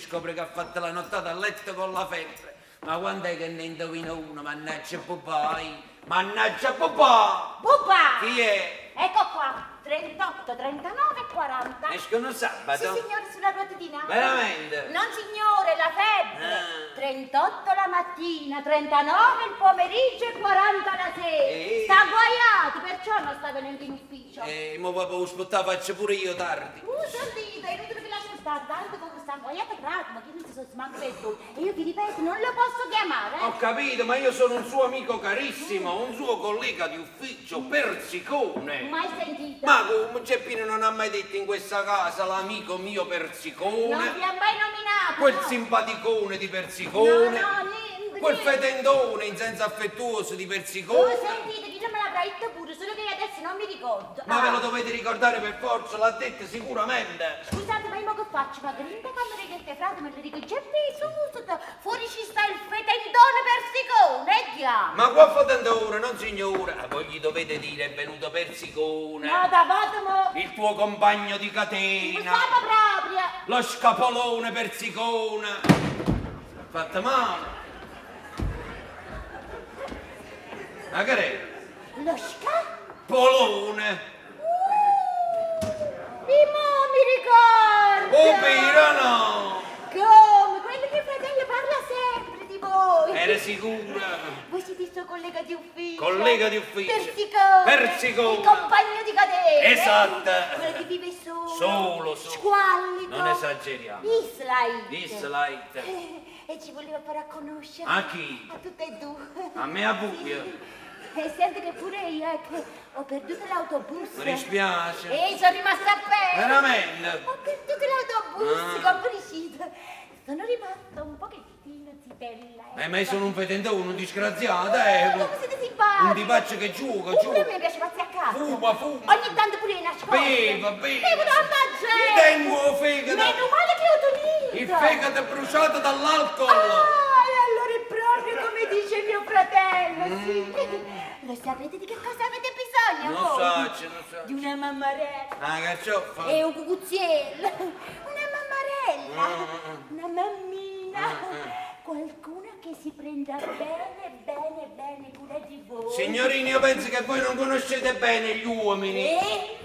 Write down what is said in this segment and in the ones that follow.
scopre che ha fatto la nottata a letto con la febbre. Ma quando è che ne indovina uno? Mannaggia Popai! Mannaggia Popà! Bubba! Chi è? Ecco qua, 38, 39 e 40. Escono Sì, sabato? signore, sulla ruotina. Veramente? Non, signore, la febbre. Ah. 38 la mattina, 39 il pomeriggio e 40 la sera. Eh. Sta guaiato, perciò non sta venendo in ufficio. Eh, mo proprio aspettare faccio pure io tardi. Uh, sentite, è inutile che lascio stare, tanto come sta guaiato prato, ma che non si sono smanco per voi. E io vi ripeto, non lo posso chiamare. eh. Ho capito, ma io sono un suo amico carissimo, un suo collega di ufficio, Persicone. Mai sentito? Ma come Geppino non ha mai detto in questa casa l'amico mio Non Persicone? vi ha mai nominato. Quel no? simpaticone di No, Persicone? no, niente. Quel fetendone in senso affettuoso di Persicone? sentite, chi non me l'avrà detto pure, solo che io adesso non mi ricordo. Ma ve Ah. lo dovete ricordare per forza, l'ha detto sicuramente. Scusate, ma io che faccio? Ma grinda quando le dette frate me le dico, su, su, fuori ci sta il fetendone persicone, eh già. Ma qua fetendone, non signora, voi gli dovete dire è venuto Persicone, No, da voto mo. il tuo compagno di catena. Lo scapolone persicone! Fatta male! Ma che è? Lo sca? Polone! Di mo mi ricordo. Oh, pira no! Come? Quello che fratello parla sempre di voi. Era sicura! Voi siete il suo collega di ufficio. Collega di ufficio. Persicone. Persicone. Il compagno di catena. Esatto. Quello che vive solo. Solo, solo. Squallido. Non esageriamo. Islite. Islite. Eh, E ci voleva fare a conoscere. A chi? A tutte e due. A me a buio. E senti che pure io è che ho perduto l'autobus. Mi dispiace. E sono rimasta a pelle. Veramente? Ho perduto l'autobus, Ah. complicito. Sono rimasta un pochettino zitella. Eh, ma io sono un fetendone, un disgraziato, eh! Come siete simpatici. Un dipaccio che gioca, Pure a gioca! me piace passare a casa. Fuma, fuma. Ogni tanto pure io nascosto. Beva, beva. Bevo tanta gente. Io tengo fegato. Meno male che ho unito. Il fegato è bruciato dall'alcol! Ah, e allora è proprio come dice mio fratello, sì. Lo sapete di che cosa avete bisogno? Non voi? so, non so. Di una mammarella. Ah, carcioffa! E un cucuziello. Una mammarella. Mm, Una mammina. Qualcuno che si prenda bene, bene, bene cura di voi. Signorini, io penso che voi non conoscete bene gli uomini. E?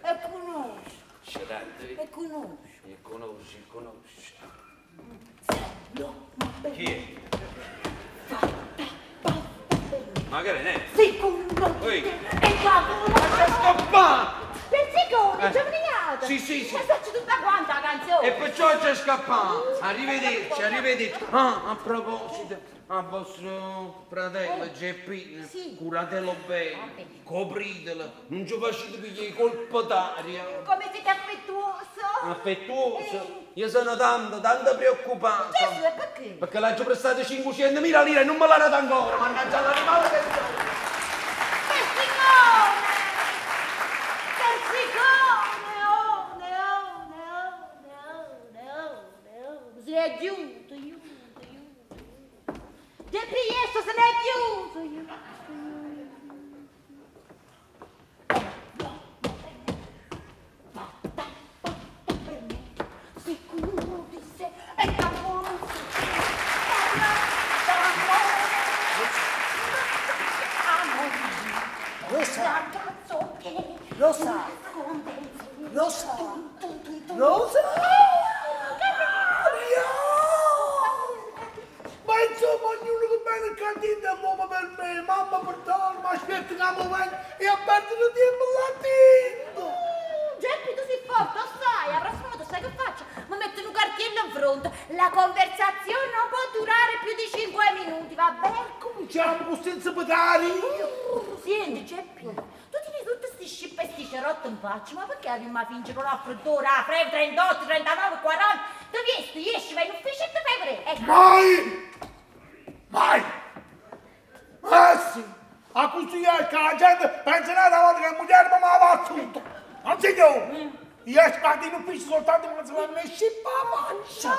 E conosci. Scedatevi. E conosci. E conosci, conosci. No, Chi è? Ma che ne? Secondo. Ui. E qua. È scappato! Persicone, Eh. giovaniato! Sì, sì, sì. Ma faccio tutta quanta la canzone! E perciò c'è scappato! Arrivederci, arrivederci! Ah, a proposito, a vostro fratello Geppino, Sì. curatelo bene, Vabbè. copritelo, non ci facete pigliare colpo d'aria. Come siete affettuoso! Affettuoso? Io sono tanto, tanto preoccupato. Gesù, e perché? Perché l'ha già prestato 500.000 lire e non me l'ha dato ancora, mannaggia l'animale che sono. Persicone! Persicone! Oh, no, no, no, no, no. Se è giunto, aiuto, aiuto. De Priesto se n'è chiuso. Sicuro di sé e cavolo. Lo sa. Ragazzo che lo sa. Lo sa. Lo sa. Ma insomma ognuno bene il cantino è uomo per me, mamma perdono, ma aspetta che a momento e a perdere tempo latino. Geppi, tu sei forte, lo sai, la prossima volta sai che faccio? Mi metto un cartiello in fronte. La conversazione non può durare più di 5 minuti, va bene? Cominciamo con senza pagare. Senti, Geppi, tu tieni tutti sti scippi e sti cerotti in faccia, ma perché arrivi a fingere una freddura, a 38, 39, 40? Tu vieni, esci, vai in ufficio e ti fai vedere. Ecco. Mai! Mai! Ah sì! A così è che la gente pensa una volta che la moglie mi va tutto. Non si io. Io aspetto in ufficio soltanto quando si va a messi la faccia.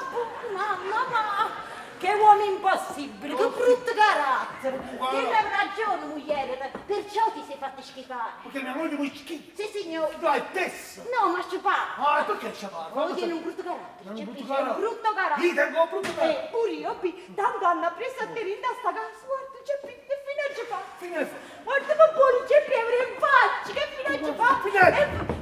Mamma, mamma, che uomo impossibile, che brutto carattere. Guarda. Che hai ragione, moglie, perciò ti sei fatta schifare. Perché mia moglie mi schifo. Sì, signore. Tu hai testa. No, ma ci fa. Ah, e perché c'è parla? Vuoi dire un brutto carattere? Un C'è brutto carattere. un brutto carattere. Io tengo un brutto carattere. Eh, pure io, tanto hanno preso a te in sta casa, guarda, c'è Pi, che fine ci fa? Fine fa. Guarda, ma pure c'è Pi, avrei in faccia, che fine ci fa? Fine.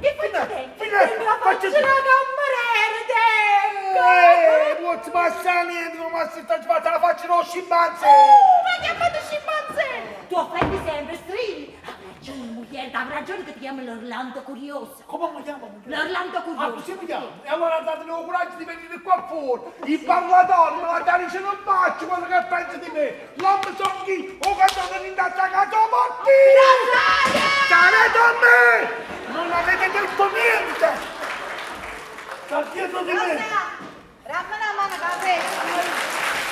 E che faccio Fine. dentro? Fine. Tengo la faccia Faccio- della cameriera, tengo! Eh, non si passa niente, non si sta fatta la faccia dello scimpanzé. Oh, ma che ha fatto scimpanzé? Tu offendi sempre, strilli. Ha ragione, moglie, ha ragione che ti chiami l'Orlando Curioso. Come mi chiamo? L'Orlando Ah, Curioso. così mi chiamo. E allora datemi il coraggio di venire qua fuori. Il parlatore me la dice non faccio quello che pensa di me. L'uomo sono chi? O che sono in casa casa morti! State da me! Non avete detto niente! Sta dietro di me! Ramma la mano da te.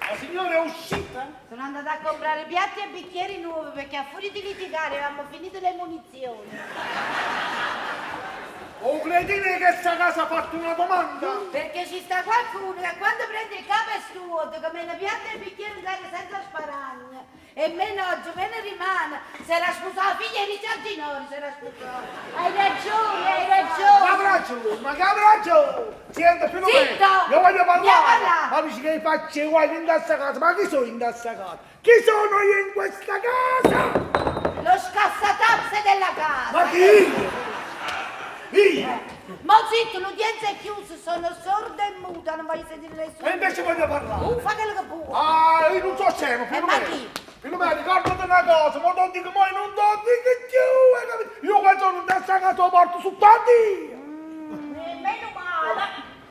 La signora è uscita? Sono andata a comprare piatti e bicchieri nuovi perché a furia di litigare avevamo finito le munizioni. O credete che sta casa ha fatto una domanda? Perché ci sta qualcuno che quando prende il capo è suo, che meno piatti e bicchieri dare senza sparagna. E meno oggi, meno rimane. Se la scusa la figlia di Giardinori, se la scusa. Hai ragione, hai Ma ragione. braccio, ma che braccio! Senta, più Zitto! Io voglio parlare! Ma dici che faccio uguali in questa casa? Ma chi sono in questa casa? Chi sono io in questa casa? Lo scassatazze della casa. Ma chi? Ma zitto, l'udienza è chiusa, sono sorda e muta, non voglio sentire nessuno. E invece voglio parlare! Uh, fa quello che può. Ah, io non so scemo, Eh, più ma chi? Filomena, ricordati una cosa, ma non dico mai, non ti dico più, capito? Io che sono in questa casa lo porto su tanti! Meno male.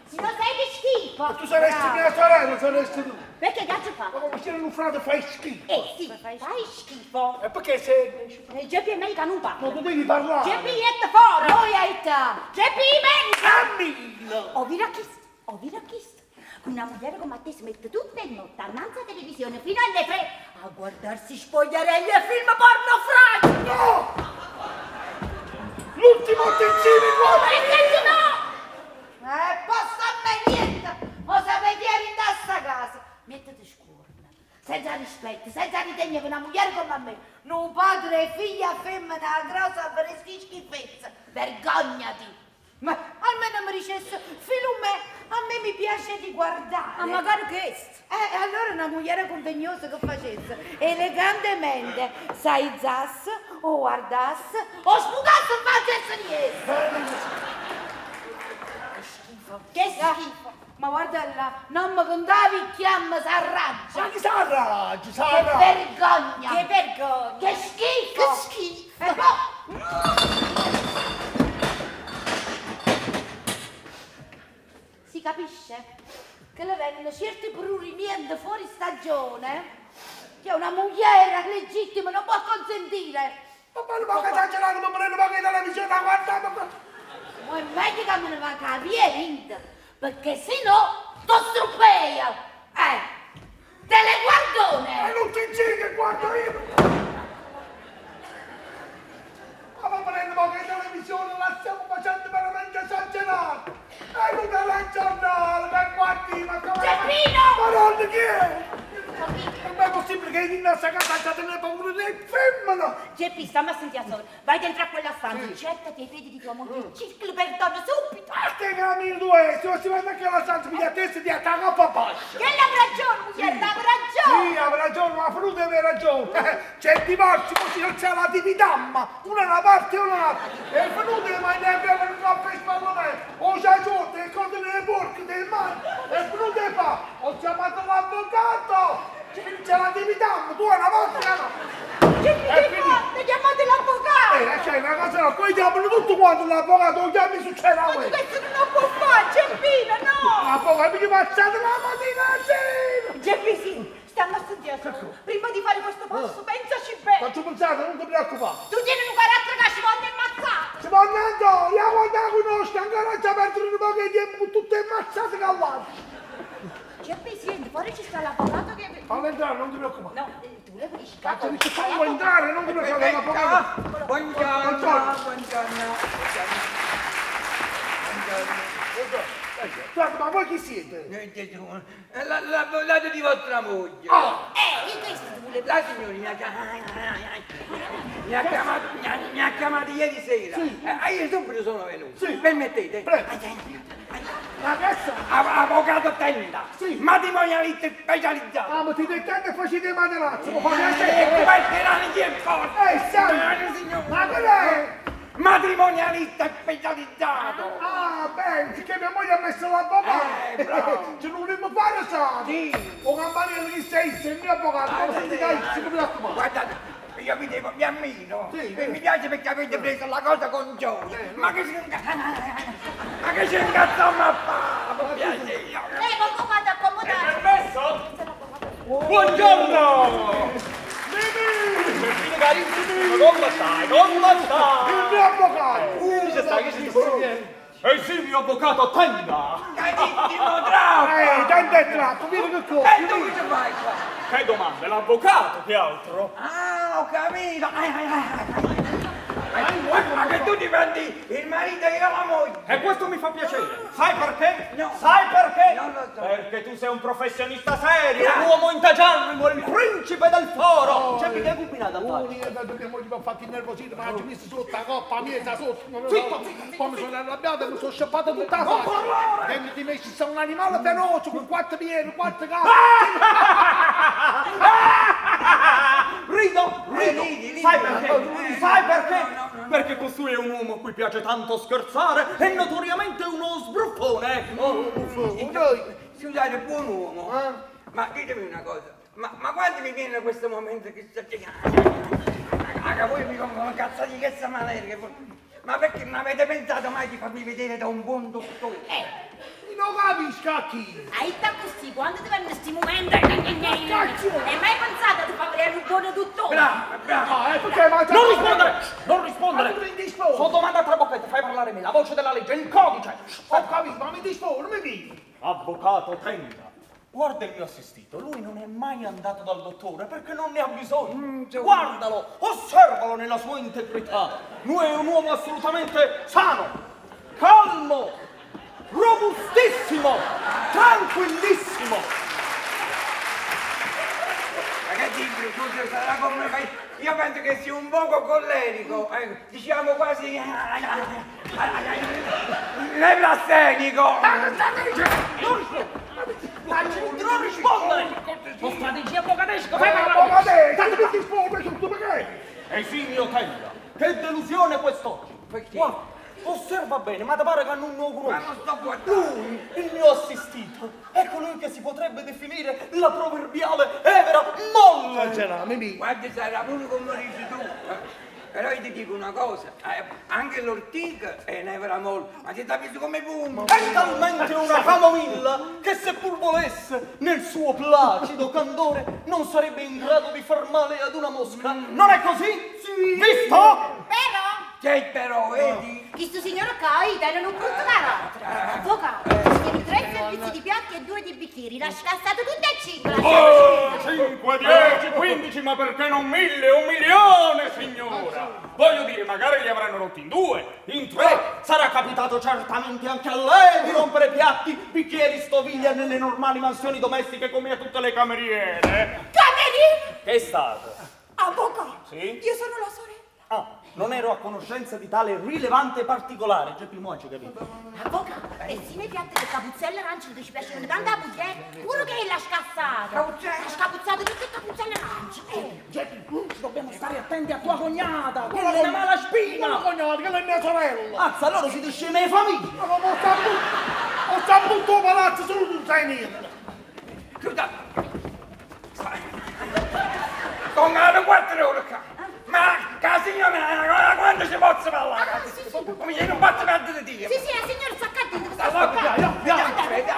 Se non sei di schifo. Tu saresti mia sorella, saresti tu! Perché cazzo fa? Ma come sei in un frate fai schifo! Eh sì, fai schifo. E perché sei... E Geppi è meglio non parla. Non devi parlare! Geppi è fuori. Noi te. Geppi mensa. Cammino! Ho vira chiesto, ho vira chiesto. Una moglie come te si mette tutta il notte alla televisione fino alle tre a guardarsi spogliarelli e film porno fragili. No! L'ultimo insieme qua! Perché no? Eh, posso a me niente. O sapete ieri in questa casa. Mettete scuola. Senza rispetto, senza ritegno per una moglie come me. Un padre e figlia femmina grossa per schifezza. Vergognati. Ma almeno mi dicesse, Filumè, a me mi piace di guardare. Ma magari questo. Eh, allora una moglie contegnosa che facesse elegantemente, sai zas, o guardasse, o sputasse e facesse niente. Che schifo. Ma guarda là, non mi contavi chiamma Ma s'arraggia. chi sa raggi, Che vergogna. Che vergogna. Che schifo. Che schifo. E poi... Si capisce che le vengono certi prurimienti fuori stagione che una moglie legittima non può consentire. Ma ma che esagerato, ma prendo ma che televisione a guardare, ma... Ma è meglio che me ne va a capire, perché se no, to struppeia. Eh, te le E guardone. non ti dici che guardo io! Ma ma che televisione la stiamo facendo veramente esagerato! E non te la giornale, per guardi, ma come... Zeppino! Ma non chi è? Non è possibile che in questa casa abbiate le paure di femmina! Geppi, stammi a sentire solo. Vai dentro a quella stanza, gettati ai piedi di tua moglie, cerca il perdono subito. A te cammino due, se si va anche la stanza, mi testa e ti attacca a papà! Che l'ha ragione, moglie, l'ha ragione. Sì, avrà ragione, ma Fruta aveva ragione. C'è il divorzio, così non c'è la dividamma. Una da parte e una dall'altra. E Fruta ma ne abbiamo troppo spallone. O c'è giù, te cose delle porche, del mare. E Fruta fa, ho chiamato l'avvocato. C'è la dividamma, tu una volta no. Geppi, E che quindi-? Chiamate l'avvocato. Eh, c'è una cosa no, poi chiamano tutto quanto l'avvocato, lo chiami su c'è la Ma questo non può fare, Geppino, no. L'avvocato mi passate la mattina a cena. Geppi, sì, stammi a solo. Prima di fare questo passo, pensaci bene. Faccio pensare, non ti preoccupare. Tu tieni un carattere che ci voglio ammazzare. Si può andare, io la conosco, ancora c'è aperto un po' che tempo le mazzate che ha fatto. C'è Presidente, fuori ci sta l'avvocato che... Fallo entrare, non ti preoccupare. No, eh, tu le pulisci Cazzo, dice fallo entrare, non ti preoccupare. l'avvocato. Buongiorno, buongiorno, buongiorno. Guarda, ma voi chi siete? Eh, eh, la- L'avvocato di vostra moglie. Eh, io questo le... La signora mi ha chiamato, mi ha chiamato, mi ha, chiamato ieri sera. Eh, io subito sono venuto. Sì. Permettete? Prego. Ragazza, Av- Avvocato Tenda, Sì. matrimonialista specializzato. ah, ma ti dettente e facete materassi, lo fate a E te. queste erano gli importi. Eh, sai, Eh, signore. ma che è? Matrimonialista specializzato. Ah, beh, che mia moglie ha messo l'avvocato. Eh, bravo. Ce lo volevo fare, sa? Sì. O campanello di sei, sei il mio avvocato, non si dica, si raccomando. Guardate, io vi devo, vi ammiro. Sì, e mi piace perché avete preso la cosa con gioia. Ma che si Ma che ci incazziamo a fare? Mi piace io. Prego, avvocato, accomodate. Permesso? Buongiorno! Perfino carissimo? Il mio avvocato. Che ci stai? Che ci stai? Eh sì, mio avvocato, tenda! Carissimo troppo. Ehi, tante è tratto, vieni che E corri. tu che fai qua? Che domande? L'avvocato, che altro? Ah, ho capito. Ai, ai, ai. Ma che tu difendi il marito e io la moglie. E questo mi fa piacere. Sai perché? No. Sai perché? Non lo so. Perché tu sei un professionista serio, un uomo intagiarrimo, il principe del foro. C'è mica combinato a Oh, fare. io da mia moglie mi ha fatto innervosire, ma ci ho messo sotto la coppa mia, sta sotto. Zitto, zitto, Poi mi sono arrabbiato e mi sono scappato tutta la faccia. E mi ti messi sei un animale feroce con quattro piedi, quattro gambe. Rido, rido. Eh, ridi, ridi. Sai perché? Eh, Sai perché? no, no, no. Perché costui è un uomo a cui piace tanto scherzare e notoriamente uno sbruffone. ecco. Noi, Scusate, buon uomo. Eh? Ma ditemi una cosa. Ma, ma quando mi viene questo momento che sta Raga, voi mi vengono cazzati che sta male. che voi- Ma perché non avete pensato mai di farmi vedere da un buon dottore? Eh, non capisci a chi? hai sta così, quando ti vengono questi momenti... Hai mai pensato di fare un buon dottore? Bravo, bravo. Ah, eh, perché ma Non rispondere! Non Ma rispondere! tu mi disponi. Sono domanda a tre bocchetti, fai parlare me, la voce della legge, il codice! Ho capito, ma mi disponi, mi dici. Avvocato Tenda, guarda il mio assistito, lui non è mai andato dal dottore perché non ne ha bisogno. Guardalo, osservalo nella sua integrità. Lui è un uomo assolutamente sano, calmo, robustissimo, tranquillissimo. Ma che dici, scusa, sarà come fai? Io penso che sia un poco collerico, eh, diciamo quasi nevrastenico. Non rispondere! Con strategia avvocatesca, fai Ma parlare! vabbè, tanto mi disponi, perché? Eh sì, mio Tenda, che delusione quest'oggi. Perché? Osserva bene, ma da pare che hanno un nuovo Ma conosce. non sto guardando. Lui, il mio assistito, è colui che si potrebbe definire la proverbiale Evera molle. C'era, mi dici. Guarda, sarà pure come dici tu. eh. Però io ti dico una cosa, eh, anche l'ortica è nevramol, ma ti capisci come fumo? È talmente una camomilla che seppur volesse, nel suo placido candore, non sarebbe in grado di far male ad una mosca. Non è così? Sì. Visto? Però, Che però, vedi? questo signore Caida era un brutto carattere. Avvocato, tieni tre servizi di piatti e due di bicchieri, la scassato tutte e cinque. Oh, 5, 10, 15, ma perché non mille, un milione, signora? Voglio dire, magari li avranno rotti in due, in tre. Sarà capitato certamente anche a lei di rompere piatti, bicchieri, stoviglie nelle normali mansioni domestiche come a tutte le cameriere. Camerino! Che è stato? Avvocato! Sì? Io sono la sorella. Ah, non ero a conoscenza di tale rilevante particolare. Già prima oggi, capito? Avvocato, e se ne piatte le capuzzelle arance che ci piacciono tanto a moglie, pure che l'ha scassata. Capuzzelle? Ha scapuzzato tutte le capuzzelle arance. Eh. Geppi, dobbiamo stare attenti a tua cognata, quella è una mala Ma spina. cognata, che è mia sorella. Mazza, allora si dice le famiglie. Ma non ho saputo il palazzo, solo tu sai niente. Scusa con le quattro ore qua. Ma la signora quando ci posso parlare? Ah, sì, sì. Mi viene un batto perdere di Dio. Sì, sì, la signora sta accadendo. Allora, via, via, via.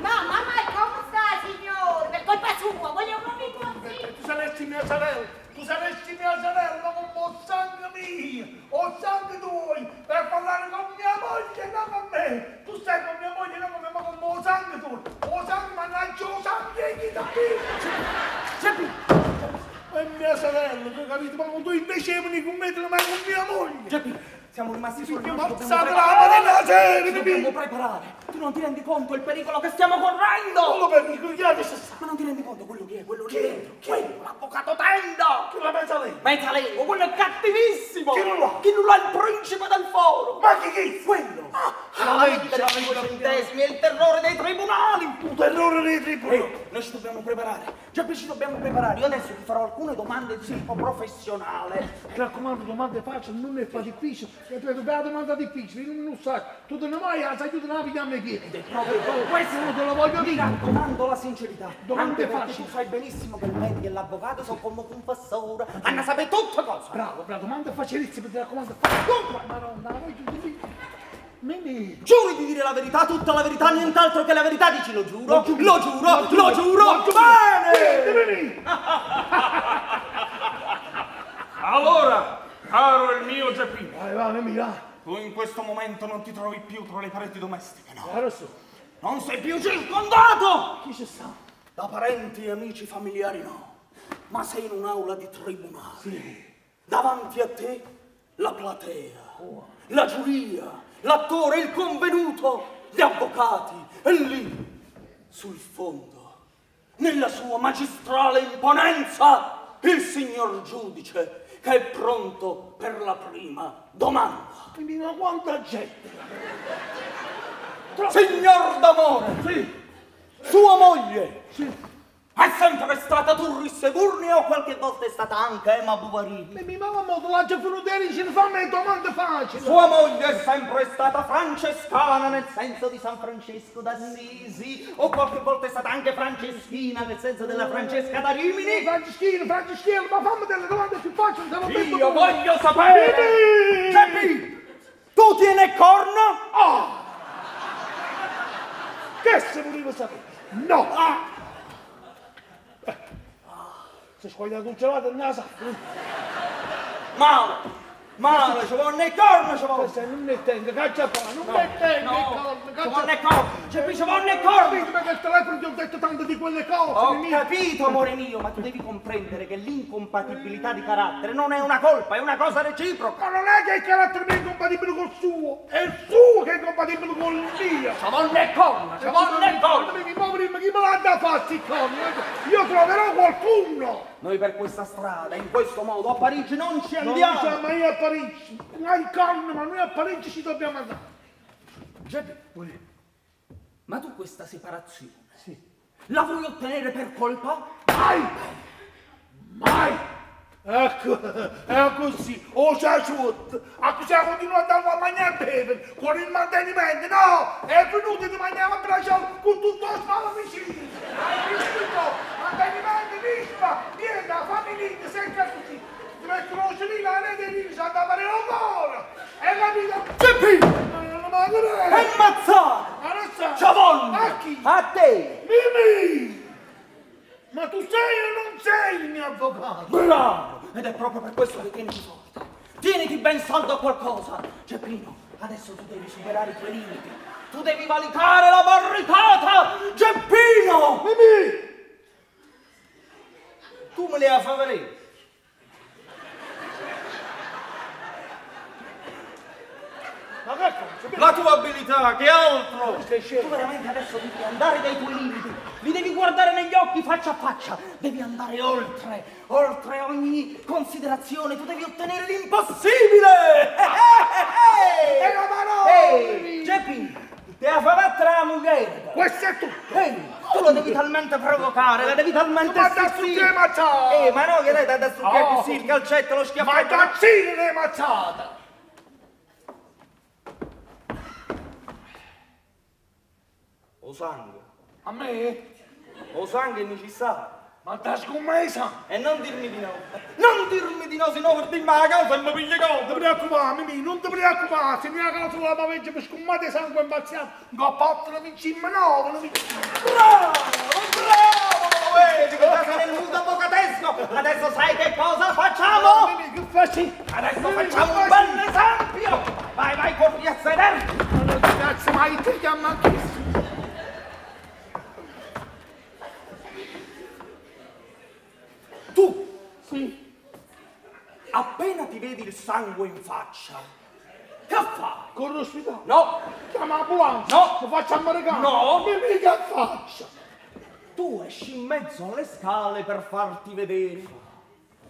No, mamma, come sta, signore? Per colpa sua, voglio proprio così. Tu saresti mia sorella, tu saresti mia sorella con lo sangue mio, o sangue tuo, per parlare con mia moglie, non con me. Tu stai con mia moglie, non con me, ma con lo sangue tuo. O sangue, mannaggia, o sangue, chi da qui? Sappi, è mia sorella, tu capito? Ma tu invece vieni con me, ma con mia moglie! Sappi siamo rimasti soli. Mi noi ci dobbiamo ammazzate la preparare. madre sera, Ci dobbiamo preparare. Tu non ti rendi conto il pericolo che stiamo Non correndo? lo che si sa? Ma non ti rendi conto quello che è, quello lì Chi? dentro? Quello, l'avvocato Tenda! Che la pensa lei? Mezzalengo, quello è cattivissimo! Chi non l'ha? Chi non l'ha il principe del foro! Ma chi chi? Quello! la la legge, la dei legge. cinquecentesimi e il terrore dei tribunali! Un terrore dei tribunali. Eh, noi ci dobbiamo preparare, Geppi ci dobbiamo preparare. Io adesso ti farò alcune domande di tipo professionale. Mi raccomando, domande facili, non ne fa difficile. Tu hai la domanda difficile, non lo sai. Tu non mai hai aiuto la vita a me piedi. Proprio questo Non te lo voglio dire. raccomando la sincerità. Domande facili. tu sai benissimo che il medico e l'avvocato sono come un confessore. Hanno sapere tutte cose. Bravo, bravo, domande facilissime, ti raccomando. Facile. Madonna, la voglio dire. Mimì. Giuri di dire la verità, tutta la verità, nient'altro che la verità, dici lo giuro. Lo giuro. Lo giuro, Lo giuro. lo giuro. Lo giuro. Bene! Allora, caro il mio Geppino, Vai, vai, Mimì, va. Tu in questo momento non ti trovi più tra le pareti domestiche, no? Adesso, Non sei più circondato chi ci sta? da parenti, amici, familiari, no. Ma sei in un'aula di tribunale. Davanti a te la platea, la giuria, l'attore, il convenuto, gli avvocati. E lì, sul fondo, nella sua magistrale imponenza, il signor giudice che è pronto per la prima domanda. Mimì, ma quanta gente? Signor d'amore, Sì, sua moglie, sì. È sempre stata Turris Segurni o qualche volta è stata anche Emma Buvarini? Mimì, ma la moto l'ha già venuto a dire, fammi domande facili. Sua moglie è sempre stata francescana nel senso di San Francesco d'Assisi o qualche volta è stata anche franceschina nel senso della Francesca da Rimini? Franceschino, Franceschino, ma fammi delle domande più facili, te l'ho detto Io voglio sapere! Geppi, tu tieni corno? Ah! Che se volevo sapere? No! Ah! Eh. Se scogliato un gelato in casa, Male, male, ci vuole il corno, ci vuole! questa non ne tengo, caccia qua, non ne tengo, No, no, ci caccia vuole il corno, Geppi, ci vuole il corno! Capito perché il telefono ti ho detto tante di quelle cose, Ho capito, amore mio, ma tu devi comprendere che l'incompatibilità di carattere non è una colpa, è una cosa reciproca. Ma non è che il carattere mio è incompatibile col suo, è il suo che è incompatibile col mio. Ci vuole il corno, ci vuole il corno! Mi muovere, ma chi me l'ha da corno? Io troverò qualcuno. Noi per questa strada, in questo modo, a Parigi non ci Non andiamo. siamo io a Parigi, non il corno, ma noi a Parigi ci dobbiamo andare. Geppi, ma tu questa separazione Sì. la vuoi ottenere per colpa? Mai! Mai! Ecco, è così, o c'è asciutto, a così continua a dare a mangiare e bere, con il mantenimento, no! È venuto di mangiare a bracciare con tutto lo spalo vicino! Hai visto? Mantenimento, vispa, da famiglia, sempre così! Ti mettono celino, la rete lì, si andava a fare lavoro! E la vita... Geppi, Ma ma che è? ammazzare! Adesso... Ci voglio! A chi? A te! Mimì! Ma tu sei o non sei il mio avvocato? Bravo! Ed è proprio per questo che tieniti forte. Tieniti ben saldo a qualcosa. Geppino, adesso tu devi superare i tuoi limiti. Tu devi valicare la barricata! Geppino! Mimì! Tu me le hai fa vedere. Ma che cosa? La tua abilità, che altro? Tu veramente adesso devi andare dai tuoi limiti. Li devi guardare negli occhi faccia a faccia. Devi andare oltre, oltre ogni considerazione. Tu devi ottenere l'impossibile. E la! Ehi, Geppi, ti ha fatto la mujer. Questo è tutto! Ehi, tu lo devi talmente provocare, la devi talmente Ma da stucchare mazzata! Eh, ma no, che dai, da, da stucchare Oh. così, il calcetto, lo Ma schiaffetto. da cine mazzata! O sangue, A me? o sangue è necessario. Ma da scommessa! E non dirmi di no. Non dirmi di no, se no per dirmi la causa e mi pigli Non ti conto. preoccupare, Mimì, non ti preoccupare! Se mi ha causa la paveggia per scommate sangue imbazziato, coppato non vincimmo no, non vincimmo! Bravo, bravo! Vedi che sei nel mondo avvocatesco. Adesso sai che cosa facciamo? Mimì, che facci? Adesso facciamo un bel esempio. Vai, vai, corri a sederti. Ma non ti cazzo mai ti chiama anche Tu Sì. appena ti vedi il sangue in faccia, che fai? Corro ospedale. No, Chiama l'ambulanza. No. Lo faccio americano. No. Mi mica faccia. tu esci in mezzo alle scale per farti vedere.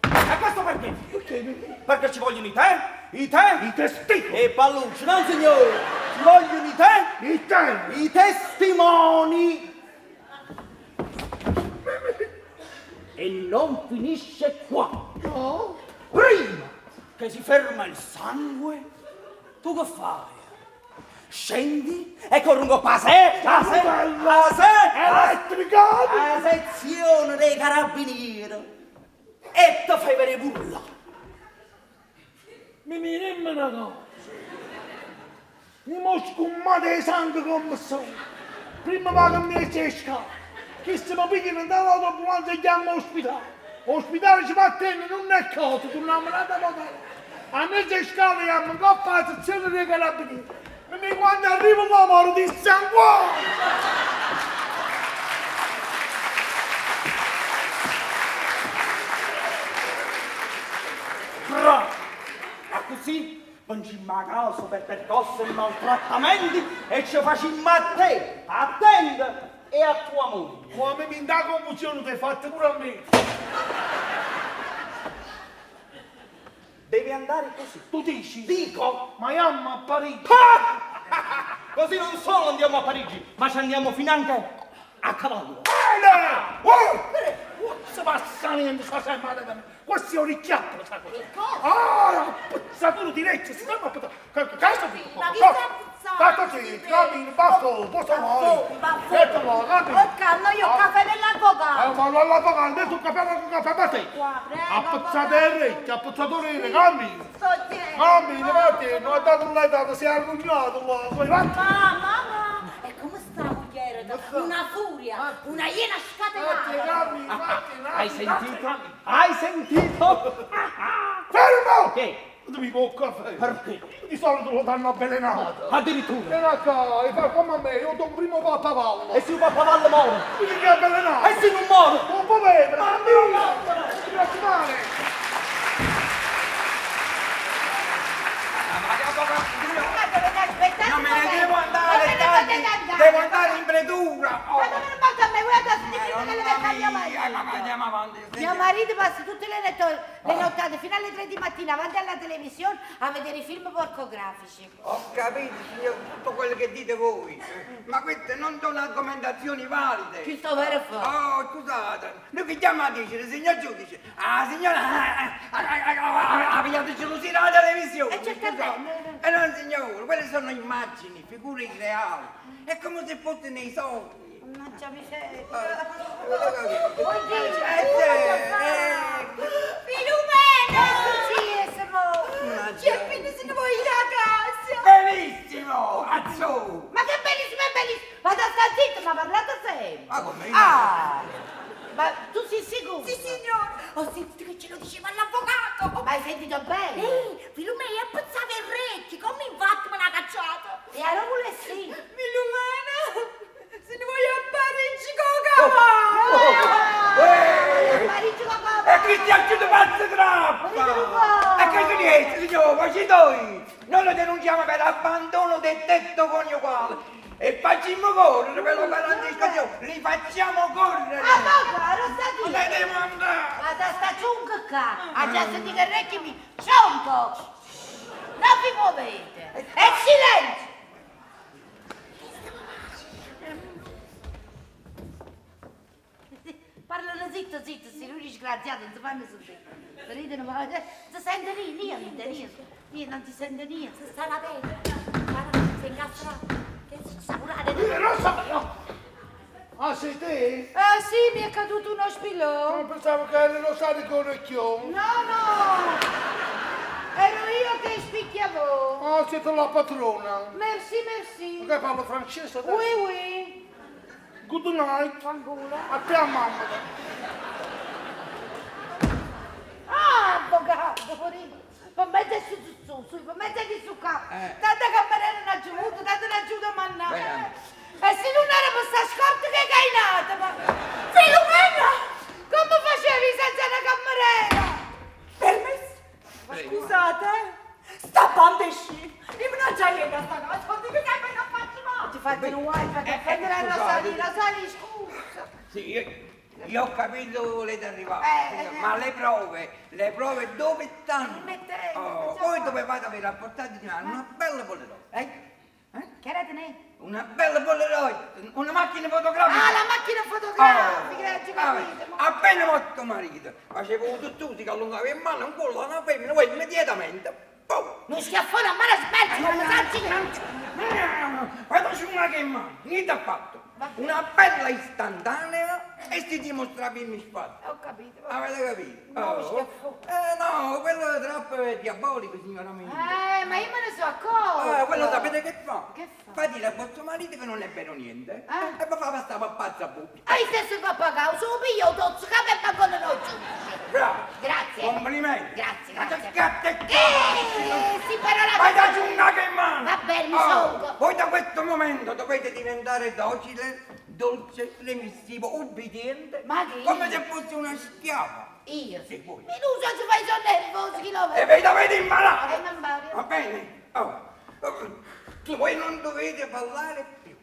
E questo perché? Perché Perché ci vogliono i te, i te, I testicoli. e Pallucci, no signore, ci vogliono i te, I te. i testimoni. E non finisce qua. No. Prima che si ferma il sangue, tu che fai? Scendi e po' a sé, a sé, a sé, Elettricato. a sezione dei carabinieri e ti fai vedere burla. Mi miremmo una cosa. Mi mosco un mare di sangue come sono. Prima vado a me scala. Che se mi pigliano dall'autoambulanza e chiamo all'ospedale. Ospedale ci va a tenere, non è cosa, torniamo da votare. A me c'è scala e a me coppa la sezione dei carabinieri. E quando arrivo la moro di sangue. E così venimmo a casa per percorso e maltrattamenti e ci facimmo a te, a te e a tua moglie. Come mi dà confusione, ti hai fatto pure a me. Deve andare così. Tu dici? Dico! Miami a Parigi. Così non solo andiamo a Parigi, ma ci andiamo finanche a cavallo. Bene! Oh! Si passa niente, sta sempre da me. Questo è un ricchiato, sa cosa? Ah, puzzatura di legge, si. Casa di... Ma chi sta sì, cammino, baffo, posso Baffo, mai. baffo. Ecco là, cammino. Oh, calma, io ho caffè Eh, dell'avvocato. ma non la pagare, adesso un caffè, caffè puzzato il recchio, ha puzzato il recchio. Sto dietro. Cammino, va te, non ha dato un dato, si è arrugnato. Poi va. Mamma, mamma, e come sta mogliere? Una furia, una iena scatenata. vatti, Hai sentito? Hai sentito? Fermo! Che? Non mi può caffè. Perché? Di solito lo danno avvelenato. Addirittura. Vieni a casa, fa come a me, io do un primo po' a cavallo. E si va a cavallo moro. Quindi che è avvelenato. E si non muore. Un po' bene, ma mia! Mi raccomando! Non me un ne devo andare, tanti. Devo andare in predura. Oh. Ma dove non basta a me? Guarda, senti prima che le venga mia mia, ma marito. andiamo avanti. Mio marito passa tutte le, netto- le nottate fino alle 3 di mattina avanti alla televisione a vedere i film pornografici. Ho capito, signor, tutto quello che dite voi. Ma queste non sono argomentazioni valide. Ci sto vero fuori. Oh, scusate, noi che chiamo a dire, signor giudice? Ah, signora, ah, ah, ah, ah, ah, ha pigliato gelosia alla televisione. Eh, certamente. E no, signore, quelle sono immagini, figure irreali. È come se fosse nei sogni. Mannaggia miseria. Vuoi dire? eh, Filumena! Eccoci, siamo... Ci appena se ne vuoi a casa. Benissimo, azzurro. Ma che bellissimo, è bellissimo. Vado a stare zitto, ma parlato sempre. Ma come? Ah! Ma tu sei sicuro? Sì, signor! Ho sentito che ce lo diceva l'avvocato! Ma hai sentito bene? Ehi, Filumena puzzava il recchio, come infatti me l'ha cacciato! E allora vuole sì. Filumena, se ne vuoi a Parigi con Eh, Parigi con E chi ti ha chiuso pazzo troppo? E che niente, signore, facci noi! Noi lo denunciamo per abbandono del tetto coniugale e facciamo correre per l'opera di discussione, li facciamo correre! Avvocato, non sta Non di... ne devo andare! Ma da sta ciunca qua, a già sentito il recchio mi... Ciunco! Non vi muovete! E silenzio! Parlano zitto, zitto, si lui disgraziato, non si fanno sentire. Ridono, ma non si sente niente, niente, niente, non si sente niente. Sta la pelle! Guarda, sei incastrato! Che sta curare! Eh, Non so, no. Ah, sei te? Ah sì, mi è caduto uno Non spillone. pensavo che eri lo stato con orecchione. No, no! Ero io che spicchiavo. Ah, siete la patrona. Merci, merci. Che parlo francese adesso? Oui, oui. Good night. Fanculo. A te a mamma. Ah, avvocato, fuori. Per mettersi su, su, su, per mettersi su qua. Eh. Tanta cameriera non ha giuvuto, tanto non ha giuvuto a mannare. Bene. E se non era per sta scorta che è nata, ma... Filomena! Come facevi senza una cameriera? Permesso! Scusate, sta bandesci. Io non c'è niente a sta cosa, non dico che me non faccio mai. Ti fate un wifi che prendere a scusate. Rosalie, Rosalie, scusa. Sì, io, ho capito dove volete arrivare, Eh, eh. ma le prove, le prove dove stanno? mettete, Oh, voi dovevate avere a portata di mano una bella Polaroid. Eh? Che era ne? Una bella Polaroid, una macchina fotografica. Ah, la macchina fotografica, non ci capite. Ah, appena morto marito, facevo tutto che allungava in mano un pollo a una femmina, poi immediatamente! Non schiaffone a mano smerci come salsi. Faccio una che in mano, niente affatto. Una bella istantanea e si dimostrava il misfatto. Ho capito. Avete capito? Oh. Eh no, quello è troppo diabolico, signora mia. Eh, ma io me ne so accorto. Ah, quello sapete che fa? Che fa? Fa dire a vostro marito che non è vero niente. Ah. E poi fa passare a pazza a buchi. Hai stesso il pappagallo, se lo piglio, tozzo, capo e pagone non giudice. Bravo. Grazie. Complimenti. Grazie, Ma grazie. che cazzo è Eh, sì, però la Vai da cosa... giunga che in mano! Va bene, mi Oh. Voi da questo momento dovete diventare docile, dolce, remissivo, ubbidiente. Ma che? Come se fosse una schiava. Io? Sì, voi. Mi non so se fai sono nervoso, chi lo E vede? vi dovete imparare. Va bene? Oh. oh, Voi non dovete parlare più.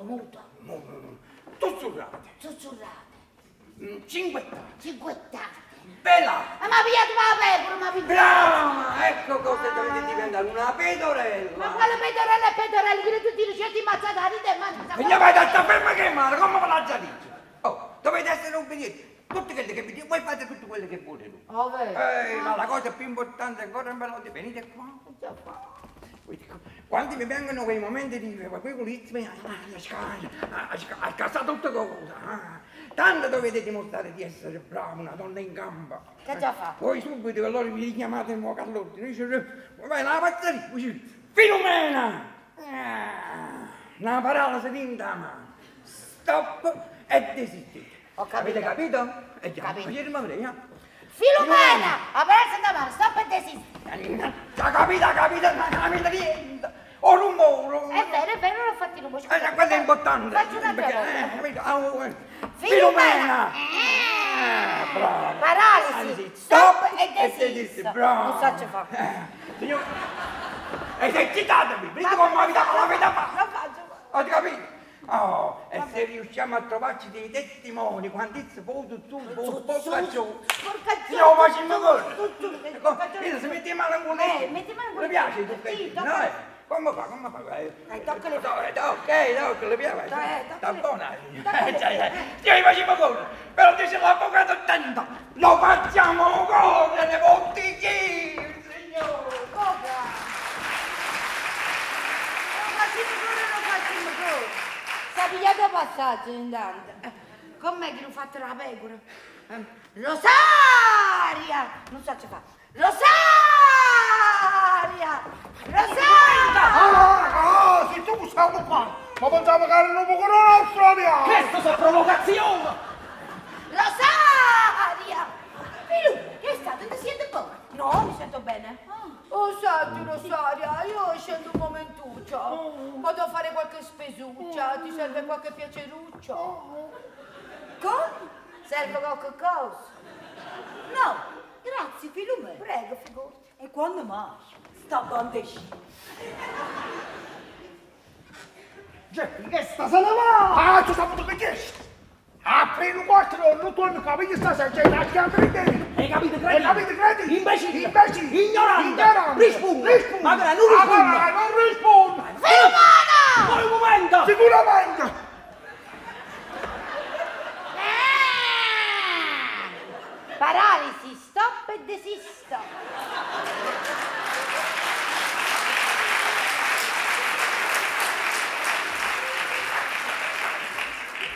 Muto, Sussurrate. sussurrate, Mm, Cinguettate. cinguettate. Bella. Ah, ma via tu la pecora, ma via. Brava! Ecco cosa dovete diventare, una pedorella. Ma quale pedorella e pedorella, che tutti i ricetti mazzatari te mangiano. E gli vai da sta ferma che male, come ve l'ha già detto? Oh, dovete essere obbedienti. Tutti quelli che vi dico, voi fate tutto quello che volete. Oh? Eh, ma la cosa più importante ancora è veloce, venite qua. Dico, Quando mi vengono quei momenti di quei pulizzi, a casa tutte cose. ah. Tanto dovete dimostrare di essere bravi, una donna in gamba. Che già fa? Poi subito che loro vi richiamate in modo all'ordine, dice, vai la pazzeria, Filomena! Una parola si tinta a mano. Stop e desistete. Ho capito. Avete capito? E già, Capito. facetemi vedere, eh? Filomena, aperta da e desisti. Ha capito, ha capito, non ha capito niente. O rumore. È vero, è vero, l'ho fatto in un po'. Eh, quello è importante. Faccio una cosa. eh? Ah, oh, eh. Filomena. Ah, brava. Paralisi, stop e desisti, desisto. brava. Non so ce fa. Eh, esercitatevi, vedete come avete l'avete fatto. Lo faccio. Ho capito? Oh, e se riusciamo a trovarci dei testimoni, quando si può tu, porca giù. Io facciamo cosa? Ecco, io se metti mano in culo. Eh, metti mano in culo. Le piace tu che tocca. No, eh. Come fa, come fa? Eh, tocca le- to- eh, Tocca, tocca, le tocca Sta buona. Io facciamo cosa? Però dice l'avvocato attento. Lo facciamo correre, bottiglie, signore. Cosa? Non facciamo correre, non facciamo. Sta pigliando passaggio intanto. Eh, Com'è che l'ho fatto la pecora? Eh, Rosaria! Non so ce fa. Rosaria! Rosaria! Ah, ah, se tu siamo qua. Ma pensavo che era un po' australiano. Questo sono provocazioni! Rosaria! Filu, che è stato? Ti senti buono? No, mi sento bene. Oh, senti Rosaria, io scendo un momentuccio. Vado a fare qualche spesuccia, ti serve qualche piaceruccio? Come? Serve qualche cosa? No, grazie Filumè. Prego, figurati. E quando mai? Sta bandesci. Geppi, che sta se ne va? Ah, tu saputo che c'è? Apri un quattro, non tu mi capisci sta se c'è la chiave di te. Hai capito, Hai cretino? capito, credi? Imbecille! Imbecille! Ignorante! Ignorante! Risponda! Rispondi! Magari non risponda! Ah, non rispondi! Filumana! Poi un momento! Sicuramente! Ah! Paralisi, stop e desisto.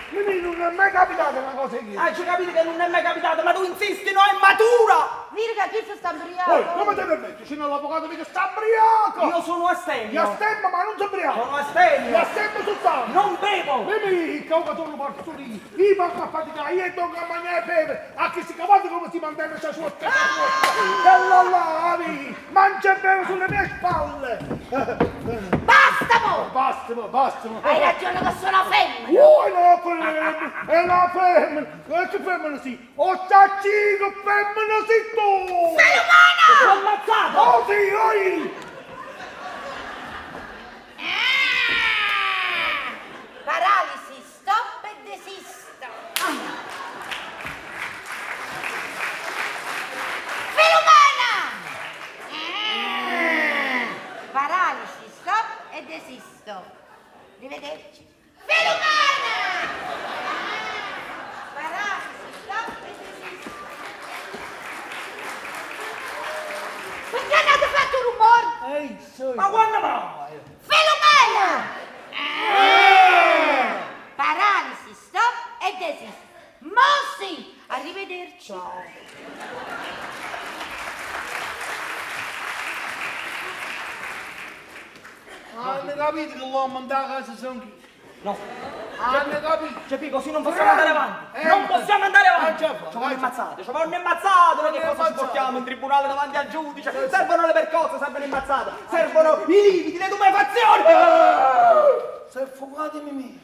Quindi non è mai capitata una cosa così. Hai capito che non è mai capitato, ma tu insisti, no, è matura! Virga, chi si sta Poi, imbriaco? come ti permetti? C'è l'avvocato che sta ubriaco! Io sono astemio! astemma, ma non si ubriaco! Sono astemio! astemma sul tavolo! Non bevo! Vedi, come tu lo porti lì? Io porto a faticare, io do a mangiare e bere, a chi si cavate come si mantiene questa sua terra. Che lo lavi! Ma mangia e beve sulle mie spalle. Basta, mo! Basta, mo, basta, mo. Hai ragione che sono femmina. Oh, è la femmina. Eh, Che femmina sì? Oh, caccico, femmina sì tu. Sei umana! T'ho ammazzato! Oh, sì, oi. Capito che l'uomo andava a casa sono chi? No. Hanno capito? Geppi, così non possiamo andare avanti. Eh, non possiamo andare Ah, avanti. già, Ci vanno già. ammazzate, ci vanno ammazzate. Noi che Eh, cosa ci portiamo in tribunale davanti al giudice? Servono le percosse, servono ammazzate. Servono i lividi, le tumefazioni. Sei fugato Mimì.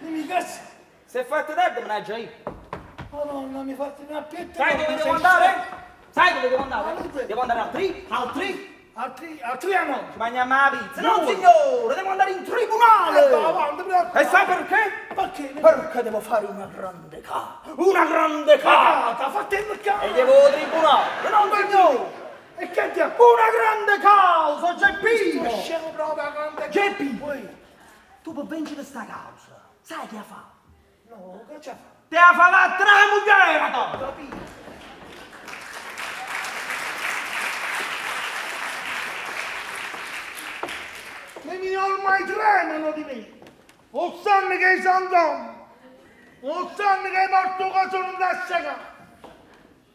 Mimì, che sei? Se fate tardi, mannaggia io. Madonna, mi fate una pietta. Sai dove devo andare? Sai dove devo andare? Devo andare al tri, al tri. Anni. Ci mangiamo la pizza. No, No. signore, devo andare in Eh, tribunale. avanti, però. E sai perché? Perché? Perché devo fare una grande causa. Una grande. Cata, fatti il E mercato. devo al tribunale. No, signore. E che ti ha... Una grande causa, Geppino. Scemo proprio a grande... Geppi. Poi, Tu per vincere questa causa, sai che ha fatto? no, che c'ha fatto? Ti ha fatto tre mugliere, tu. Capito? Mi ormai tremano di me. O sanno che è Sant'Uomo, o sanno che è che sono da segare.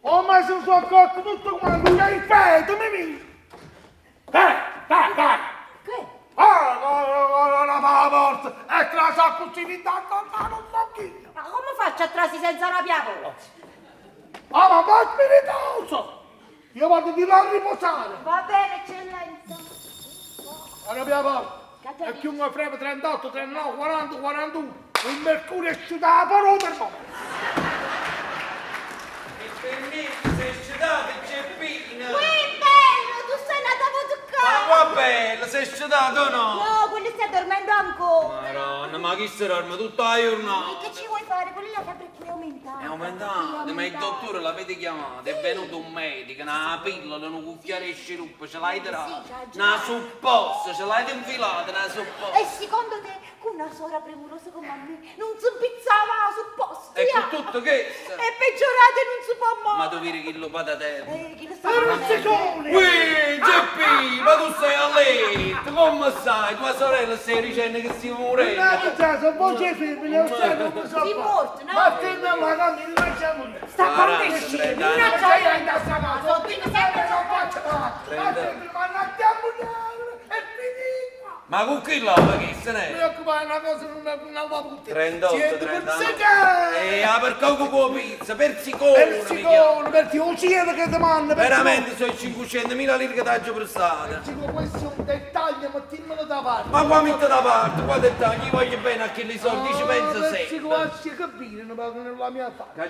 Ormai sono accorto tutto quanto, che è il feto, mi Dai, dai, dai. Che? Ah, la, la, la, la porta, e tra sa così mi dà non so chi. Ma come faccio a trasi senza una piagola? Ah, ma va spiritoso! Io vado di là a riposare. Va bene, eccellenza. Allora abbiamo porta. Che E chiunque frega 38, 39, 40, 41. Il mercurio è la parola per me. E per me sei scedato, Geppino. Qui bello, tu sei nata a Ma qua bello, sei scedato o no? No, quelli stai dormendo ancora. Madonna, ma chi si dorme tutta la E giornata? che ci vuoi fare? Quelli la febbre qui è aumentata. È aumentato, ma il dottore l'avete chiamato, è venuto un medico, una pillola, un cucchiaio di sciroppo, ce l'hai dato, Sì, c'ha già. una supposta, ce l'hai infilata, una supposta. E secondo te, con una sora premurosa come a me, non si pizzava sul posto? E con tutto questo, È peggiorata e non si può ma muovere. tu vedi che lo fate a te. Eh, chi lo sta Un facendo? secondo! Ui, Geppi, ma tu sei a letto, come sai? Tua sorella stai dicendo che si Non muore. è che se voce femmina, non sai come so Sei fare. morto, no? Ma che non la cambi, non facciamo niente. Sta Guarda, quando esci? prenda- Una Ma gioia sei in questa casa? Sono qui sempre Sempre non faccio fare. Prenda. Ma sempre, ma non andiamo è finita. Ma con chi lava chi se Mi ne? occupare una cosa, non va tutti. 38, Siete 39. per segare. E ah, per coco con pizza, per sicuro. Per mi perché un cielo che ti manda. per Veramente sono 500.000 lire che ho prestato. sicuro. Questo è un dettaglio, ma timmelo da parte. Ma qua metto da parte, qua dettagli, gli voglio bene a chi li soldi, ci penso per sempre. sicuro, ci capire, non va nella mia faccia.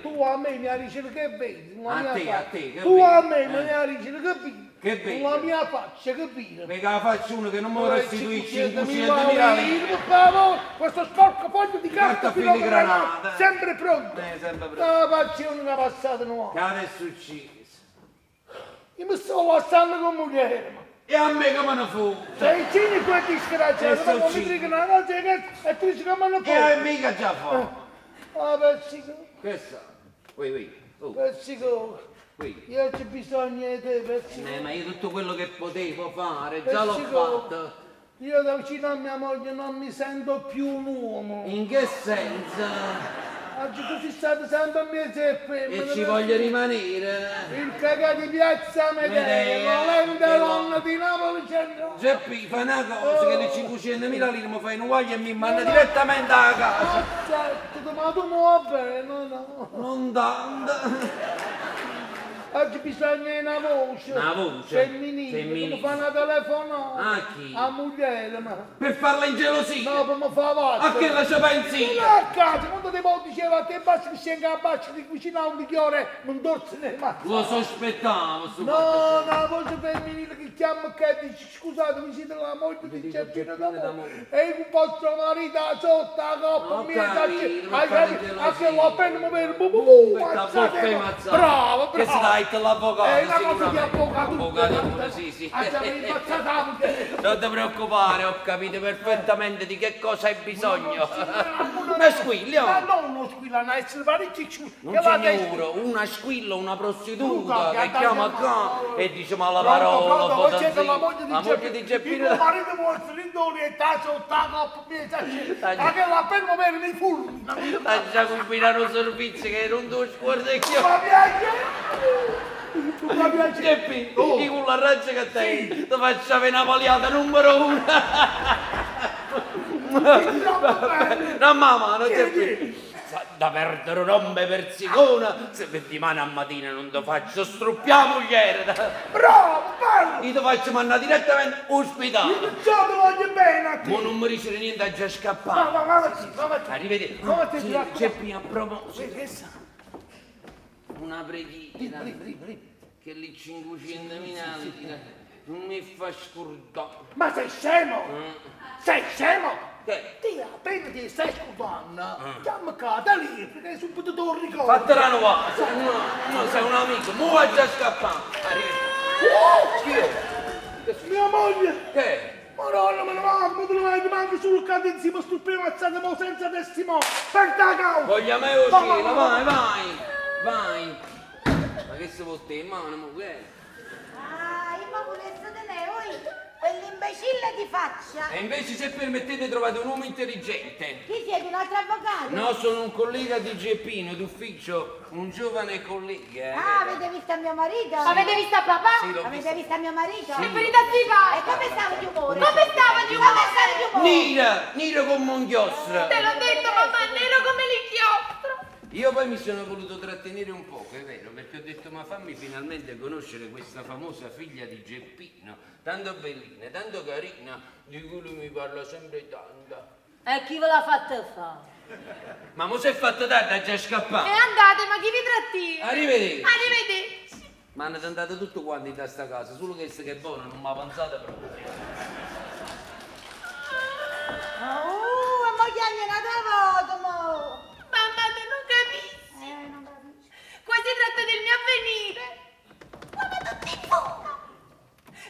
Tu a me mi hai dice che vedi, A te, a te, Tu a me Eh. mi hai dice che vedi. Che vedi? Nella mia faccia, capire. Mica la faccio uno che non mi restituisce 500.000 500.000 lire. Questo sporco foglio di carta Carta filigranata. sempre pronto. Eh, sempre pronto. La faccia una passata nuova. Che adesso ucciso. Io mi sto lasciando con moglie. ma. E a me come ne fu? Sei cinico e disgraziato, Eh, ma come dico una cosa che e tu dici come non E a mica già fa. Ah, per sicuro, Che sa? Ui, ui, oh, per sicuro. ui. Io ho bisogno di te, per Eh, ma io tutto quello che potevo fare, Per già l'ho fatto. Io da vicino a mia moglie non mi sento più un uomo. In che senso? Oggi tu sei stato sempre a mia zeppe. E ci voglio rimanere. Il cagà di piazza Medea, volente donna di Napoli centro. Geppi, fai una cosa che le 500.000 lire mi fai un uguaglio e mi manda direttamente a casa. Ma certo, ma tu va bene, no, no. Non tanto. Oggi bisogna una voce. Una voce? Femminile. Femminile. Come fa una telefonata. A chi? A moglie, ma. Per farla ingelosire? No, per mi fa vacca. A che la ci pensi? Non a casa, quando te poi diceva a te basta che scenga a bacio di cucina un liquore, non dorsi nel mazzo. Lo sospettavo, sto No, una voce femminile che chiama che dice scusate mi siete la moglie di Giappino d'amore e io posso marito sotto la coppa mia ma gelosia. anche lo appena mi ma- mazzata. bravo bravo dai te l'avvocato, è una cosa di avvocato Avvocato pure, sì, sì. ah Non ti preoccupare, ho capito perfettamente di che cosa hai bisogno. Una squiglia? ma non uno squilla una essere parecchi Non signoro, una squilla, una prostituta che chiama qua e dice ma la Pronto, parola, siete fotanzina. la moglie di La moglie Geppino. di Il marito vuole doni e mia, sa- ma che la mi vede mi fulmina. Lascia combinare un servizio che non tu scorda che io. Ma! Ma! Geppi, Oh. con la razza che te, ti faccio una paliata numero uno. No mamma, non c'è più. Da perdere rompe per sicona, se settimana a mattina non ti faccio struppiamo ieri. Bravo, bello! Io ti faccio mandare direttamente ospedale. Ciao, ti voglio bene a te! Ma non mi dice niente, è già Ma, scappato. ma, ma, sì, ma, ma, Arrivederci. Come ti Sì, raccomando? Geppi, a proposito. Sì, che sa? Una preghiera. Che lì 500.000 lire. Non mi fa scordare. Ma sei scemo? Sei scemo? Che? Ti appena ti stai scordando, chiama qua, da lì, perché subito te lo ricordo. Fatela. No, no, sei un amico. Mo già. Chi è? Mia moglie! Che? Madonna, ma te ne vai, manchi sul canto insieme sul primo alzato, ma senza testimone. Per da causa! Vogliamo me uscire, vai, vai. Vai. Ma che se vuol te in mano, è? Ah, io ma volessi tenere, oi, quell'imbecille di faccia. E invece se permettete trovate un uomo intelligente. Chi siete, un altro avvocato? No, sono un collega di Geppino d'ufficio, un giovane collega. eh. Ah, avete visto mio marito? Avete visto a papà? Sì, l'ho Avete visto mio marito? Che verità si fa? E come stava di umore? Come stava di umore? Come stava di umore? Nira, Nira come un chiostro. Te l'ho detto, mamma, nero come l'inchiostro. Io poi mi sono voluto trattenere un poco, è vero, perché ho detto ma fammi finalmente conoscere questa famosa figlia di Geppino, tanto bellina, tanto carina, di cui lui mi parla sempre tanto. E chi ve l'ha fatta fare? Ma mo si è fatta tardi, è già E scappato. andate, ma chi vi trattina? Arrivederci. Arrivederci. Ma hanno tentato tutto quanti da sta casa, solo che se che è buono non mi ha pensato proprio. Oh, e mo gli hanno dato voto, mo. Qua si tratta del mio avvenire. Come tutti in fumo.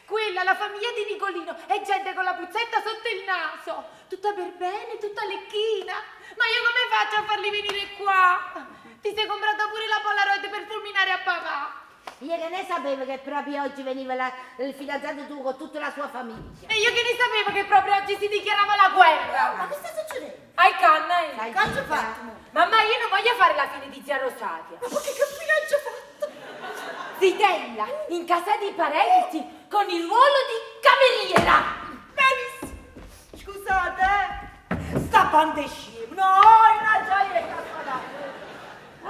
Quella, la famiglia di Nicolino, è gente con la puzzetta sotto il naso. Tutta per bene, tutta lecchina. Ma io come faccio a farli venire qua? Ti sei comprato pure la Polaroid per fulminare a papà. Io che ne sapevo che proprio oggi veniva la- il fidanzato tuo con tutta la sua famiglia. E io che ne sapevo che proprio oggi si dichiarava la guerra. Ma che sta succedendo? Hai canna, eh? Sai cosa fatto? Mamma, io non voglio fare la fine di zia Rosaria. Ma che ha già fatto? Zitella, in casa di parenti, con il ruolo di cameriera. Benissimo. Scusate, eh. Sta è scemo. No, è una gioia che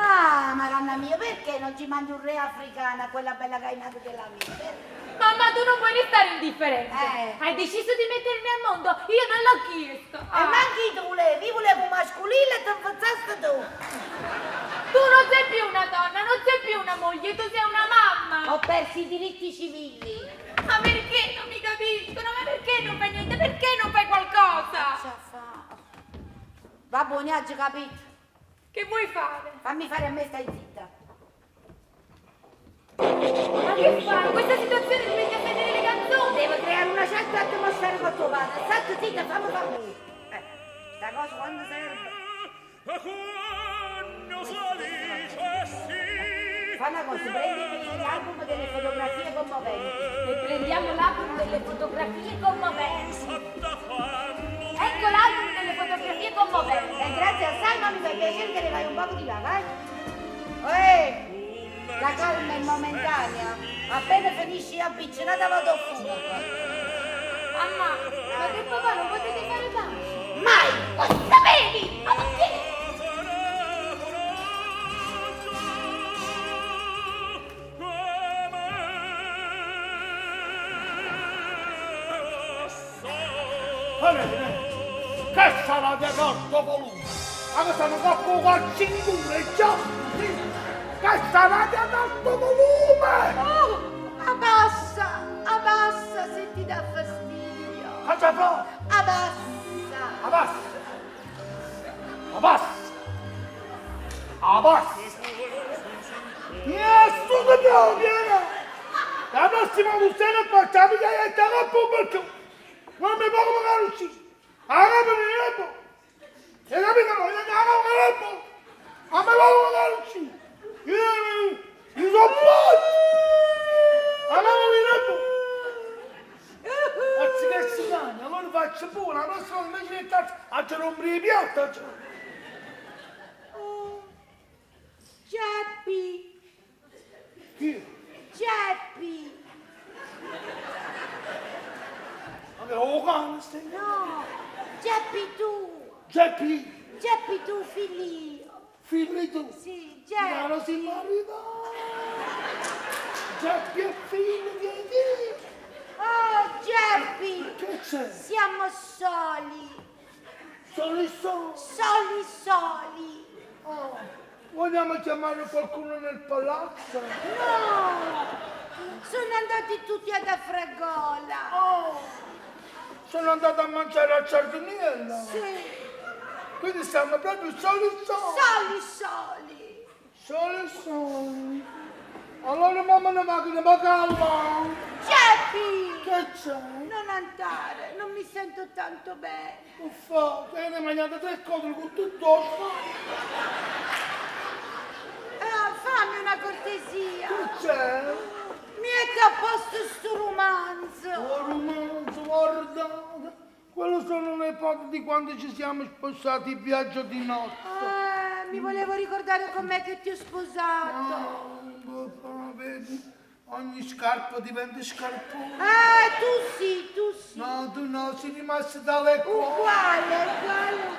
Ah, madonna mia, perché non ci mandi un re africano a quella bella gainata della vita? Mamma, tu non puoi restare indifferente. Eh. Hai deciso di mettermi al mondo, io non l'ho chiesto. E Ah. manchi tu volevi, io volevo mascolino e ti avanzaste tu. Tu non sei più una donna, non sei più una moglie, tu sei una mamma. Ho perso i diritti civili. Ma perché non mi capiscono? Ma perché non fai niente? Perché non fai qualcosa? Va buono, oggi capito. Che vuoi fare? Fammi fare a me, stai zitta. Ma che fai? In questa situazione ti metti a sentire le canzoni. Devo creare una certa atmosfera con tuo padre. Stai zitta, fammi fare. Eh, sta cosa quando serve? Fa una cosa, prendi l'album delle fotografie commoventi. E prendiamo l'album delle fotografie commoventi. Ecco l'album delle fotografie commoventi. E grazie a Salma mi fa piacere che ne vai un poco di là, vai. Uè, la calma è momentanea. Appena finisci la piccinata vado fuga. Mamma, ma che papà non potete fare pace? Mai! Lo sapevi! Ma che... Hallelujah. Che sarà di quarto volume? Ma che stanno troppo con cintura già. Che sarà di quarto volume? Oh, abbassa, abbassa se ti dà fastidio. Cosa fa? Abbassa. Abbassa. Abbassa. Abbassa. Da piano piano. La prossima puttana facciamo che è troppo perché non mi può magari uscire. Allora mi viene E capito? Non è che non mi può magari uscire. Io io sono pronto. Allora mi viene Anziché si cagna, allora faccio buono, la prossima invece di stare a rompere i piatti. Oh, Geppi, Chi? Geppi. Vabbè, oh cane stai. No, Geppi tu. Geppi, Geppi tu, figlio. figli tu. Sì, Ma non si Geppi. marita. Geppi è figlio di? Oh, Geppi. Che c'è? Siamo soli. Sono i soli. Soli, soli. Oh, vogliamo chiamare qualcuno nel palazzo? No, sono andati tutti ad Afragola. Oh, sono andato a mangiare a Giardiniera. Sì, Quindi siamo proprio soli soli. soli, soli. Soli soli. Allora mamma ne macchina, ma calma. Geppi, Che c'è? non andare, non mi sento tanto bene. Uffa, te ne mangiate tre cose con tutto. Ah, fammi una cortesia. Che c'è? Metti a posto sto romanzo. Oh, romanzo, guarda. Quello sono le foto di quando ci siamo sposati in viaggio di notte. Ah, mi volevo ricordare com'è che ti ho sposato. Papà, vedi? Ogni scarpa diventa scarpone. Ah, tu sì, tu sì. No, tu no, sei rimasto tale qua. Uguale, uguale.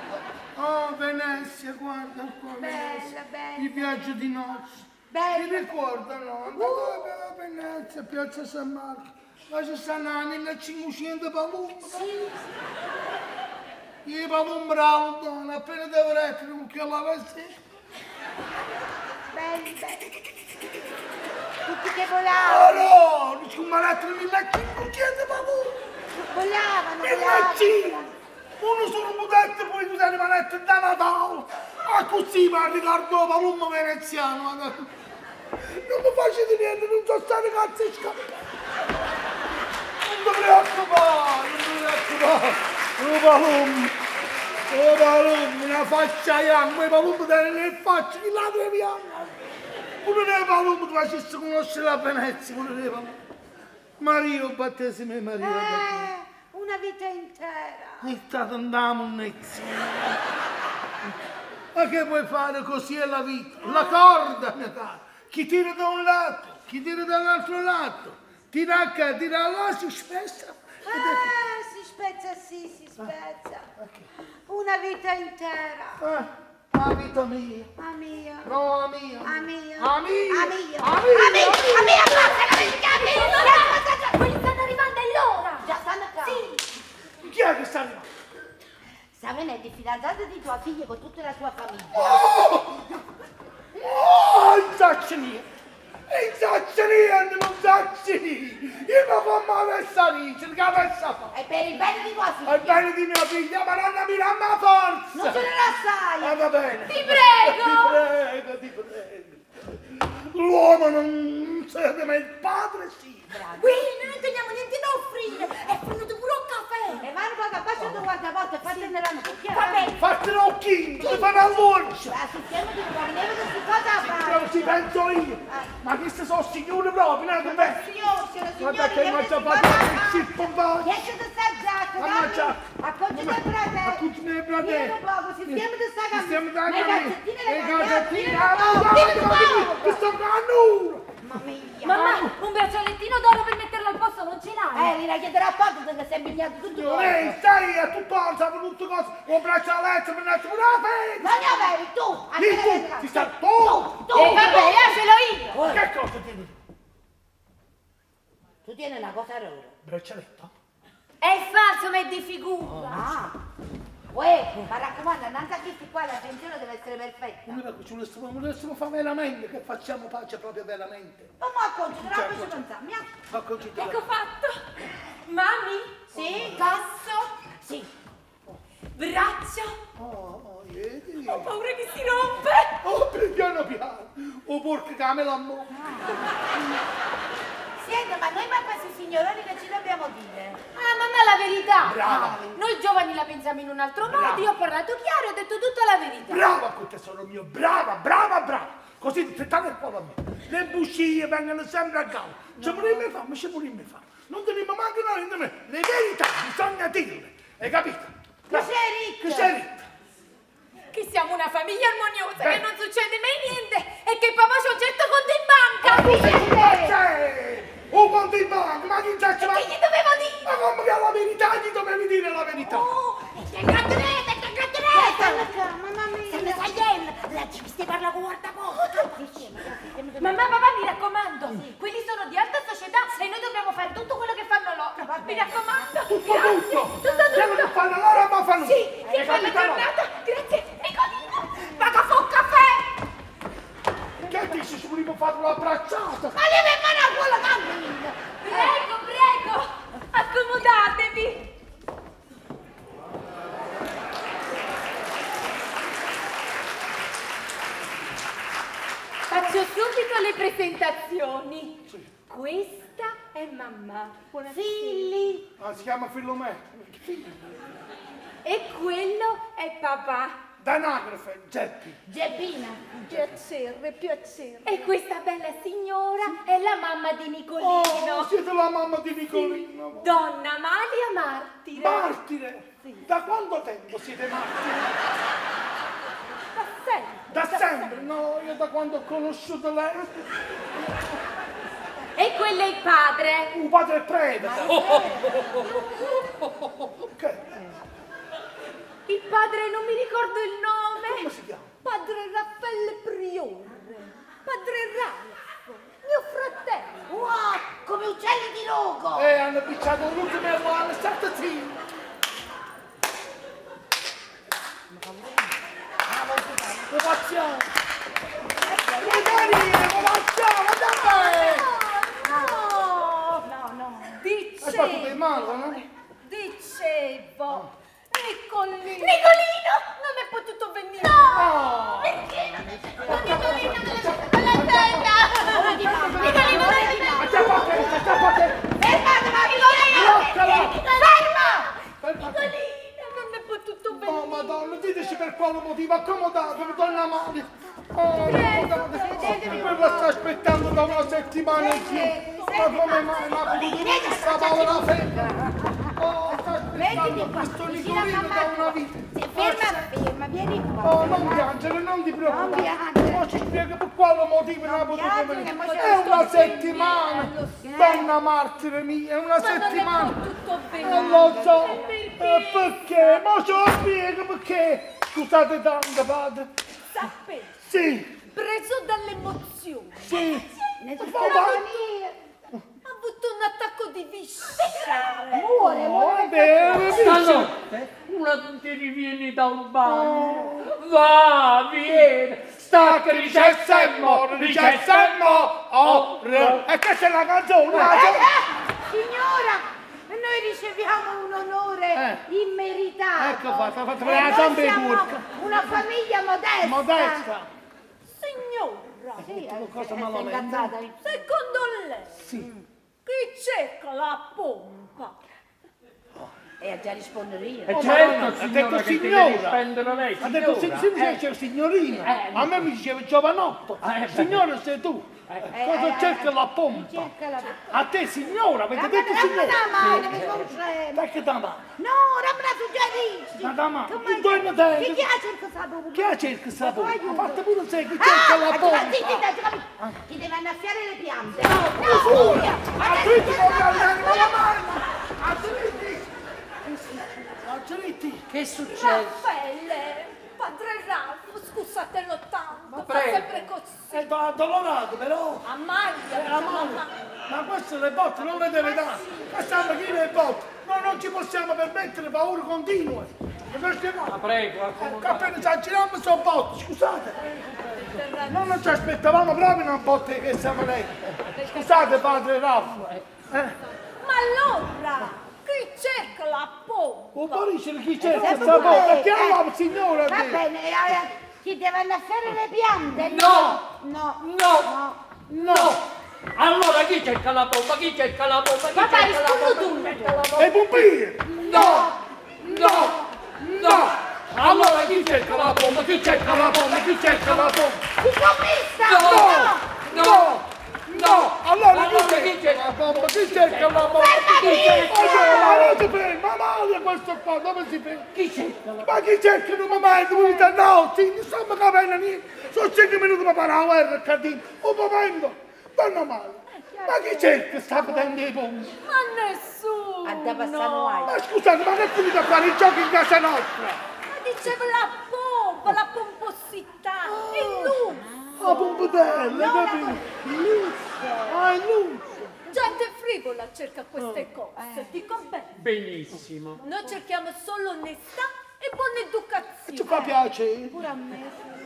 Oh, Venezia, guarda qua. Bella, bella. Il viaggio di nozze. Ti Bella. ricorda, no? Andato a Venezia, Piazza San Marco. Ma ci stanno 1500 palumbre. Io palumbre alto, appena devo essere con quella vestita. Belli, belli. Tutti che volavano. Oh no, non ci mettere 1500 palumbre. Volavano, E volavano. Uno sono mutante poi tu sei rimanete da Natale! Ah così ma ricordo palummo veneziano! Non mi facete niente, non so stare cazzo e scappare! Non ti preoccupare, non ti preoccupare! Oh palummo! Oh palummo, una faccia bianca, i palummo tenen nel faccia, chi ladra bianca! Uno dei palummo ti facesse conoscere la Venezia, uno dei palummo! Mario, battesimo Mario! battesimo. Eh, una vita intera. È stato monnezza. Ma che puoi fare così è la vita? La corda, mia cara. Chi tira da un lato, chi tira dall'altro lato. Tira a qua, tira là, si spessa. Ah, si spezza, sì, si spezza. Una vita intera. Ah, la vita mia. A mia. No, a mia. A mia. A mia. A mia. A A mia. mia. A mia. Basta, a mia. Quelli stanno arrivando, è l'ora. Già stanno qua. Sì. Chi è che sta arrivando? Sta venendo il fidanzato di tua figlia con tutta la sua famiglia. Oh, il zaccinio! Il zaccinio, non zaccinio! Io mi fa male sta riccia, che pensa fa? È per il bene di tua Al figlia. bene di mia figlia, ma non mi dà una forza! Non ce ne la sai. Ah, va bene. Ti prego. Ti prego, ti prego. L'uomo non serve, ma il padre sì. Willy, non teniamo niente da offrire. È venuto pure un caffè. E vanno qua, bacia tu guarda porta e fatene la nuca. Va bene. Fatti l'occhino, ti fanno all'orcia. La sistema di nuovo, ne vedo che cosa fare. Non ci penso io. Ma questi sono signori proprio, non è che Signore, signore, Guarda che signore, mangia che fatto cosa il cippo un po'. Riesci da sta giacca, Ma mangia. Accoggiti il fratello. Accoggiti il fratello. Vieni un poco, sistema di sta camisa. Sistema da Le camisa. calzettine, Le le ah, le ma calzettine, guarda, le Questo è un annuro. Mamma mia. Mamma, un braccialettino d'oro per metterlo al posto non ce l'hai? Eh, li chiederà a poco perché sei impigliato tutto Ehi, quanto. stai a tutto alza, per tutte cose. Un braccialetto, per mettere una fede. Non ne avevi tu. Lì tu, ti sta tu, tu. tu. Eh, vabbè, lascialo io. Che cosa tieni? Tu tieni una cosa rara. Braccialetto? È falso, ma è di figura. Ah. Uè, ma raccomando, annanzi a questi qua la pensione deve essere perfetta. Come va, ci volessimo, volessimo fare veramente, che facciamo pace proprio veramente. Ma mo' concentrare, Certo. poi ci pensiamo. Ma. Ecco fatto. Mami? Sì? Passo? Sì. Braccia? Oh, oh, vedi? Ho paura che si rompe. Oh, piano piano. Oh, porca che me l'ammo. Senta, ma noi ma questi signoroni che ci dobbiamo dire? Ah, mamma, la verità. Brava. Noi giovani la pensiamo in un altro modo. Brava. Io ho parlato chiaro e ho detto tutta la verità. Brava con tesoro mio, brava, brava, brava. Così ti state il cuore a me. Le bugie vengono sempre a galla. Ci vorremmo fare, ma ci vorremmo fare. Non teniamo manco noi, noi. Le verità bisogna dirle. Hai capito? Che sei ricca. Che sei ricca. Che siamo una famiglia armoniosa, Beh. che non succede mai niente e che papà c'ha un certo conto in banca. Ma tu sei! Oh, quanto in banca, ma chi c'è? Che gli dovevo dire? Ma come che la verità gli dovevi dire la verità? Oh, che gratterete, che gratterete. Mamma mia. Se ne sai bene, la ci parla con guardaposta. Mamma, papà, mi raccomando, quelli sono di alta società e noi dobbiamo fare tutto quello che fanno loro. Mi raccomando. Tutto Grazie. tutto! Tutto Quello che tutto. fanno loro, ma fanno Sì, Hai che bella capito, no? giornata. Grazie, Nicolino. Vado a fare un caffè. Che dici, ci volevo fare una bracciata? Ma lei mi fa una cuola cammina. Prego, prego. Accomodatevi. Faccio subito le presentazioni. Questa è mamma. Filli. Ah, si chiama Filomè. E quello è papà. D'anagrafe, Geppi. Geppina. Piacere, piacere. E questa bella signora è la mamma di Nicolino. Oh, siete la mamma di Nicolino. Donna Amalia Martire. Martire! Da quanto tempo siete martiri? Da sempre. Da sempre, no, io da quando ho conosciuto lei. E quello è il padre. Un padre prete. Che? Il padre non mi ricordo il nome. Come si chiama? Padre Raffaele Priore. Padre Ralfo. Mio fratello. Wow, come uccelli di rogo. Eh, hanno picciato e lo hanno stato zitto. Lo facciamo! Magari, lo facciamo, dai! No. No, no. Hai fatto del male, no? Dicevo. Nicolino. Nicolino non è potuto venire. No. Perché? Non Nicolino me la testa. Nicolino non è Ma c'è poche, c'è poche! Fermatevi, Nicolino. Ferma. Nicolino non è potuto venire. Oh, madonna, diteci per quale motivo, accomodatevi, donna Amalia. Oh, accomodatevi. Quella sta aspettando da una settimana qui. Ma come mai mi ha potuto venire questa povera femmina? Oh, sta aspettando questo Nicolino da una vita. Sì, ferma, ferma, vieni qua. Oh, non piangere, non ti preoccupare. Non piangere. Ma ci spiego per quale motivo non potuto piangere, venire. ci È una settimana. Donna martire mia, è una Ma non è settimana. venire. lo so, Perché? Eh, perché? Ma ce lo spiego perché? Scusate tanto, padre. Sapete, Sì, preso dall'emozione. sì. Ne. Ha avuto un attacco di viscera. Muore, Oh, muore. è. Stanotte non ti rivieni da un bagno. Va, vieni. Sta che ricetta e mo, ricetta e mo. Oh, e questa è la canzone. Eh, eh, signora, noi riceviamo un onore Eh. immeritato. Ecco fatto, fatto E vedere e curca. Una famiglia modesta. Modesta. Signora, Sì, Tutto eh, cosa eh, incazzata. secondo lei Sì. Chi cerca la pompa? E già rispondere io. E Oh, certo, Madonna, ha signora, detto che ti signora. lei, Ha detto signora. sì, Eh, c'è signorina. Eh, A me mi diceva giovanotto. Eh, beh. Signore sei tu. Cosa eh, cerca eh, la pompa? Cerca la A te signora, avete Ma detto ma signora. da male, mi concede. Perché da male? No, la suggerisci. Ma da male? Come Che donna te? Chi ha cercato sapore? Chi ha cerca il sapore? Ha fatto pure sei chi Ah, cerca la ma pompa. sì, sì, dai, ti deve annaffiare le piante. No, No, furia! Ma A adesso dritti che con cosa- la la mano! A dritti! A dritti! Che succede? Raffaele, padre Ralfo, scusatelo tanto, Ma fa sempre così. È addolorato però! A maglia, Eh, mano. Ma queste le botte non le deve dare! Quest'anno chi le botte? Non non ci possiamo permettere paure continue. La prego, accomodate. appena esageriamo sono botti, scusate. No, non ci aspettavamo proprio una botte che siamo lei. Scusate padre Raffa. Eh. Ma allora, cerca la Oh, pompa? Boris, chi Eh, vabbè, botta? eh, Chiama signora. Va bene, eh, ti devo annaffiare le piante? No! No! No! No! Allora chi cerca la bomba? Chi cerca la bomba? Chi Papà, cerca la rispondo tu. Chi cerca la? E pompieri! No! No! No! Allora chi cerca la bomba? Chi cerca la bomba? Chi cerca la bomba? Il commista! No! No! No! Allora chi Allora cerca chi cerca la bomba? Chi cerca la bomba? Fermati! Oh, ma non ma male questo qua, dove si ferma? Chi cerca la Ma chi cerca non mi mai dovuto no, sì, non stiamo capendo niente. Sono 5 minuti per fare la guerra, Cardino. Un momento, vanno male. Ma chi cerca sta vedendo i bombi? Ma nessuno! Andava a San Juan. Ma scusate, ma che è finito a fare i giochi in casa nostra? Ma dicevo la pompa, la pomposità, il lusso! La pompatella, No, la capito? Ah, il lusso. Gente frivola cerca queste cose, dico bene. Benissimo. Noi cerchiamo solo onestà e buona Ci educazione. fa piacere. Pure a me.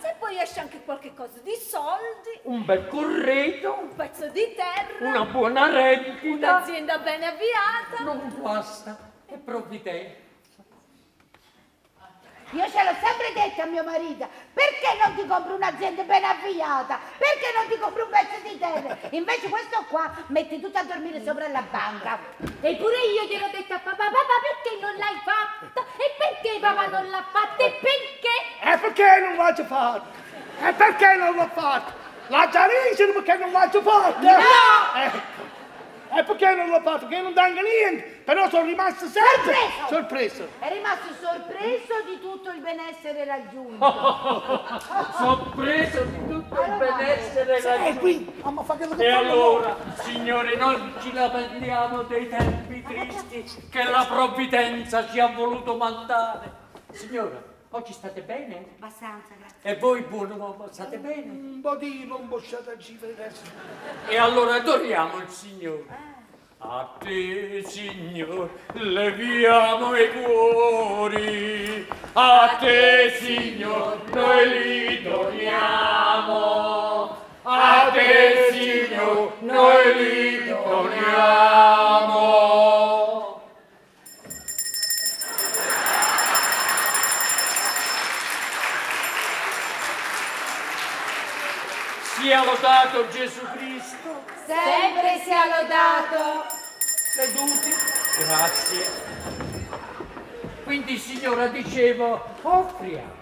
Se poi esce anche qualche cosa di soldi, Un bel corredo, un pezzo di terra, una buona reddita. un'azienda ben avviata. Non guasta. È provvidenza. Io ce l'ho sempre detto a mio marito, perché non ti compri un'azienda ben avviata? Perché non ti compri un pezzo di terra? Invece questo qua metti tutto a dormire sopra la banca. Eppure io gliel'ho detto a papà, papà perché non l'hai fatta? E perché papà non l'ha fatta? E perché? E perché non l'ho fatto? E perché non l'ho fatto? La Giarisi perché non l'ho fatto? No! Ecco. E perché non l'ho fatto? Che non tengo niente. Però sono rimasto sempre Sorpreso! sorpreso. È rimasto sorpreso di tutto il benessere raggiunto. Sorpreso di tutto il benessere E raggiunto. qui, mamma E allora, signore, non ci lamentiamo dei tempi tristi che la provvidenza ci ha voluto mandare. Signora, oggi state bene? Abbastanza, grazie. E voi, buon uomo, state bene? Un po' di lombosciata a cifre adesso. E allora adoriamo il Signore. A te, Signore, leviamo i cuori. A te, Signore, noi li doniamo. A te, Signore, noi li doniamo. Sia lodato Gesù Cristo. Sempre sia lodato. Seduti. Grazie. Quindi signora dicevo, offriamo,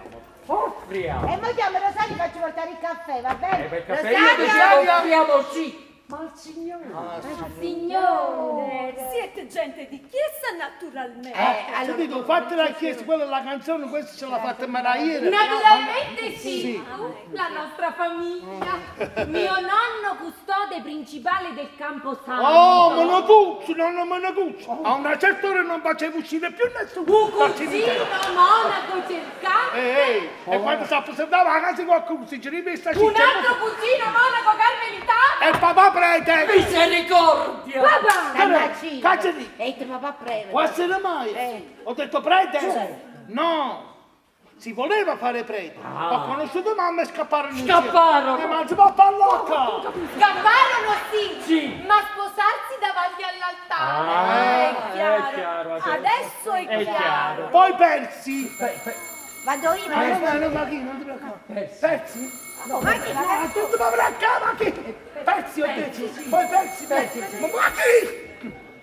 offriamo. E vogliamo Rosario faccio portare il caffè, va bene? Eh, perché io Rosario! dicevo offriamo sì, ma al Signore. Signore! Siete gente di chiesa naturalmente. Eh, allora, Capito? Fate la chiesa, quella è la canzone, questa ce l'ha fatta Mariera. Naturalmente sì, Sì. la nostra famiglia. Mio nonno custode principale del Camposanto. Oh, Monocuccio, nonno Monocuccio. A una certa ora non facevo uscire più nessuno. Un cugino monaco cercato. Ehi, ehi, e quando si presentava a casa qualcuno si ci rimessa Un altro cugino monaco carmelitano. E il papà prete. Misericordia! Papà! Annacino! Cazzo di- E il papà preve. Può essere mai? Eh. Ho detto prete? No. Si voleva fare prete. Ho conosciuto mamma e scapparono insieme. Scapparono. E ma si va a pallocca. Scapparono sì, Sì. ma sposarsi davanti all'altare. Ah, è chiaro. è chiaro adesso. Adesso è È chiaro. chiaro. Poi persi. Vado io, Ma vado no, io. no, ma? Non ti preoccupare. Persi. Persi? No, ma chi? No, tutto ma bracca, ma chi? Persi, ho detto. Poi persi, persi. Ma ma chi?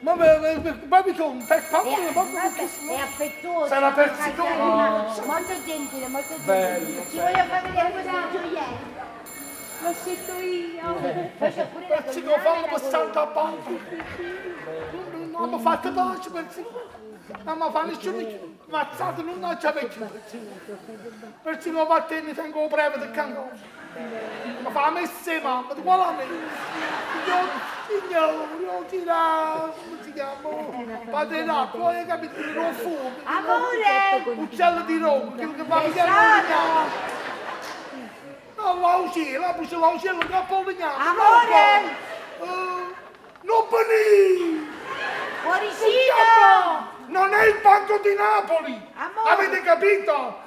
Ma ma- ma- ma- ma mi con, per È, paura, ma vabbè, è affettuoso. Sarà persi tu. Cagliarina, Molto gentile, molto gentile. Ci voglio far vedere questo gioiello. L'ho scelto io. Poi c'ho pure la Persi che cognata fanno e la per salta a palla. Non mi fate pace, persi. Non mi fanno nessuno. Non c'è più. Persi non va a te, ne tengo breve del cango. Ma fa messe, mamma, tu qual è? Signore, non ti dà, come si chiama? Padre d'acqua, hai capito? Non fumo. Amore! Uccello di Roma, quello che fa vedere. No, l'augello, la buccia l'augello che ha polignato. Amore! Eh, non venì! Cuoricino! di Napoli! Amore. Avete capito?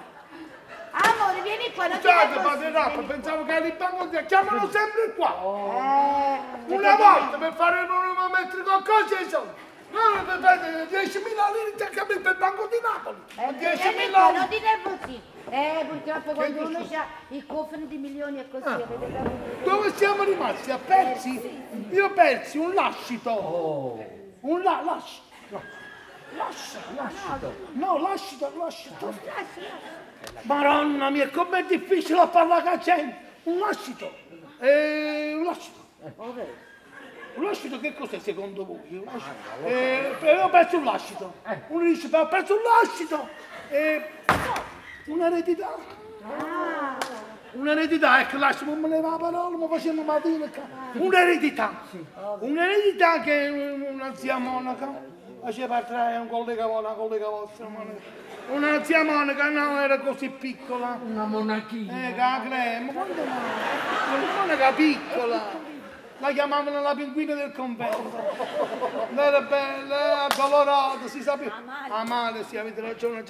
Amore, vieni qua, non ti Scusate, padre Rappa, pensavo che era il banco di... Chiamano sempre qua! Eh, Una volta per fare un mettere qualcosa e soldi! No, per prendere 10.000 lire già capito per il banco di Napoli! eh, vieni qua, 10.000 non ti nervosi. Eh, purtroppo quando uno ha il cofano di milioni è così, Ah. avete capito? Dove siamo rimasti? A persi? Io ho persi un lascito! Un la... lascito! Lascia, lascito! No, lascito, lascito! Madonna mia, com'è difficile a parlare con la gente! Un lascito! Eh, un lascito! Un lascito che cos'è secondo voi? Un lascito? Eh, eh, ho perso un lascito! Uno dice, ho perso un lascito! Eh, un'eredità! Un'eredità, ecco, lasciamo me ne va la parola, ma facciamo mattina. Un'eredità! Un'eredità che una zia monaca faceva trarre un collega, una collega vostra, monaca. Una zia monaca no, era così piccola. Una monachina. Eh, che la crema, quando mai? Una monaca piccola. La chiamavano la pinguina del convento. Era bella, addolorata, si sapeva. Amale, sì, avete ragione.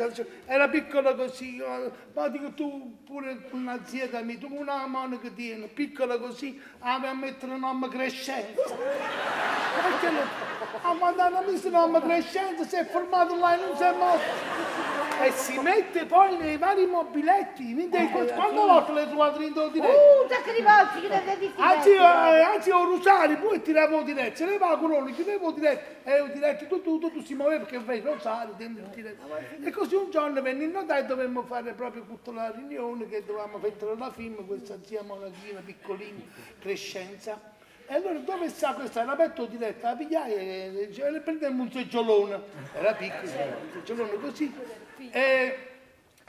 Era piccola così. eh, Ma dico tu, pure una zia da me, tu una monaca tieni, piccola così, avevi a mettere un nome crescenza. Perché lo- a mandare a me nome crescenza, si è formato là e non si è morto. E si mette poi nei vari mobiletti. Quindi, quante volte le trovate in due diretti? Uh, un sacco di volte che deve di Anzi, ho Rosario, poi tiravo diretto, se ne va con loro, chiudevo diretto, e ho diretto tutto, tutto, si muoveva perché vai Rosario, dentro il diretto. E così un giorno venne in notaio e dovevamo fare proprio tutta la riunione, che dovevamo mettere la firma, questa zia monachina, piccolina, crescenza. E allora dove sta questa? La metto diretta, la pigliai e e le prendemmo un seggiolone, era piccolo, un seggiolone così. E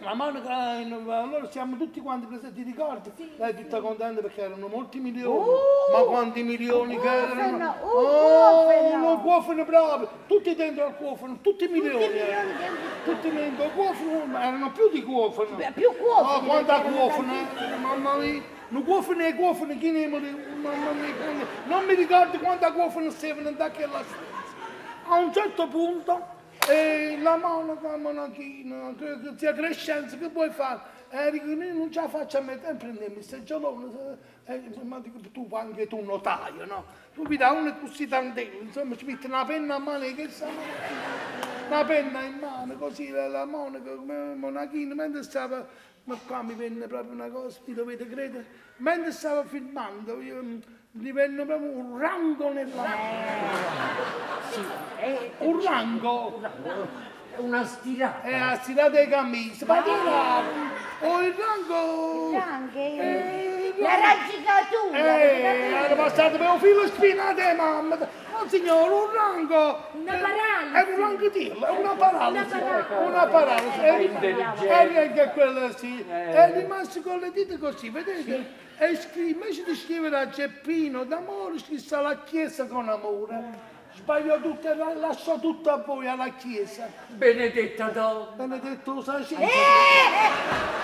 la monaca, in- allora siamo tutti quanti presenti, ti ricordi? Lei è tutta contenta perché erano molti milioni, ma quanti milioni che erano! Uh, uh, Oh, un cofano proprio, tutti dentro al cofano, tutti milioni milioni erano, dentro. tutti dentro al cofano, ma erano più di cofano! Beh, più cofani, Oh, quanta cofano, eh, mamma mia! Un cofano e cofano, chi ne mamma mia, non mi ricordo quanta cofano stavano da quella. A un certo punto, eh, la monaca, monachina, zia Crescenza, che vuoi fare? Eh, dico, io non ce la faccio a mettere, prendiamo il seggiolone, eh, ma dico, tu anche tu notaio, no? Tu mi dai uno così tantello, insomma, ci metti una penna a mano, che sa, una penna in mano, così la, la monaca, monachina, mentre stava, ma qua mi venne proprio una cosa, mi dovete credere, mentre stavo filmando, io, mm, mi venne proprio un rango nella un rango Una stirata. e ha stirato le camicie, ma che era? Oh, il rango! Anche Eh, la raggicatura. Eh, era passato per un filo spinato, eh, mamma. No, signore, un rango. Una Eh, paralisi. È un rango di è una paralisi. Una paralisi. Paralisi. È E- intelligente. E anche quello sì. È rimasto con le dita così, vedete? E invece di scrivere a Geppino d'amore, scrisse alla chiesa con amore. Sbagliò tutto e la- lasciò tutto a voi, alla chiesa. Benedetta donna. Benedetto. Eh, eh,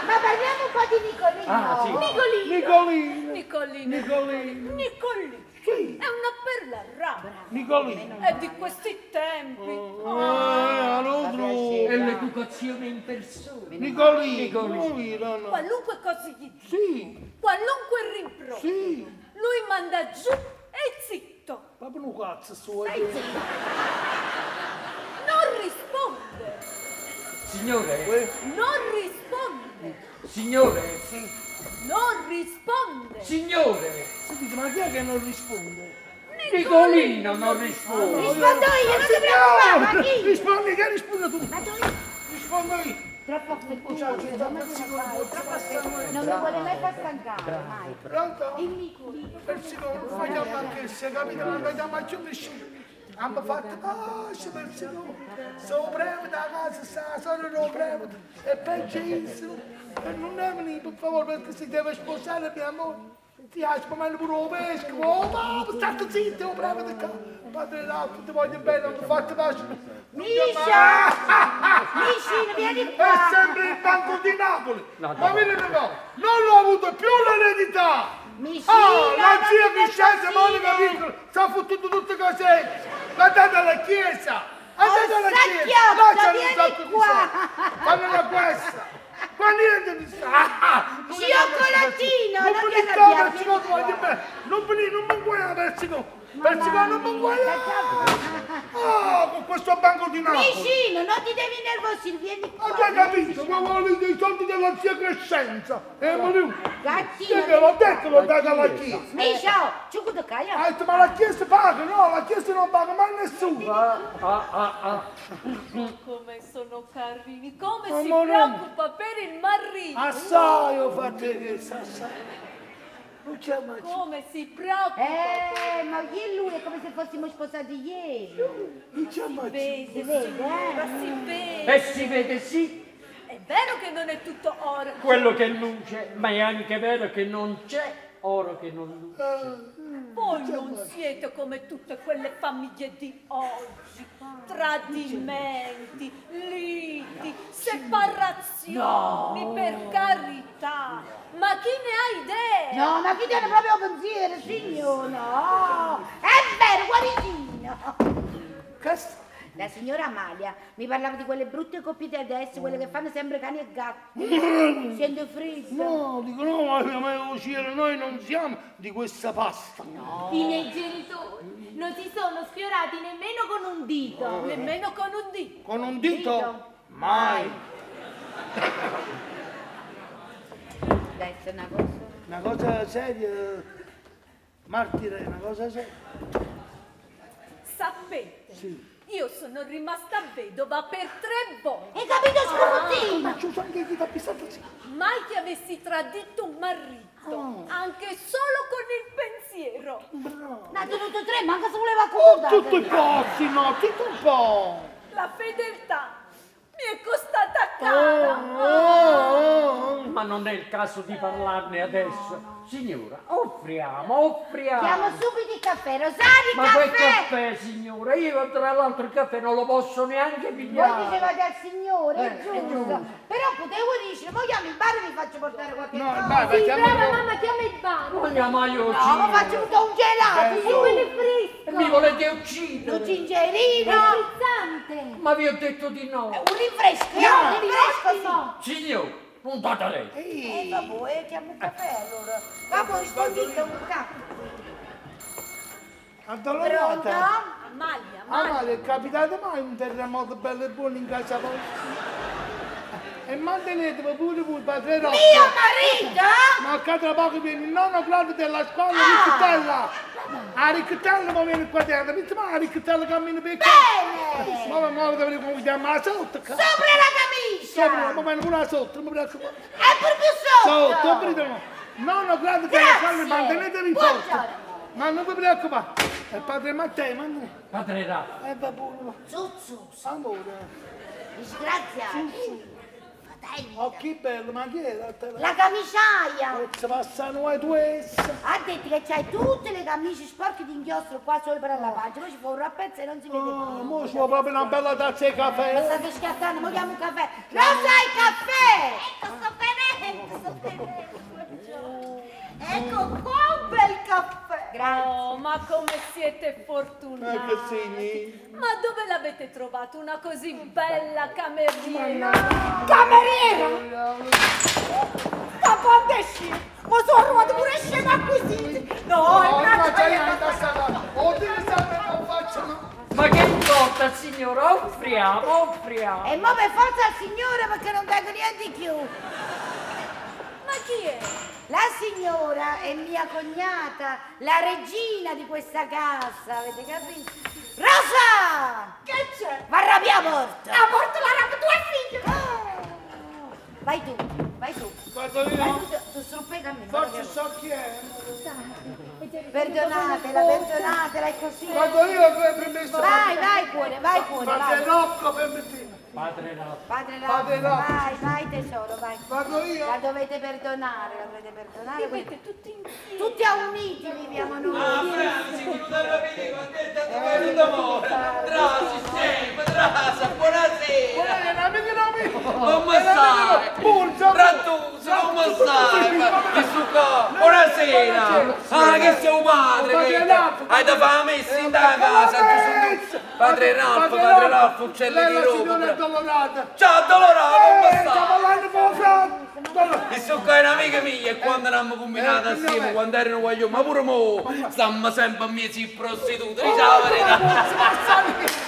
ma parliamo un po' di Nicolino. Ah, sì. Nicolino. Nicolino. Nicolino. Nicolino. Nicolino. Sì. È una perla rara. Nicolino. È di questi tempi. Eh, allora, È l'educazione in persona. Nicolino. Nicolino. Nicolino. Qualunque cosa gli dici, Sì, qualunque rimprovero, sì. lui manda giù e zitto. Proprio un cazzo suo. Stai zitto. Non risponde. Signore, Non risponde. signore, Non risponde. signore. Sentite, ma chi è che non risponde? Nicolino non risponde. Rispondo io, non ti preoccupare, ma chi? Rispondi, che risponde tu? Ma tu Rispondo io. troppo affettuoso, ciao, non mi vuole fare, troppo affettuoso. Non mi vuole mai far stancare, mai. Pronto? Il Nicolino. Per secondo, facciamo anche se capito, non vediamo più vicino. Hanno fatto pace per secondo. Sono bravo da casa, sta, sono bravo. E peggissimo. E non è venuto, per favore, perché si deve sposare mia moglie. Ti piace, ma pure lo vescovo. Oh, ma state zitto, oh, bravo di qua. Padre Ralph, ti voglio bene, non mi fate pace. Non mi Miscia! amare. Miscino, vieni È qua. sempre il banco di Napoli. Ma vedete no, non l'ho avuto più l'eredità. Miscino, Oh, la zia Vincenza Monica così. Piccola sta fottuto tutte cose. La date alla chiesa. Andate alla chiesa, lasciali un sacco di soldi. Fanno la questa. Ma niente di sta. Ah, non Cioccolatino, Non non mi voglio bene. Non mi guarda persico. Persico non mi guarda. Ah, con questo banco di Napoli. Vicino, non ti devi innervosire, vieni qua. Ma tu hai capito? Ma volete i soldi della zia Crescenza. Eh, ma tu? Gattino. Io te l'ho detto, l'ho dato alla chiesa. Mi ciao, ci kaya. Ha detto, ma la chiesa paga, no, la chiesa non paga mai nessuno. Ah, ah, ah, ah. Come sono carini, come Ma si preoccupa per il marito. Assai ho fatto questo, assai. Mai. Come si preoccupa. Eh, ma chi è lui? È come se fossimo sposati ieri. Mai. Vede, Si vede, signora, eh? si vede. E si vede sì È vero che non è tutto oro. quello che luce, ma è anche vero che non c'è oro che non luce. Voi non siete come tutte quelle famiglie di oggi. Tradimenti, liti, separazioni, per carità. Ma chi ne ha idea? No, ma chi tiene proprio pensiero, signor? No. È vero, guaricino. Questo. La signora Amalia mi parlava di quelle brutte coppie di adesso, quelle che fanno sempre cani e gatti. Sento freddo. No, dico no, ma ma uscire noi non siamo di questa pasta. I miei genitori non si sono sfiorati nemmeno con un dito. Nemmeno con un dito. Con un dito? Dito. Mai. Adesso è una cosa. Una cosa seria. Martire, una cosa seria. Sapete, Sì. io sono rimasta vedova per tre volte. Hai capito, scrutino? Ma c'ho anche chi ti ha pissato. Mai che avessi tradito un marito, anche solo con il pensiero. Ne ha tenuto tre, manca se voleva coda. Tutto un po', sì, no, tutto un po'. La fedeltà mi è costata Oh, oh, oh. Ma non è il caso di parlarne adesso. Signora, offriamo, offriamo. Chiamo subito il caffè, Rosario, Ma quel caffè! signora, io tra l'altro il caffè non lo posso neanche Voi pigliare. dicevate al signore, è Eh, è giusto. giusto. Però potevo dire, ma chiamo il bar e vi faccio portare qualche No, cosa. il bar, Sì, facciamo brava un- mamma, chiama il bar. Vogliamo No, aiuto. ma faccio tutto un gelato, Eh, su. Quello è fresco. Mi volete Un uccidere? gingerino. frizzante. Ma vi ho detto di no. Un rinfresco, no, un sì. Signor, non date lei. Eh, vabbè, chiamo un caffè allora. Vabbè, rispondite un caffè. Pronto? Addolorata. Amalia, Amalia. ma è capitato mai un terremoto bello e buono in casa vostra? E mantenetevi pure voi, padre Rocco. Mio marito? Ma che tra poco viene il nonno Claudio della scuola, Ah! Ricchettella. A Ricchettella ma viene qua dentro, mi ma a Ricchettella cammina per qua. Bene! Ma ma dovrei come chiamare sotto. ca- Sopra la camicia! Sopra, ma viene pure sotto, non mi preoccupare. È più sotto! Sotto, capito? Nonno Claudio della scuola, mantenetevi forte. Ma non vi preoccupare. E padre Matteo, ma no. Padre Raffa. Eh, va pure. Su, su, su. Fratello. Oh, che bello, ma chi è? La camiciaia! Si passano le tue Ha detto che c'hai tutte le camicie sporche di inchiostro qua sopra la pancia, poi ci fa un rappezzo e non si vede Oh, più. mo ci vuole proprio una bella tazza di Ma caffè. state scattando, mo chiamo un caffè. Rosa il caffè! Ecco, sto venendo, sto venendo. Ecco qua un bel caffè. Grazie. Oh, ma come siete fortunati. Che segni? Ma dove l'avete trovato una così bella cameriera? Cameriera! Sta pandesci! Ma sono arrivato pure scemo acquisiti! No, Oh, è ma una. Oh, devi sapere che facciano. Ma che importa, signora? Offriamo, offriamo. E mo per forza al signore perché non tengo niente di più. Ma chi è? La signora è mia cognata, la regina di questa casa, avete capito? Rosa! Che c'è? Va a rabbia la porta! La porta la rabbia tua figlia! Vai tu, vai tu. Vado Vai io. tu, tu struppe cammino. Forse so chi è. Perdonatela, perdonatela, è così. Vado io che permesso. Vai, vai cuore, vai cuore, Padre vai. Rocco, permettimi. Padre Raffa. Padre Padre Rocco, Rocco. vai, vai tesoro, vai. Vado io. La dovete perdonare, la dovete perdonare. Vivete tutti insieme. Tutti uniti viviamo noi. buonasera! Buonasera, amico mio. Come stai? Pulso. Rattuso, come stai? Che su qua? Buonasera! Ah, che sei un padre! Hai da fare la messa in casa! Padre Ralfo, padre Ralfo, uccelli Lei di la Roma! signora è dolorata. Ciao, come Eh, sta parlando con. Dolor- E su qua è un'amica mia e quando eravamo combinati assieme, quando erano guaglioni, ma pure mo, stiamo sempre a mesi prostituti, diciamo la verità.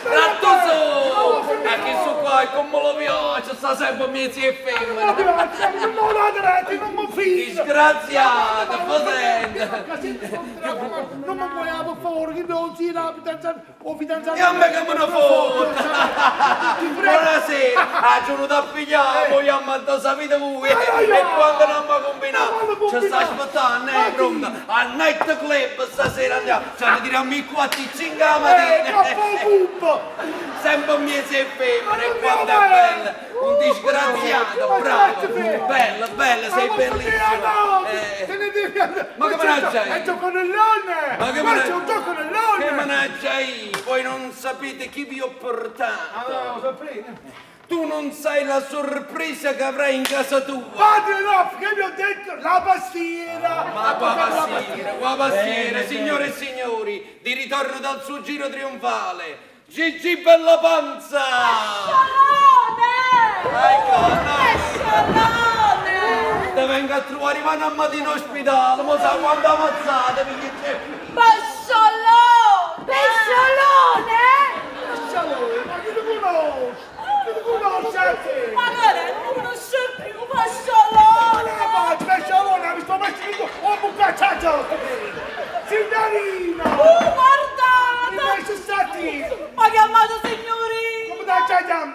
Tratto su! E che su qua è come lo piace, sta sempre a mesi e femmine. Non la diretti, non mi fido. Disgraziato, potente. Non mi vogliamo fuori, che non si. O fidanzato. E a me che me ne fotte! Buonasera! Ah, giuro da pigliare, vogliamo andare a vita voi! E quando andiamo a combinare? Ci sta aspettando, eh, pronta? Al night club stasera andiamo! Ci ritiriamo i quattro cinque la Eh, mattina! Sempre un mese e femmina, e quanto è bella! Un disgraziato, bravo! Bella, bella, sei bellissima! Eh, ne. Ma che è- managgia? È un gioconellone. Ma che è managgia? gioconellone. Che managgia io? Voi non sapete chi vi ho portato! Allora, saprete. Tu non sai la sorpresa che avrai in casa tua! Padre Roff, che vi ho detto? La pastiera. Ma qua passiera, qua passiera, signore e signori, di ritorno dal suo giro trionfale, Gigi Bella Panza! Ecco, no. Te venga a trovare mano a mattina in ospedale, ma sa quando ammazzate, perché c'è... Pesciolone! Pesciolone! Pesciolone, ma chi ti conosce? Chi ti conosce a te? Ma che è? Non conosce più Ma Pesciolone! che fai, pesciolone? Mi sto mettendo un bucacciato. Signorina! Uh, Mi guardate! messo stati. Ma chiamato signori! Come dai già chiamo?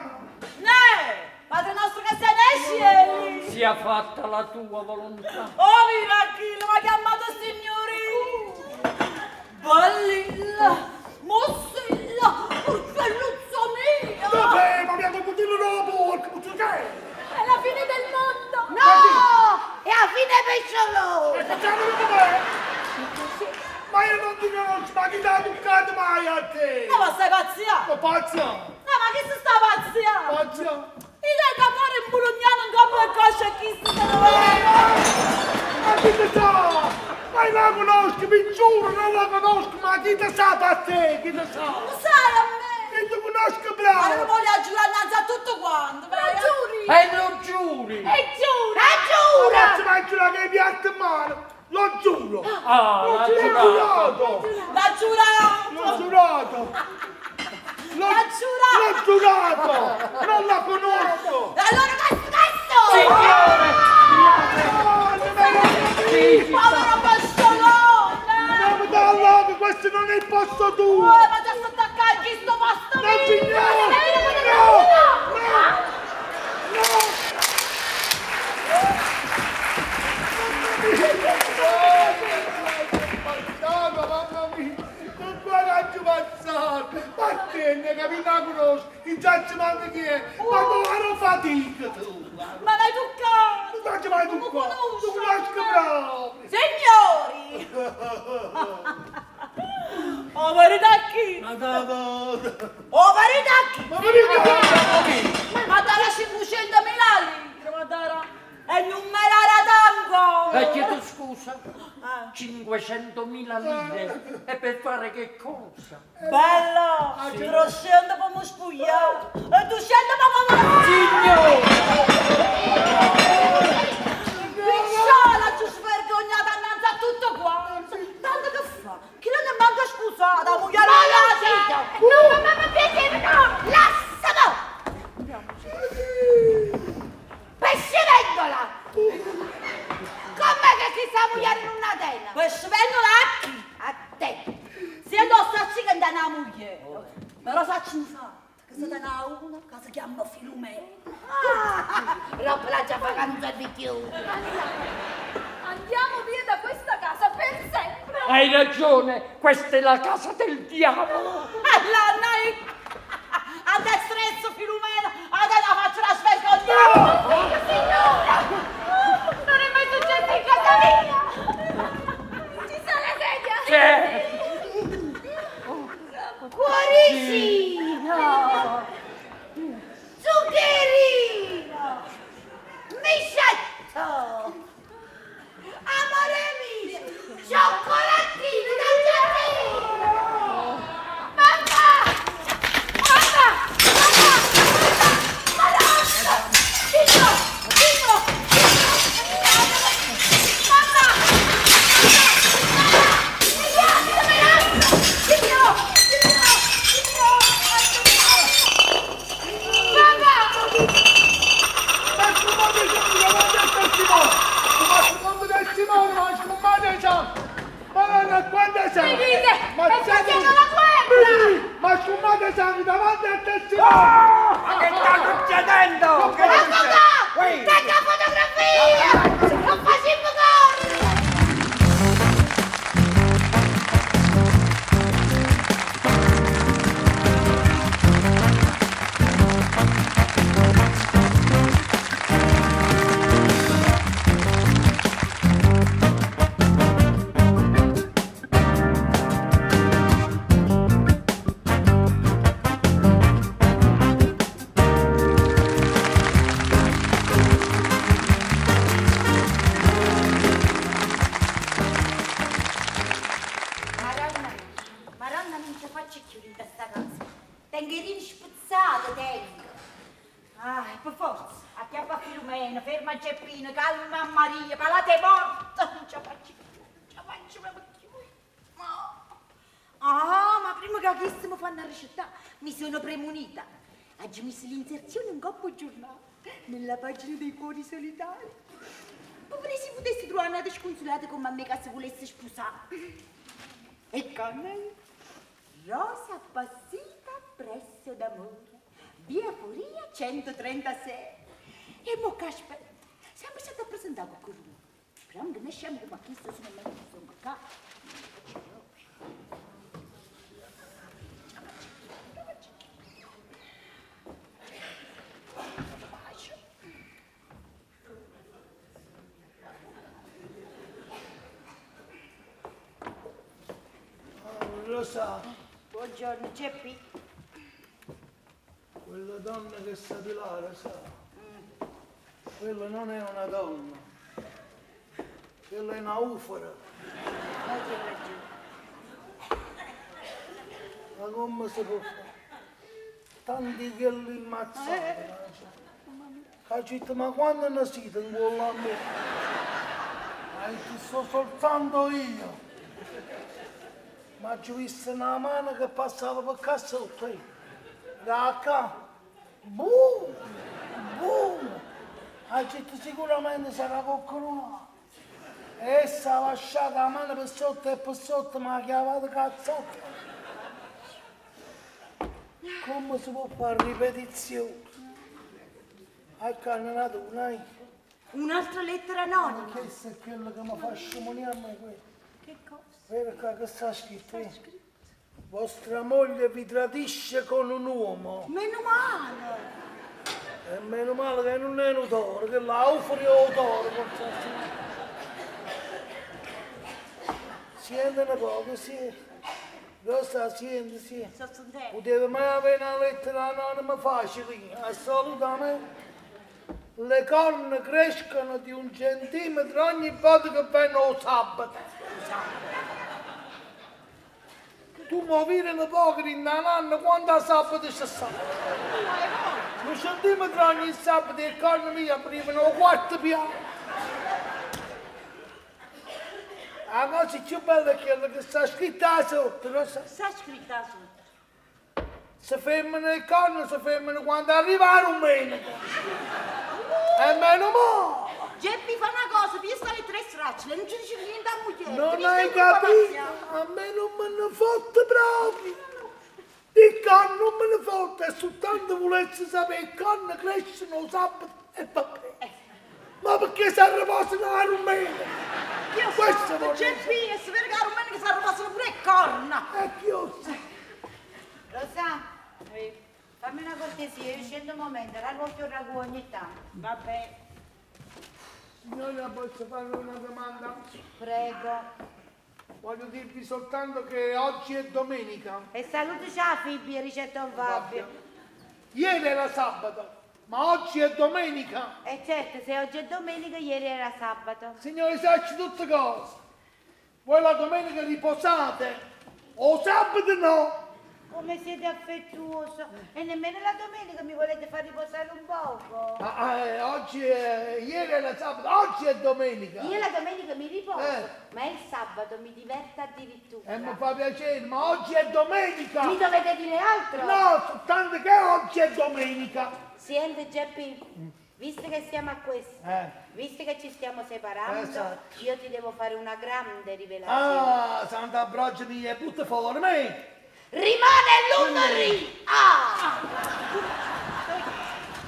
Ne! Padre nostro che sei nei cieli! Sia fatta la tua volontà. Oh, Mirachillo, ma chiamato signori! Ballilla! Mossilla! Uccelluzzo mio! Dove? Ma abbiamo potuto una porca, ma tu che? È la fine del mondo! No! È la fine pesciolone! E facciamo com'è? Ma io non ti conosco, ma chi ti ha bucato mai a te? No, ma stai pazziando! Ma pazza! No, ma chi si sta pazziando? Pazza! Io che capore in Bolognano in capo e coscia chi si sta Ma chi ti sa? Ma io la conosco, vi giuro, non la conosco, ma chi ti sa da te? Chi ti sa? Lo sai a me? Io ti conosco Ma non bravo! voglio giurare innanzi a tutto quanto! Ma giuri! E lo giuri! E giura! E giura! Ma giuro che mi ha in mano! Lo giuro! Ah, L'ho la giurato! La giurato! L'ho giurato! L'ho La giurato! l'ho giurato! Non la conosco! Allora che cazzo! Povero pesciolone! Che questo non è il posto tuo! Oh, ma già sto attaccando sto posto No, mio! signore! Eh, No! no! No! Passato! Ma te ne capi la conosco! Il giaccio manca chi è! Ma tu non fatica tu! Ma l'hai toccato! Non faccio mai tu Non qua! Tu conosco proprio! Signori! Oh, verità chi? Ma da dove? Oh, verità chi? Ma verità! Ma darà 500.000 lire, ma darà... E non me la ratango! E chiedo scusa, Ah. 500.000 lire. E per fare che cosa? Bella! Però scendo per mi spogliare! E tu scendi per mi Signore! Pisciala, giù svergognata innanzi a tutto quanto! Tanto che fa? Chi non è manca scusata, moglie la No, ma mamma piacere, no! Lascialo! Pescivendola! Com'è che chi sa moglie in una tela? Pescivendola a chi? A te! Se non sta ci che andare a moglie! Però sacci un fatto, che se te ne ha una che si chiama! Ah! Roba la già vacanza di chiuso! Andiamo via da questa casa per sempre. Hai ragione, questa è la casa del diavolo. La Nike! A destra esso Filumena, a destra faccio la svergognata! Signora! Non è mai successo in casa mia! Ci sta la sedia! C'è. Cuoricino! Pagina dei cuori solitari. Pure si potesse trovare una sconsolata come a me che si volesse sposare. E lei, Rosa appassita presso d'amore, via Furia 136. E mo che aspetta, siamo stati a presentare con lui. Che ne scemo come a questo sono che sono qua. Lo sa, Buongiorno, Geppi. quella donna che sta di là, lo sa. Quella non è una donna. Quella è una ufora. Ma come si può fare? Tanti quelli immazzati. Cacito, ma quando ne siete in quella me? Ma ti sto soltanto io. Ma ci ho visto una mano che passava per casa sotto. eh. Da qua. Boom! Boom! Ha detto sicuramente sarà qualcuno. Essa ha lasciato la mano per sotto e per sotto mi ha chiamato cazzotto. Come si può fare ripetizione? A cannato una Un'altra lettera anonima. Questo è quello che mi fa scimonire a me quello. Che qua che sta scritto? eh? Vostra moglie vi tradisce con un uomo. Meno male. E meno male che non è un toro, che l'aufori o toro. forse. Siente un poco, sì. Rosa, siente, sì. Sto sentendo. Poteva mai avere una lettera anonima facile, assolutamente. Le corna crescono di un centimetro ogni volta che vengono sabato. Tu muovi un poco in un anno quando sabato c'è stato. Un centimetro ogni sabato e le corna mie aprivano un quarto piano. La cosa più bella è quella che sta scritta sotto, lo sai? Sta scritta sotto. Si fermano il corno, si fermano quando arriva la domenica. E meno male. Geppi fa una cosa, pia sta le tre stracce, non ci dice niente a moglie. Non hai capito? A me non me ne fotte proprio. Il corno non me ne fotte e soltanto volessi sapere il corno crescono sabato e vabbè. Ma perché si arrivassero la domenica? Io Questo so. Geppi, si vede che a domenica si arrivassero pure le corna. E chiuso. Rosa, fammi una cortesia, io scendo un momento, raccolgo il ragù ogni tanto. Vabbè. Signora, posso fare una domanda? Prego. Voglio dirvi soltanto che oggi è domenica. E saluti ciao Fibi, ricetta un Fabio. Ieri era sabato, ma oggi è domenica. E certo, se oggi è domenica, ieri era sabato. Signori, sacci tutte cose. Voi la domenica riposate, o sabato no. Come siete affettuoso. E nemmeno la domenica mi volete far riposare un poco. Ah, eh, oggi è, ieri era sabato, oggi è domenica. Io la domenica mi riposo, Eh. ma il sabato mi diverto addirittura. E mi fa piacere, ma oggi è domenica. Mi dovete dire altro? No, soltanto che oggi è domenica. Senti Geppi, visto che siamo a questo, Eh. visto che ci stiamo separando, Esatto. io ti devo fare una grande rivelazione. Ah, Santa Brogia mia, butta fuori me. Rimane l'Unri. Ah!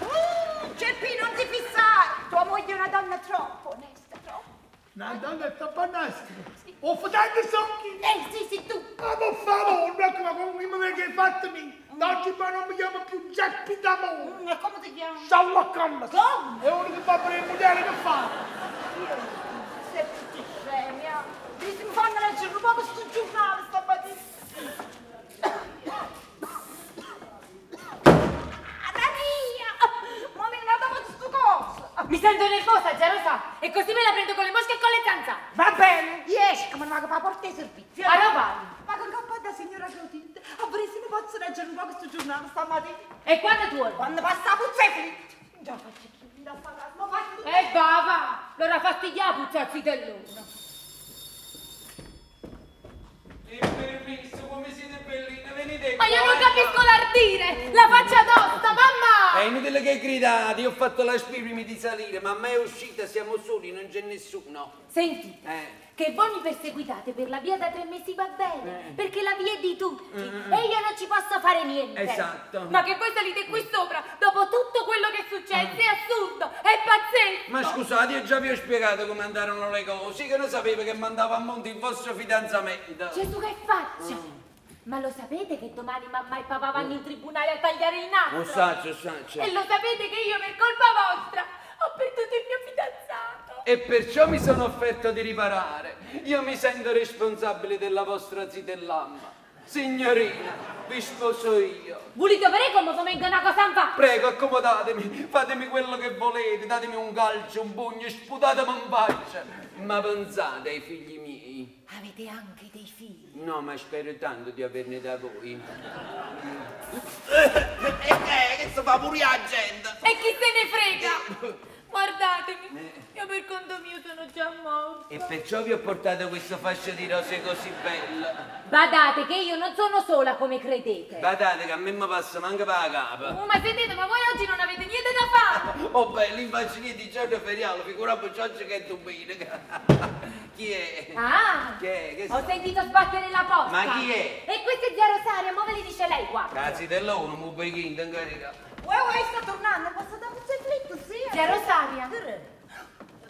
Mm, Geppi, non ti fissare. Tua moglie è una donna troppo onesta, troppo. Una donna è troppo nastica. Ho fatto i socchi. Eh, sì, sì, tu. Ma per favore, ma come mi hai fatto me? Oggi ma non mi chiamo più Geppi d'amore. Mm, E come ti chiami? Sherlock Holmes. Come? È uno che fa per il modello che fa. Sei tutti scemi, ah. Mi fanno leggere po' questo giornale stamattina. Ma mi è nata questo cosa? Mi sento nervosa, Gerosa, e così me la prendo con le mosche e con le zanzare. Va bene, riesci come non fa portare i servizi. Allora vai. Ma con campagna da signora Clotilde, a vedere se mi posso leggere un po' questo giornale stamattina. E quando torni? Quando passa la puzza fritta. Già faccio chi da sta casa, ma faccio E va, va, l'ora fastidia puzza zitellona. Il permesso, come siete belline, venite Ma io qua, non capisco l'ardire, la faccia tosta, mamma! È inutile che gridate, io ho fatto la spirimi di salire, ma mai è uscita, siamo soli, non c'è nessuno. Senti, Eh. Che voi mi perseguitate per la via da tre mesi va bene, Eh. perché la via è di tutti Mm, e io non ci posso fare niente. Esatto. Ma che voi salite qui sopra dopo tutto quello che è successo è assurdo, è pazzesco. Ma scusate, io già vi ho spiegato come andarono le cose, che non sapevo che mandava a monte il vostro fidanzamento. Gesù che faccia? Mm. Ma lo sapete che domani mamma e papà vanno in tribunale a tagliare il naso? Lo saccio, lo saccio. E lo sapete che io per colpa vostra ho perduto il mio fidanzato? E perciò mi sono offerto di riparare. Io mi sento responsabile della vostra zitellamma. Signorina, vi sposo io. Volete vedere come come una cosa in faccia? Prego, accomodatemi, fatemi quello che volete, datemi un calcio, un pugno, sputatemi in faccia. Ma pensate ai figli miei. Avete anche dei figli. No, ma spero tanto di averne da voi. Eh, che si fa pure la gente? E chi se ne frega? Guardatemi, io per conto mio sono già morta. E perciò vi ho portato questa fascia di rose così bella. Badate che io non sono sola come credete. Guardate che a me mi passa manca per la capa. Oh, ma sentite, ma voi oggi non avete niente da fare. Oh beh, l'immagine di giorno feriale, figuriamoci oggi che è domenica. Chi è? Ah, Chi è? Che ho sa? sentito sbattere la porta. Ma chi è? E questa è zia Rosaria, ma ve le dice lei, guarda. Cazzi dell'uno, mu beghin, in carica. Uè, uè, sta tornando, posso dare un segreto, sì? Zia Rosaria.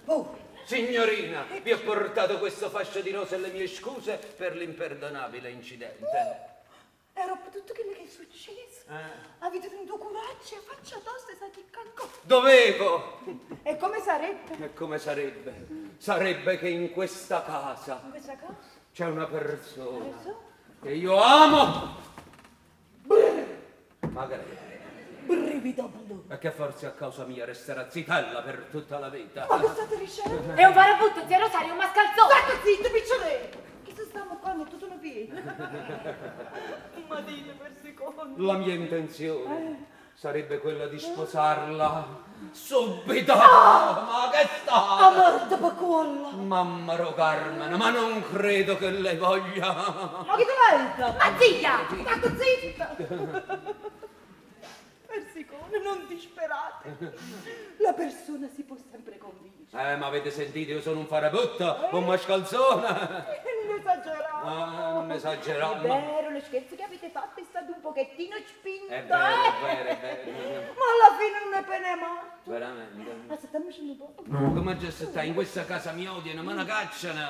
Oh, Signorina, vi ho portato questo fascio di rose e le mie scuse per l'imperdonabile incidente. era per tutto quello che è successo. Eh. Avete tenuto coraggio, faccia tosta e sa che canco. Dovevo! E come sarebbe E come sarebbe? Sarebbe che in questa casa in questa casa? c'è una persona che io amo! Magari. Brivido blu. E che forse a causa mia resterà zitella per tutta la vita. Ma che state dicendo? È un farabutto, zia Rosaria, un mascalzone. State zitto, picciolino! Che se stiamo qua è tutto una vita. Ma dite per secondo. La mia intenzione sarebbe quella di sposarla subito. Ah! Ma che sta? A morte per quello. Mamma Ro Carmen, ma non credo che lei voglia. Ma che l'hai? Ma zia! State zitta! Non disperate. La persona si può sempre convincere. Eh, ma avete sentito, io sono un farabutto, un mascalzone. Non esagerato. Ah, non È esagerare. vero, lo scherzo che avete fatto è stato un pochettino spinto. È vero, è eh? vero, è vero. Ma alla fine non è pene morto. Veramente. Aspettiamoci un po'. Come già se stai in questa casa mi odiano, me ne cacciano.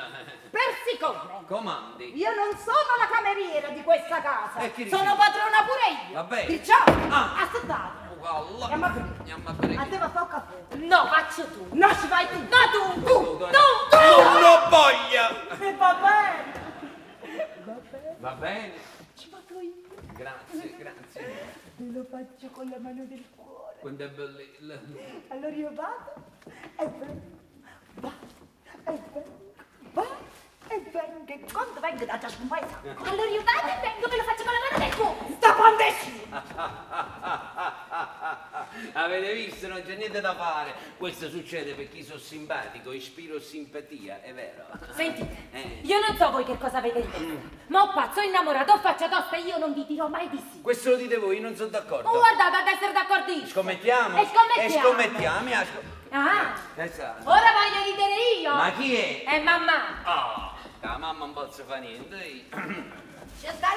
Per secondo. Comandi. Io non sono la cameriera di questa casa. E dice? sono padrona pure io. Va bene. Perciò, Ah. aspettate. Uguale. Andiamo a aprire. Andiamo a aprire. Andiamo a fare un caffè. No, faccio tu. No, ci vai tu. No, tu, tu, tu, tu. Non ho voglia. E va bene. Va bene. Ci vado io. Grazie, grazie. Ve lo faccio con la mano del cuore. Quando è bella. Allora io vado e vengo. Va e vengo. Va e vengo. E quando vengo da già scompaesa. Allora io vado e vengo, ve lo faccio con la mano del cuore. Sta pandesci. Avete visto? Non c'è niente da fare. Questo succede per chi sono simpatico, ispiro simpatia, è vero? Sentite, Eh. io non so voi che cosa avete in testa, ma ho pazzo, ho innamorato, ho faccia tosta e io non vi dirò mai di sì. Questo lo dite voi, io non sono d'accordo. Oh, guardate, ad essere d'accordissimo. Scommettiamo? E scommettiamo. E scommettiamo. ah, Ah, Esatto. ora voglio ridere io. Ma chi è? È mamma. Ah, la mamma non posso fare niente. C'è sta.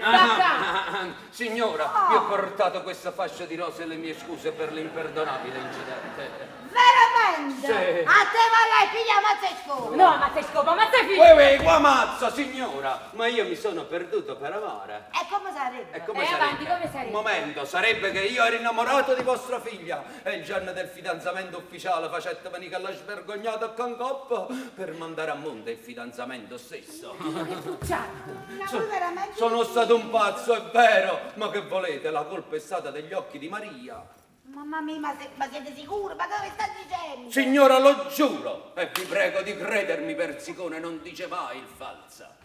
Ah, signora, vi ho portato questa fascia di rose e le mie scuse per l'imperdonabile incidente. Veramente? Sì. A te va lei, piglia mazza e scopa. No, ma sei scopa, ma sei figlio. Uè, uè, qua mazza, signora! Ma io mi sono perduto per amore. E come sarebbe? E come Eh, sarebbe? avanti, come sarebbe? Un momento, sarebbe che io ero innamorato di vostra figlia e il giorno del fidanzamento ufficiale facette venire alla svergognata a Cancoppa per mandare a monte il fidanzamento stesso. Ma voi veramente... Sono stato un pazzo, è vero, ma che volete, la colpa è stata degli occhi di Maria. Mamma mia, ma, se- ma siete sicuri? Ma dove sta dicendo? Signora, lo giuro, e vi prego di credermi, Persicone non dice mai il falsa.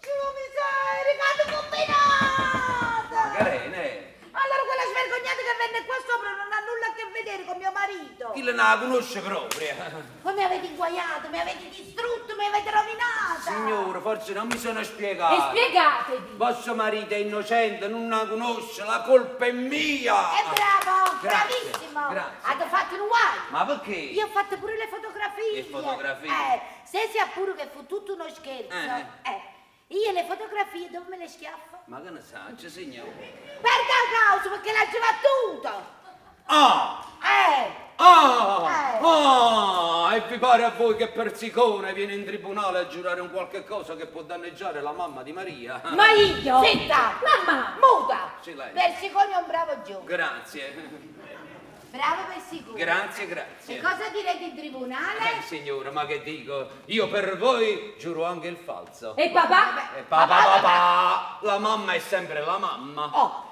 Ciao, miseria, ricordo combinata! Carene, Allora quella svergognata che venne qua sopra non ha nulla a che vedere con mio marito. chi le la conosce proprio? Voi mi avete inguaiato, mi avete distrutto, mi avete rovinata. Signora, forse non mi sono E spiegato. spiegatevi. Vostro marito è innocente, non la conosce, la colpa è mia! È bravo, Grazie, bravissimo. grazie. Avete fatto un guai. Ma perché? Io ho fatto pure le fotografie. Le fotografie? Eh, se sia pure che fu tutto uno scherzo. Eh. Eh. Io le fotografie dove me le schiaffo? Ma che ne sa, signore? Per causa, perché l'ha già Ah! Eh. Ah! Eh. Ah! E vi pare a voi che Persicone viene in tribunale a giurare un qualche cosa che può danneggiare la mamma di Maria? Ma io? Zitta! Mamma! Muta! Silenzio. Versicone è un bravo giovane. Grazie, Bravo Versicone. grazie, E grazie. cosa direte in tribunale? Eh, signora, ma che dico? Io per voi giuro anche il falso. E papà? E papà, papà, la mamma è sempre la mamma. Oh.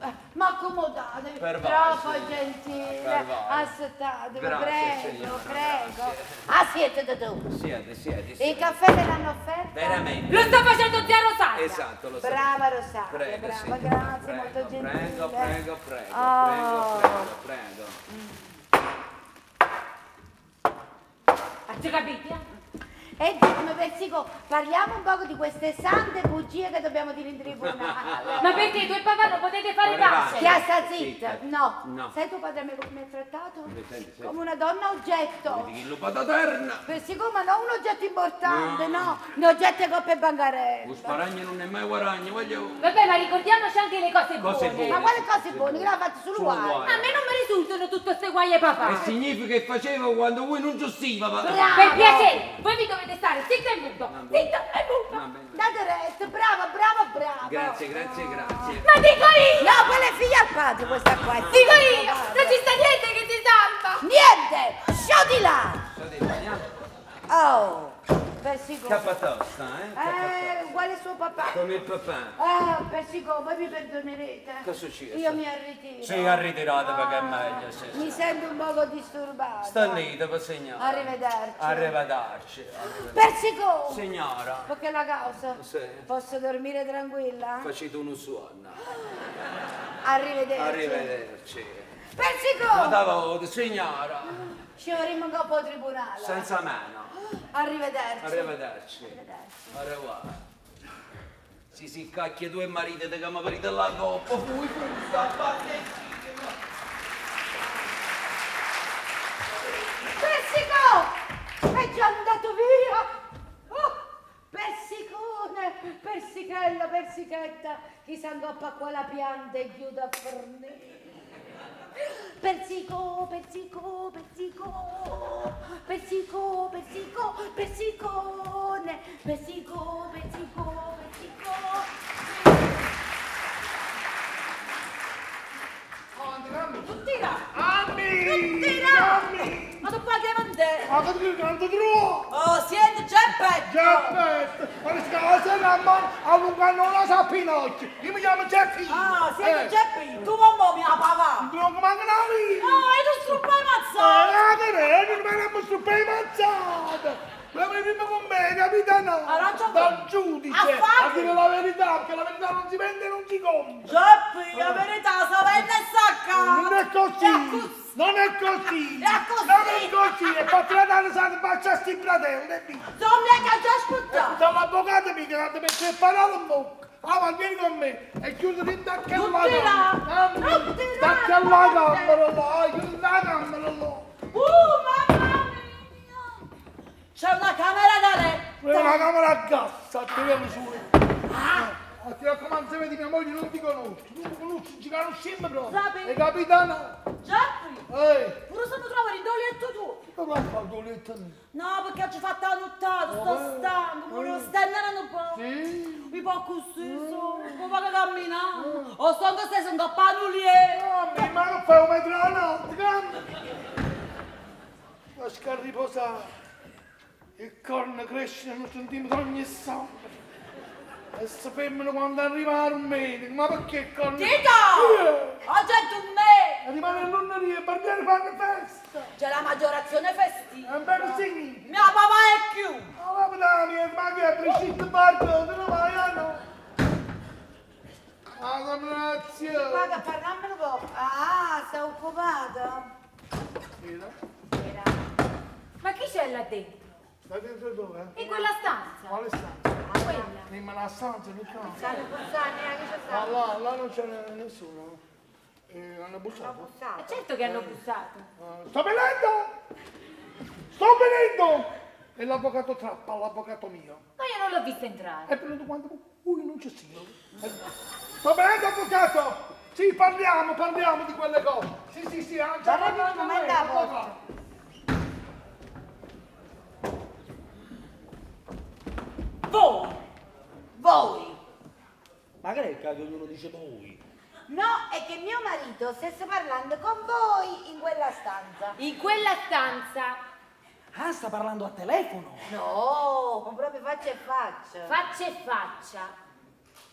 Eh, Ma accomodatevi, troppo gentile, aspettatevi, prego, signora, prego. grazie. Ah, siete da tu. Siete, siete, Il siete. caffè me l'hanno offerto? Veramente. Lo sta facendo zia Rosaria. Esatto, lo so. Brava Rosaria, Prego, brava, sì. grazie, Prego, molto gentile. Prego, prego, prego, Oh. prego, prego, prego. Avete capito? eh? E dimmi, Versico, parliamo un po' di queste sante bugie che dobbiamo dire in tribunale. Ma perché tu e papà non potete fare pace? Chia sta zitta. Zitta. No. No. Sai tuo padre mi ha trattato? Senti, senti. Come una donna oggetto. Di chi lo pataterna? Versico, ma non un oggetto importante, No. no. Un oggetto di coppe bancarelle. Un sparagno non è mai guaragno, voglio... Vabbè, ma ricordiamoci anche le cose buone. Cose buone. Ma quale cose buone? Che l'ha fatto solo guai. guai. A me non mi risultano tutte queste guaie papà. E significa che facevo quando voi non giustiva, ma... Bravo. Per piacere, voi vi dovete stare zitto e muto. bene. Zitto e muto. Bene. Date retta, brava, brava, brava. Grazie, grazie, grazie. Ma dico io! No, quella è figlia al padre questa qua. è Dico io! Non ci sta niente che ti salva! Niente! Scioti là! State, andiamo. Oh, Versico. Capatosta, eh? Eh, uguale suo papà. Come il papà. Ah, Persico, voi mi perdonerete? Cosa succede? Io mi arritiro. Sì, arritirate perché è meglio, sì. Mi sento un poco disturbata. Sta lì, signora. Arrivederci. Arrivederci. Persico! Signora, Perché la causa? Sì. Posso dormire tranquilla? facete uno suono. Arrivederci. Arrivederci. Persico! Ma da signora. Ci avremo capo tribunale. Senza mano. Arrivederci. Arrivederci. Au revoir. Si si cacchia due mariti che mi venite la coppa. Fui, fui, sta. Persico! È già andato via! Oh, persicone! Persichella, persichetta! Chi s'angoppa qua la pianta e chiude a fornire. Persico, persico, persico, persico, persico, persicone, persico, persico, persico. Tutti là! Ammi! Tutti là! Ammi! Ma tu paghi te! Ma che tu canto troppo! Oh, siete Geppetto! Geppetto! Ma che scala la mano allungano la sa Pinocchio! Io mi chiamo Geppino! Ah, siete Eh. Geppetto! Tu mamma mi ha pagato! Tu non mi lì! Oh, e tu struppai Eh, mazzato! la terrena, non me la mostro per Vuoi venire con me, capitano? Ragione. Dal giudice! A dire la verità, perché la verità non si vende e non si compra! Geppi, la verità, se venne sacca! Non è così! È. Non è così! È così. Non è così! E per tratare sa faccia sti fratelli, e via! Non mi ha già aspettato! Sono l'avvocato mica, non ti metti le parole in bocca! Ah, ma vieni con me! E chiudi l'indacca Non alla ti là. camera! Non ti là. Stacca alla camera là! Chiudi la camera là! Uh, mamma! C'è una camera da letto! Quella camera a gas, attiviamo su! Ah, Ma ti raccomando, se vedi mia moglie non ti conosci. Non ti conosci, ci conosciamo proprio. Sapi? E capitano? Geppi, Ehi, pure se mi trovi in letto tu. dove hai fatto il letto? No, perché oggi ho fatto la nottata, sto stanco, volevo stendere un po'. Sì? Mi può così, so, come va a camminare? O sto che stai sono pannuliere. No, mi ma non fai un metro alla notte, cambia. Lascia riposare. Il corno cresce un centimetro ogni sangue. E sapevano quando arrivare un medico, ma perché il corno... Tito! Oggi è tu me! Rimane a nonneria, per dire fare festa. C'è la maggiorazione festiva. Un bel segno. Mio papà è più. Ma va mia, ma che è Brigitte Bardot, te lo vai, ah no? Ah, grazie. Guarda, parlammelo un po'. Ah, sta occupata. Ma chi c'è là dentro? Stai dentro dove? In quella stanza? Quale stanza? Ah, quella. Ma la stanza, mica. Stanno bussando, neanche c'è Ma stato. là, là non c'è nessuno. Eh, hanno bussato. Eh, certo che hanno bussato. Eh, sto venendo! Sto venendo! È l'avvocato Trappa, l'avvocato mio. Ma io non l'ho vista entrare. È venuto quando... Ui, non c'è io. Eh, Sto venendo, avvocato! Sì, parliamo, parliamo di quelle cose. Sì, sì, sì, già Guarda, parlato non lei, è da avvocato. Voi! Voi! Ma che è che ognuno dice voi? No, è che mio marito stesse parlando con voi in quella stanza. In quella stanza, Ah, sta parlando a telefono. No, con proprio faccia e faccia. faccia e faccia.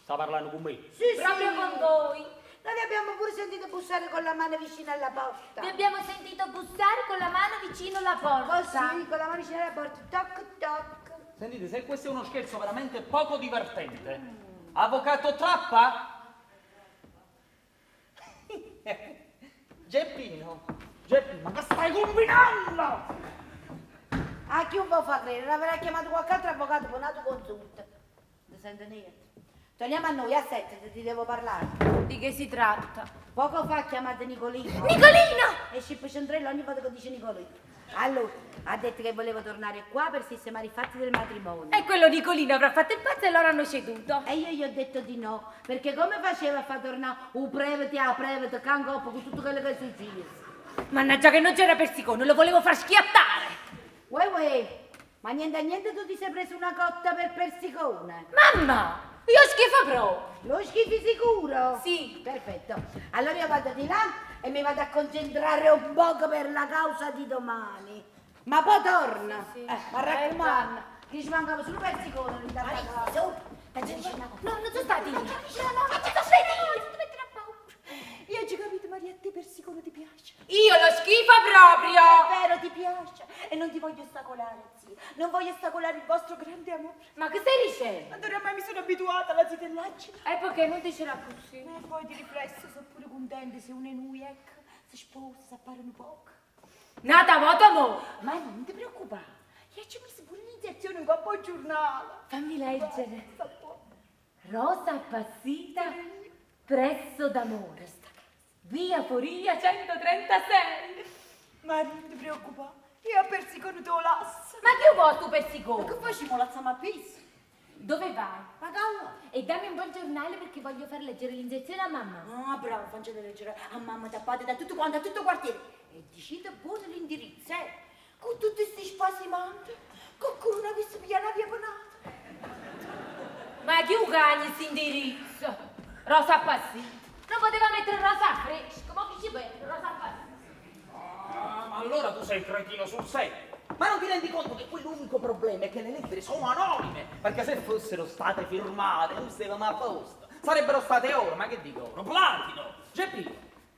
Sta parlando con me. Sì, Proprio sì. con voi. Noi vi abbiamo pure sentito bussare con la mano vicino alla porta. Vi abbiamo sentito bussare con la mano vicino alla porta. Così, con la mano vicino alla porta. Toc, toc. Sentite, se questo è uno scherzo veramente poco divertente, avvocato Trappa? Geppino, Geppino, ma che stai combinando? A chi un po' fa credere? Avrà chiamato qualche altro avvocato per tua consulta. Non sento niente. Torniamo a noi, a sette, ti devo parlare. Di che si tratta? Poco fa ha chiamato Nicolino. Nicolino! E Scippo Centrello ogni volta che dice Nicolino. Allora, ha detto che voleva tornare qua per sistemare i fatti del matrimonio. E quello Nicolino avrà fatto il pazzo e loro hanno ceduto. E io gli ho detto di no, perché come faceva a far tornare un prevete a prevete, cangoppo con tutto quello che è successo? Mannaggia che non c'era persicone, lo volevo far schiattare. Uè uè, ma niente a niente tu ti sei preso una cotta per persicone? Mamma, io schifo proprio. Lo schifi sicuro? Sì. Perfetto. Allora io vado di là e mi vado a concentrare un poco per la causa di domani. Ma poi torna. Sì, sì. Eh, ma raccomando, che ci mancava solo persicone in tanta casa. No, non sono stati. No, no, non sono Io ho già capito, Maria, a te persicone ti piace. Io lo schifo proprio. È vero, ti piace. E non ti voglio ostacolare. Non voglio ostacolare il vostro grande amore. Ma che stai dicendo? Allora ormai mi sono abituata alla zitellaggine. E perché non dicerà così? E poi di riflesso sono pure contenta se una è noi, ecco, si sposa, appare un poco. Nata moto mo. Ma non ti preoccupare. Io ci ho messo pure l'iniziazione un po' giornale. Fammi leggere. Rosa appassita, presso d'amore. Via Foria 136. Ma non ti preoccupare. Io ho persicone tu l'asso. Ma che vuoi tu Ma che facciamo la samapis? Dove vai? Ma calma. E dammi un buon giornale perché voglio far leggere l'iniezione a mamma. Ah, bravo, facciate leggere a mamma tappate da tutto quanto, da tutto quartiere. E decide buono l'indirizzo, eh. Con tutti questi spasimandi, con una che si piana via panata. Ma chi cagni sti indirizzo? Rosa appassita. Non poteva mettere rosa fresco, ma chi ci vede? Rosa appassita. Ah, ma allora tu sei cretino sul serio. Ma non ti rendi conto che qui l'unico problema è che le lettere sono anonime? Perché se fossero state firmate, non stavamo a posto. Sarebbero state oro, ma che dico oro? Platino! Geppino,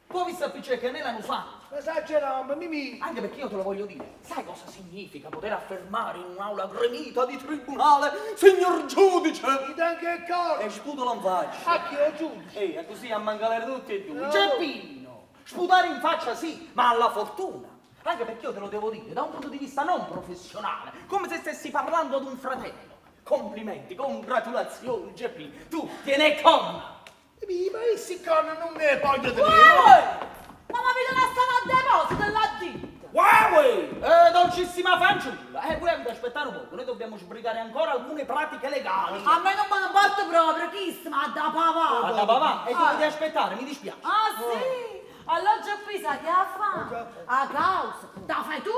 tu hai visto il PC che ne l'hanno usato? Esageriamo, Mimì. Anche perché io te lo voglio dire. Sai cosa significa poter affermare in un'aula gremita di tribunale, signor giudice? Mi dai che cosa? E sputalo in faccia. A chi ho giudice? Ehi, è così a mancare tutti e due. No. Geppino, sputare in faccia sì, ma alla fortuna. Anche perché io te lo devo dire da un punto di vista non professionale, come se stessi parlando ad un fratello. Complimenti, congratulazioni, Geppino. Tu tiene conna. Mimì, ma essi con non ne voglio dire. Ma mi vedo una stava a deposito là dentro. Wow! Eh, dolcissima fanciulla, Eh, voi avete aspettato poco, noi dobbiamo sbrigare ancora alcune pratiche legali. A me non me ne porta proprio, chi ma da papà. Vada papà, e Ah. dovete aspettare, mi dispiace. Ah sì? Allora già pensa che ha fatto? A causa, da fai tu,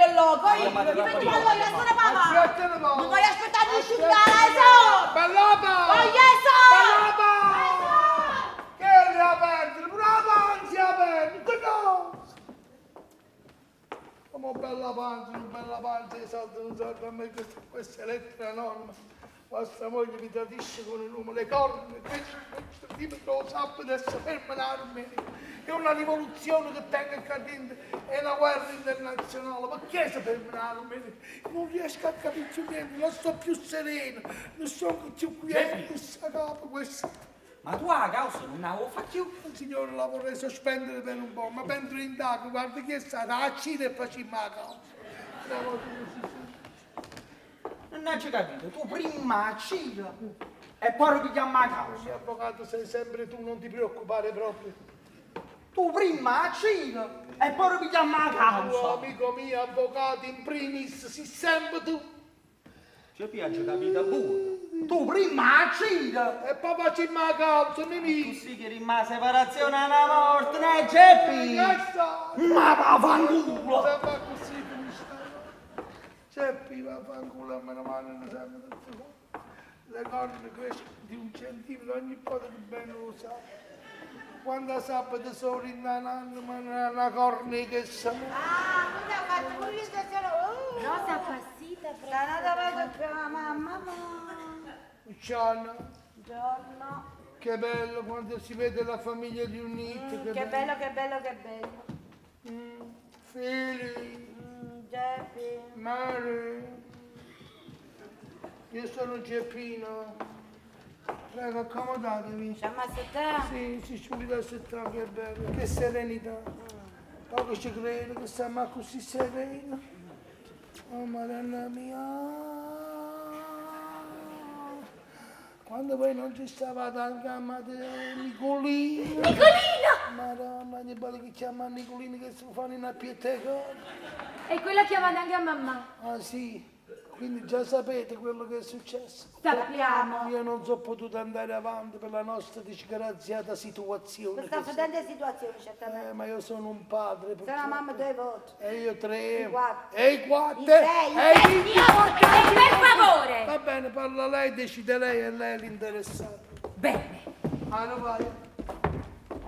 e lo, poi ma- ma- diventi ma- mallo, io sono papà. Aspettalo un po'. Non voglio aspettare di asciugare, so! Bellapa! Voglio so! Bellapa! Che è aperto? La panza è aperta! Cosa? Come bella panza, una bella panza, soldi non servono a me, questa, questa è norma. Vostra moglie mi tradisce con il nome, le corna, questo, questo tipo lo sappio adesso fermarmi. È una rivoluzione che tengo a cadente, è una guerra internazionale, ma che si fermarmi? Non riesco a capire più niente, non sto più sereno, non sto più qui a questa capo, questa. Ma tu a causa non avevo fatto più? Signore, la vorrei sospendere per un po', ma penso in taco, guarda chi è stata, a Cina e facciamo la causa. Non hai capito, tu prima accida e poi richiama a causa. Così, avvocato, sei sempre tu, non ti preoccupare proprio. Tu prima accida e poi richiama a Tu, causa. amico mio, avvocato, in primis, sei sempre tu. Ci piace capito buono. Tu prima accida E poi facciamo la causa, mi Tu sì che rimane separazione alla morte, né Geppi? Cazzo! Ma vaffanculo! Se va così, Ceppi, vaffanculo, a meno male, non sempre tutte cose. Le corna crescono di un centimetro, ogni volta che bene lo sa. Quando sabato sono in un anno, ma non è una corna che sa. Ah, quindi ha fatto pure l'ispezione. Oh! Rosa appassita, Sta andata avanti con la mamma, mamma. Ciano, Buongiorno. che bello quando si vede la famiglia riunita. Mm, Che bello, che bello, che bello. Mm, Fili, Mm, Geppi. Mary, io sono Geppino. Prego, accomodatevi. Ci ha messo te? Sì, si subito a settare, che bello, che serenità. Poco ci credo che stiamo così sereno. Oh, madonna mia. Quando voi non ci stavate anche a Nicolino. Nicolino! Madonna, gli belli che chiamano Nicolino che si fanno in appieteca. E quella chiamata anche a mamma. Ah sì, quindi già sapete quello che è successo. Sappiamo. Io non sono potuto andare avanti per la nostra disgraziata situazione. Questa che fedente situazione, certamente. Eh, ma io sono un padre. Se la mamma due voti. E io tre. quattro. E i quattro. I sei, i E sei, i- Io vorrei, per favore! Va bene, parla lei, decide lei e lei è l'interessato. Bene. Allora vai.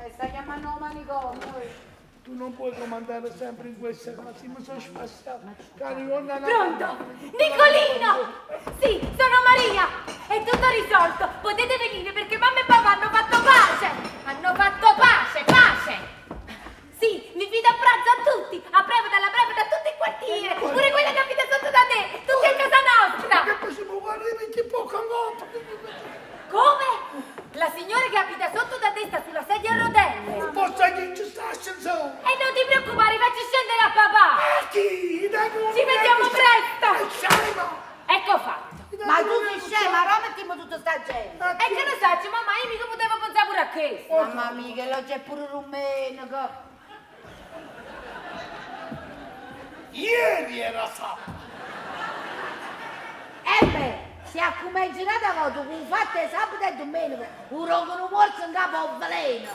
Eh, sta chiamando manicomio. Tu non puoi comandare sempre in queste cose, mi sono spassato. Cari, non Pronto? Nicolino! Sì, sono Maria! È tutto risolto! Potete venire perché mamma e papà hanno fatto pace! Hanno fatto pace, pace! Sì, vi invito a pranzo a tutti! A breve dalla breve da tutto il quartiere! Pure quella che abita sotto da te! Tutti a casa nostra! Che poi si può guardare un po' con Come? La signora che abita sotto da te sta sulla sedia a rotelle! Non posso che ci sta ascensore. E non ti preoccupare, facci scendere a papà! Ah, chi? Dai, non- Ci vediamo È presto! scema. Ecco fatto! Ma tu sei scema, no? Mettiamo tutta sta gente. E che ne sai, mamma, io mica potevo pensare pure a questo! Mamma mia, che là c'è pure rumeno. Che... Ieri era sabato. E beh, si è come girata a voto con fatte sabato e domenica. Un rogo morso in capo a un veleno.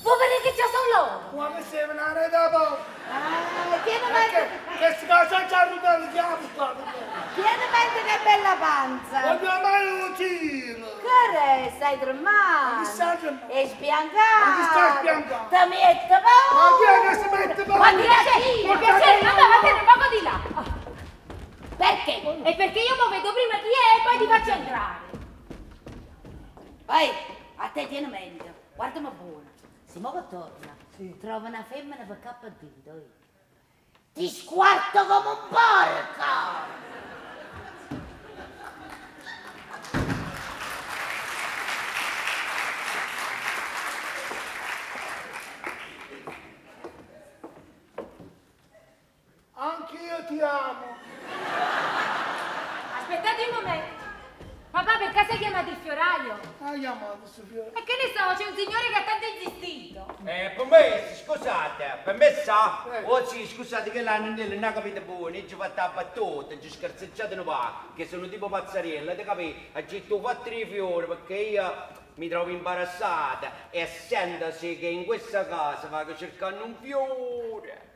Vuoi vedere che c'è solo? Come sei venare da poco? Ah, tieni mente, che si casa rutando che ha buttato. tieni mente che bella panza. Non mi ha mai un tiro. Che re, stai tremando? Chi? E spiancato. Ma chi sta spiancando? Ti mette paura. Ma chi è che si mette paura? Ma Ma piacere, che- mamma, vattene un poco di là. Perché? E perché io mi vedo prima chi è e poi ti faccio entrare. Ehi, a te tieni mente, guardami buono. Se mo che torna, trova una femmina per capo a dito. eh. Ti squarto come un porco! Anch'io ti amo. Aspettate un momento. Papà, per caso hai chiamato il fioraio? Hai chiamato, Sofia. E che ne so, c'è un signore che ha tanto insistito. Eh, per me scusate, per me sa, oh sì, scusate che l'anno non ha capito bene, ci fatta la battuta, ci scherzeggiate un po', che sono tipo pazzariella, ti capi? Ha detto quattro fiori perché io mi trovo imbarazzata e sentosi che in questa casa vado cercando un fiore.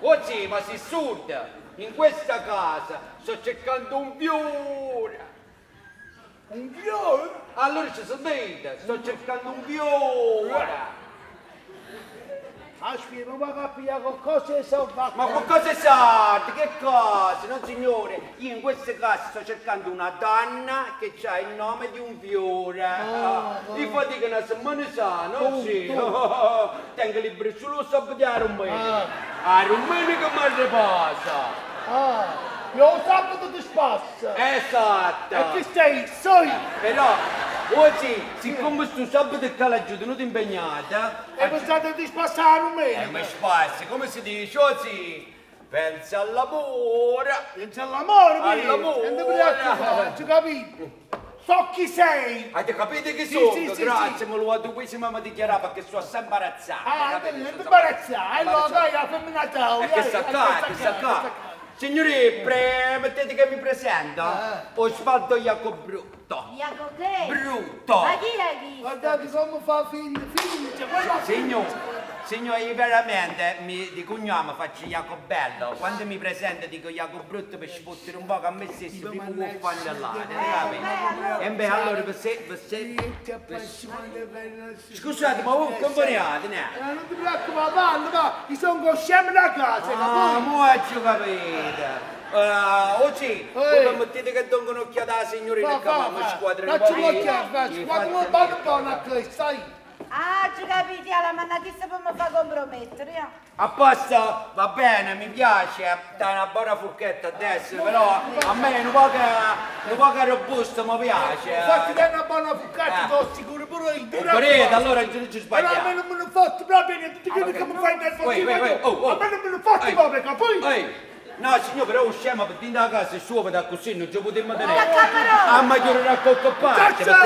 Oh sì, ma sei sorda, in questa casa sto cercando un fiore. Un fiore? Allora ci sapete, sto cercando un fiore. Aspetta, ma capire qualcosa che so fare. Ma qualcosa sa, che cosa? No signore, io in queste case sto cercando una donna che ha il nome di un fiore. Ah, Infatti che una settimana sa, no? Tu, Sì. tu. Tengo libri solo sabato e domenica. A domenica mi ripasa. Ah, io sabato ti spassa. Esatto. E che stai? Sei? Però, oggi, siccome sto sabato e calaggio tenuto impegnata, E pensate di spassare un eh, mese? mi spassi, come si dice? Pensa al lavoro. Pensa all'amore, Al vedi? lavoro. Non ti preoccupare, ci capito? So chi sei? Avete capito che Sì, sono? sì, sì, Grazie, sì. me lo vado qui ma mi dichiarava perché sono sempre imbarazzata. Ah, non ti imbarazzare, allora dai, la femminata. E che sta qua, che qua. Signori, permettete che mi presento? Osvaldo Iaco Brutto. Iaco che? Brutto. Ma chi l'hai visto? Guardate come fa finta, finta, guarda. Signor, signor, io veramente mi, di cognome faccio Jacobello. Quando mi presento dico Jacob Brutto per sfottere un po' a me stesso prima che là. E beh, allora per se, per se, bene. Scusate, ma voi componiate, ne? Eh, non ti preoccupare, parla, va, io sono con scemo da casa, Ah, mo ho capito. Uh, oggi, voi permettete che do un'occhiata alla signorina che mi squadra po' Faccio un'occhiata, faccio, parla buono a questo, sai? Ah, ci capite, alla manna chissà come mi fa compromettere, eh? A posto, va bene, mi piace, dai una buona forchetta adesso, però a me un po' che, un po' che robusto mi piace. Infatti dai una buona fuccata, Eh. sono sicuro pure io. Eh, Correte, allora ci, ci Però a me sbagliamo. non me ne fatti proprio niente, ti chiedi Ah, che mi wait, oh, oh. A me non me fatti Ehi. proprio, capito? No signor, però usciamo per dentro la casa e suo da così non ci potremmo tenere. Ma camerone! Ma io non raccolgo parte, perché la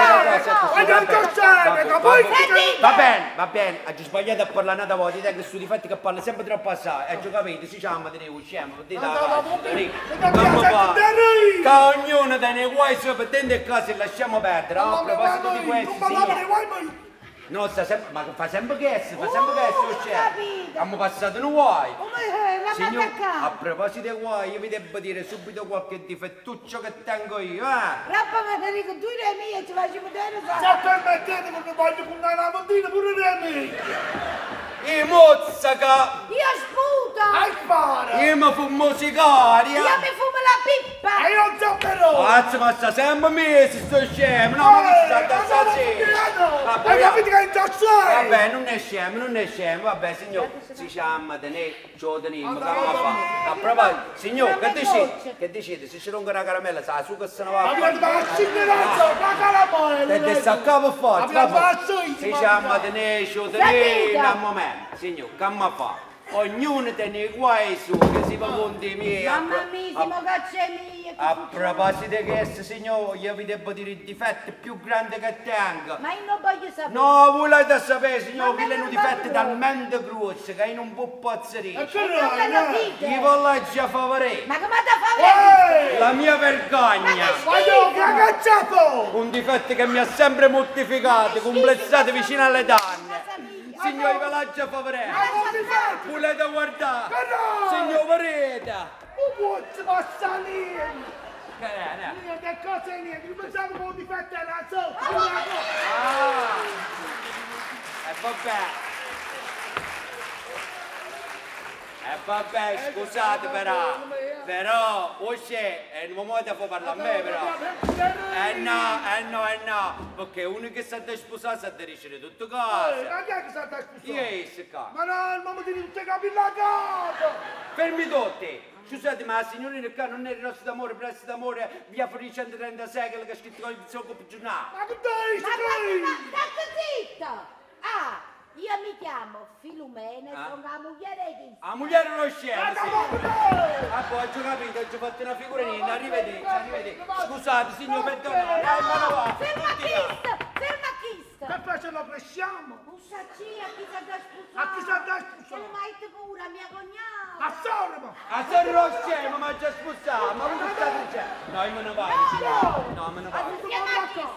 cosa è così. Va bene. Va bene. Ha già sbagliato a parlare un'altra volta, tengo su difetti che parla sempre troppo assai, e già capito, si chiama, te ne usciamo, per dentro la casa. no, va Lì. bene. Ma Come piace va? anche te, Che ognuno te ne guai su per dentro e casa e lasciamo perdere. Ah, a proposito di questo, Non No, sta sempre, ma fa sempre che fa sempre Oh, che c'è. capito. Abbiamo passato un guai. Come eh, Signor, a proposito di guai, io vi devo dire subito qualche difettuccio che tengo io, eh? Rappa Federico, tu le mie, ci facci vedere, Se sai? permettete che mi voglio con una lavandina pure le mie. I mozzaca, Io sputo! Hai fare. io mi fumo sicaria. Io mi fumo la pippa! E io non so però. Cazzo, ma sta sempre mesi, sto scemo, no, ma mi sta da Hai stasera. capito che incazzare? Vabbè, non è scemo, non è scemo, vabbè, signor, si chiama tenere, ce lo teniamo, che ma fa? A proposito, signor, che decide? Che decide? Se ci ronca una caramella, sa, su che se ne va a Ma mi ma signoranza, ma calamore. E te Ma mi vabbè. faccio io, Si ma- chiama tenere, ce lo Sapete? teniamo, un momento, signor, che ma fa? Ognuno te ne guai su, che si fa conti miei. a Mamma mia, a- siamo cacce mie! A proposito di questo, signore, io vi devo dire il difetto più grande che tengo. Ma io non voglio sapere! No, volete sapere, Ma signore, me che le non difetti voglio. talmente grossi che io non può E pazzerire. che Non lo dite! Io voglio a favorire. Ma come ti fa vedere? Ehi! La mia vergogna. Ma io che ha cacciato! Un difetto che mi ha sempre mortificato, complessato vicino alle donne. Non ti fate! Volete guardare? Però! Signor, vedete? Un salire! Che? Niente, cosa niente? Io pensavo che un difetto era sotto! Ah! E vabbè. E vabbè, scusate però. Però, oggi è il momento di far parlare a me però. Eh no, eh no, eh no. Perché uno che sa di sposare sa di ricevere tutte Ma cose. chi è che sta a Chi è questo qua? Ma no, il mamma di tutte le capi la casa! Fermi tutti! Scusate, ma la signorina qua non è il nostro d'amore, prezzo d'amore, via fuori 136, quello che ha scritto con il suo giornale. Ma che dai, Ma sei? ma state zitto! Ah, io mi chiamo Filumena e Ah. sono la moglie di La moglie non scema, Ma sì. Ah, poi ho già capito, ho fatto una figurina, arrivederci, arrivederci. Scusate, signor, perdonate, eh, ma no va, Ferma tutti là. chista! Ferma chista! Che faccio lo cresciamo? Usacci, a chi sa da spusare? A chi sa da Che spusare? ne mai te pure, mia cognata. A sorbo! A San scemo, ma già sposato, ma come state dicendo? No, io me ne vado, signore. No, me ne vado.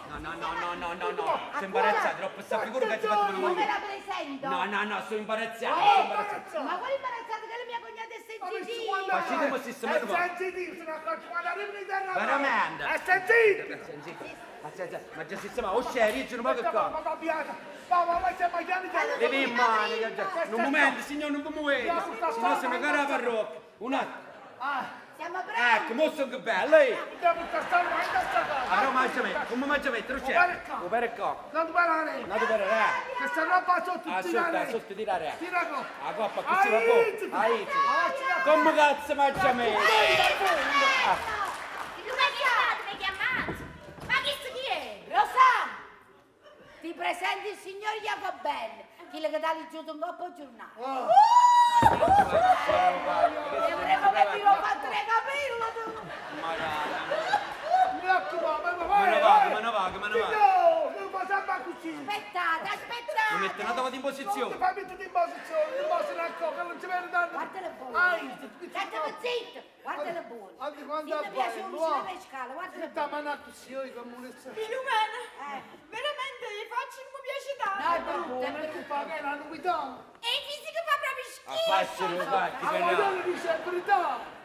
No, no, no, no, no, no, no. Sono imbarazzato, troppo sta figura che ci faccio Come venire. la presento? No, no, no, sono imbarazzato, sono imbarazzato. ma quale imbarazzata che la mia cognata è sensitiva? Ma ci devo sistemare È qua. sensitivo, se non faccio quando arrivi in terra. Veramente? È sentito! Senti, aspetta, ma già sistemato, oh sceri, io non posso qua. Ma. Va, va, va, stiamo chiamando già. Devi in mano, che. Non mi metti, signore, non mi muovete. Sennò siamo cara la parrocchia. Un attimo. Ah, Siamo Ecco, bravi. mo sono che bello, eh. dobbiamo tastare mai da sta cosa. Allora mangia me, come mangia me, non c'è. O per cocco. Non ti parlare. Andato per il re. Che sta roba sotto, Ah, tirare. ah, sotto, tirare. Tira qua. La coppa, qui si va po'. Ai, come cazzo mangia me? Ma chiamate, mi chiamate? Ma chi si chi è? Rosanna, ti presenti il signor Jacobelli, quello che dà giù un coppo giornale. E avremmo che ti ho fatto le capille. tu. Mi raccomando, ma Me vai, ne vai. vado, me ne vado, me ne vado. No, non fa così. Aspettate, Mi aspettate. metto una tavola in Non ti posizione. fai mettere in posizione, in posizione ancora, che non ci vede tanto. Guardale buono. Ai, State zitto, guardale buono. Guarda quando Se ti piace bello, un va. vicino alle scale, guardale Sta buono. mano così, io come un Filumena, Eh. veramente gli faccio un po' piace tanto. È è Non è brutto. colpa mia, è una novità. E il fisico fa proprio A schifo. faccio vai, ma verrà. io dice la verità.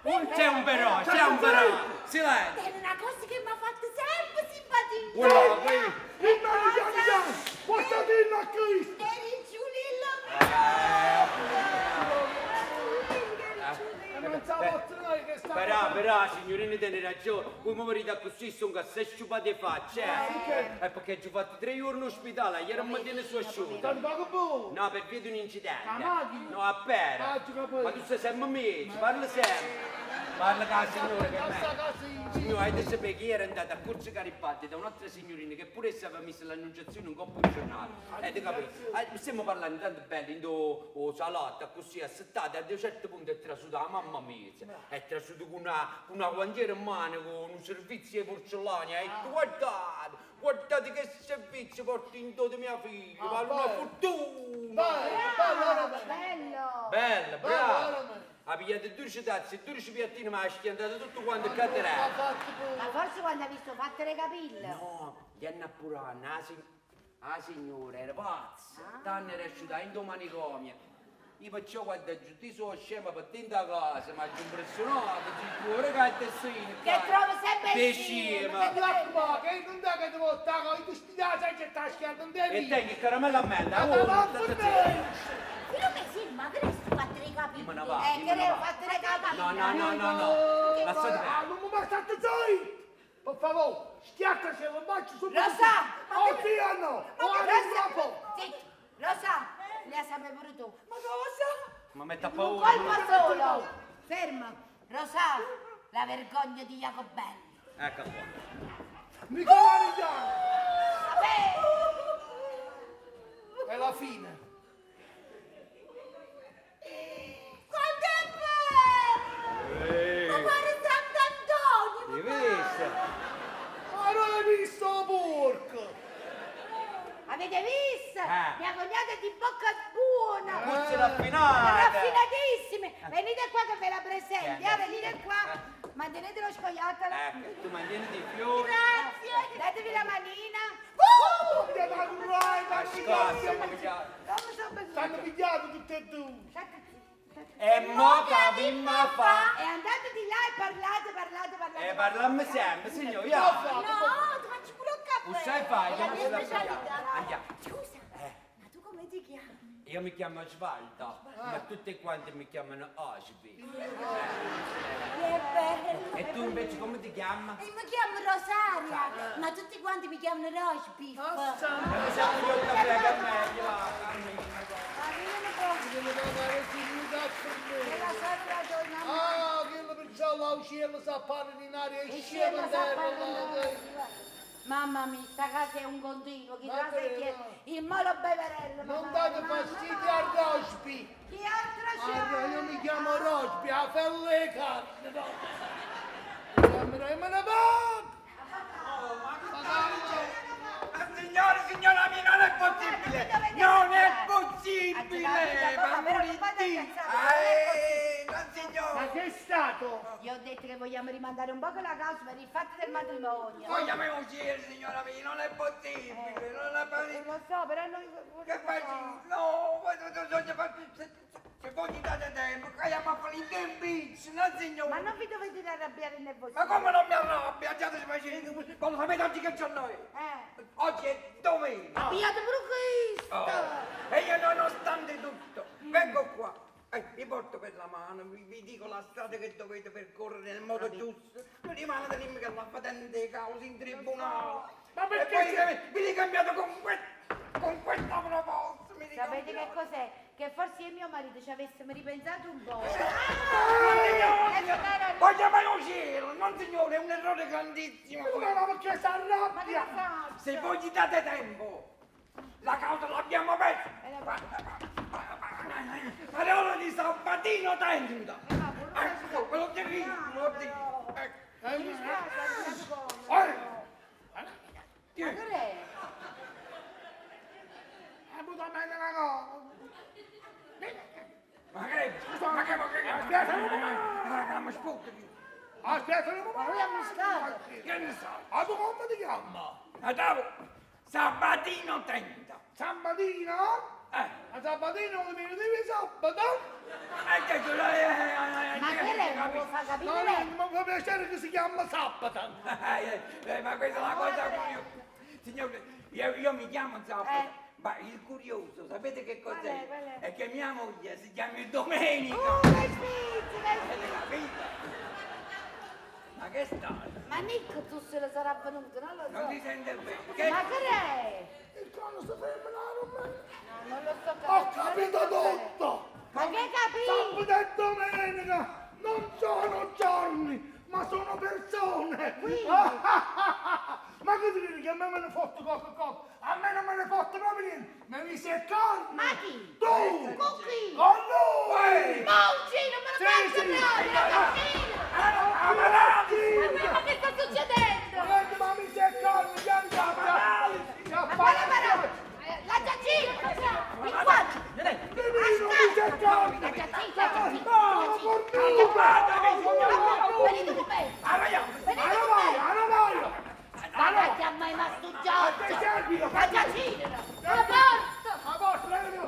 Però, C'è un però, c'è un però. Silenzio. è una cosa che mi ha fatto sempre simpatia. Guarda, qui. Il posso dirlo a Cristo. Eri Giulillo. E non Però, però, signorina, tiene ragione. Voi mi venite così, sono che sei sciupate faccia. Eh, è perché ci ho fatto tre giorni in ospedale, ieri mattina sono buono. No, per via di un incidente. No, appena. Ah. Ma tu sei sempre me, ci parli sempre. Parla con la signora che è così. Hai da sapere che ieri è andata a Corso Garibatti da un'altra signorina che pure essa aveva messo l'annunciazione un coppo di giornale. E ti capisci? Eh, stiamo parlando tanto bello, in do o salata, così assettate, a un certo punto è trasuta mamma mia. È trasuta con una, con una guantiera in mano, con un servizio di porcellana. E ha detto, guardate, guardate che servizio porto in dote mia figlia, vale una fortuna. Bello, bello. Bello. Bene. Ha pigliato 12 tazze e 12 piattini, ma ha schiantato tutto quanto Ha cadrà. Ma forse quando ha visto fatte le capille. No, gli hanno appurato, sig- la signora era pazza, tanto era asciutta in manicomio. Io perciò guarda giù, ti sono scema per dentro la casa, ma ci impressionato, ci pure che è tessino. Che trovo sempre Te scema. che non dà che devo stare con i testinati, sai che sta schiando, non devi. E te che caramella a merda, Ma oh, va state per zitto. me. Filumena, sì, ma che resti fatte le capille? Io me ne Eh, che me ne le ho vado. fatte le capille. No, no, no, no, no, Che va- Ah, perdere. non mi bastate zoi! Per favore, schiattaci lo bacio su Rosa! Oh sì o no? Oh, arrivo dopo! Zitto. Le sapere pure tu. Ma cosa? Ma metta Un paura. colpo solo. Fermo. Rosa, la vergogna di Jacobelli. Ecco qua. Nicola Rigiano! Vabbè. È la fine. Quanto è bello! Ma guarda Sant'Antonio! Hai visto? Ma non hai visto la porca? Avete visto? Eh. Mia cognata è di bocca buona. Puzze Eh. raffinate. Raffinatissime. Venite qua che ve la presenti. Eh. Venite qua. Mantenete lo scoiattolo. Ecco, tu mantieni di fiori. Grazie. Datevi la manina. Rai, ma cazzo! ma pigliato. Come sono Stanno bello. pigliati tutti e due! E mo capimmo fa. E andate di là e parlate, parlate, parlate. E parliamo sempre, signor. Io. No, ti faccio pure un caffè! Non sai fare, È che la non pigliare. Andiamo. Scusa, Eh, ma tu come ti chiami? Io mi chiamo Svaldo, ma tutti quanti mi chiamano Osby. Che bello! E tu invece come ti chiami? E mi chiamo Rosaria, ma tutti quanti mi chiamano mi sa che io che è meglio. Ma io la Ah, quello perciò l'uccello sa parlare in aria e scema in terra! Mamma mia, sta casa è un continuo, chi te la sei chiesto? Il malo beverello. Non date fastidio a Rospi. Chi altro c'è? Allora, io mi chiamo Rospi, a felle carte. Ma ne Signore, signora mia, non è possibile! Non è possibile! Ma amore di Dio! È stato? Gli ho detto che vogliamo rimandare un po' la causa per il fatto del matrimonio. Vogliamo uscire, signora mia, non è possibile, non è Eh, possibile. lo so, però noi... Che fai? No, voi bisogna fare... Se, voi ci date tempo, caiamo a fare il Beach, non signore. Ma non vi dovete arrabbiare nervosi. Ma come non mi arrabbio? Già si facendo... Quando sapete oggi che c'ho noi? Eh, Oggi è domenica. abbiate pure questo! Oh, E io nonostante tutto, vengo qua. Eh, vi porto per la mano, vi, vi dico la strada che dovete percorrere nel modo giusto. Non rimane da dirmi che la patente causa in tribunale. Ma perché E poi vi ricambiate con, que- con questa proposta. mi Sapete che cos'è? Che forse io e mio marito ci avessimo ripensato un po'. Ah! Voglio mai uscire, non signore, è un errore grandissimo. Ma no, perché si arrabbia? Se voi gli date tempo, la causa l'abbiamo persa. La- Parola di Sabatino tenda. Ecco, ve lo dico, io, ve lo dico. Ecco. Mi. Eh, Ma Tieni. che è? è venuta bene una cosa. Ma che, ma che, ma che, ma che, ma che, sputa qui. Aspetta un Ma lui è muscato. Che ne so? Ma tu come ti chiama? Adamo, Sabatino tenda. Sabatina? Eh, A Sabatina non viene di sabato? e che tu l'hai, eh, eh, Ma che lei non lo fa No, capire no, lei? mi fa piacere che si chiama sabato. Eh, eh, ma questa è una cosa curiosa. Signore, io, io mi chiamo Zappa, Eh. ma il curioso, sapete che è, cos'è? qual è? È che mia moglie si chiama Domenica. Oh, che spizzi, che capito? Ma che storia? Ma Nick tu se lo sarà venuto, non lo so. Non ti sente bene? Che... Ma che è? Il cono si ferma là, non No, non lo so Ho capire. capito tutto! Ma che capito? Sabato e domenica non sono giorni, ma sono persone! Quindi? ma che ti dici che a me me ne fotte Coca-Cola? A me non me ne fotte proprio niente! Me ne si è carne! Ma chi? Tu! Con chi? Con lui! Mauci, non me lo Sì, faccio sì. proprio, ragazzino! Amarati! Ma che sta succedendo? Ma mi si è carne, gli andata! Ma quale parola? Eh, La giacina! Il quadro! Divino, mi si è carne! La giacina, la giacina! No, cornuto! Venite con me! Arraia! Venite Alla con vai, me! alla vai! Ma che a mai A te mastugiato! seguito! La giacina! A posto! A posto, venite!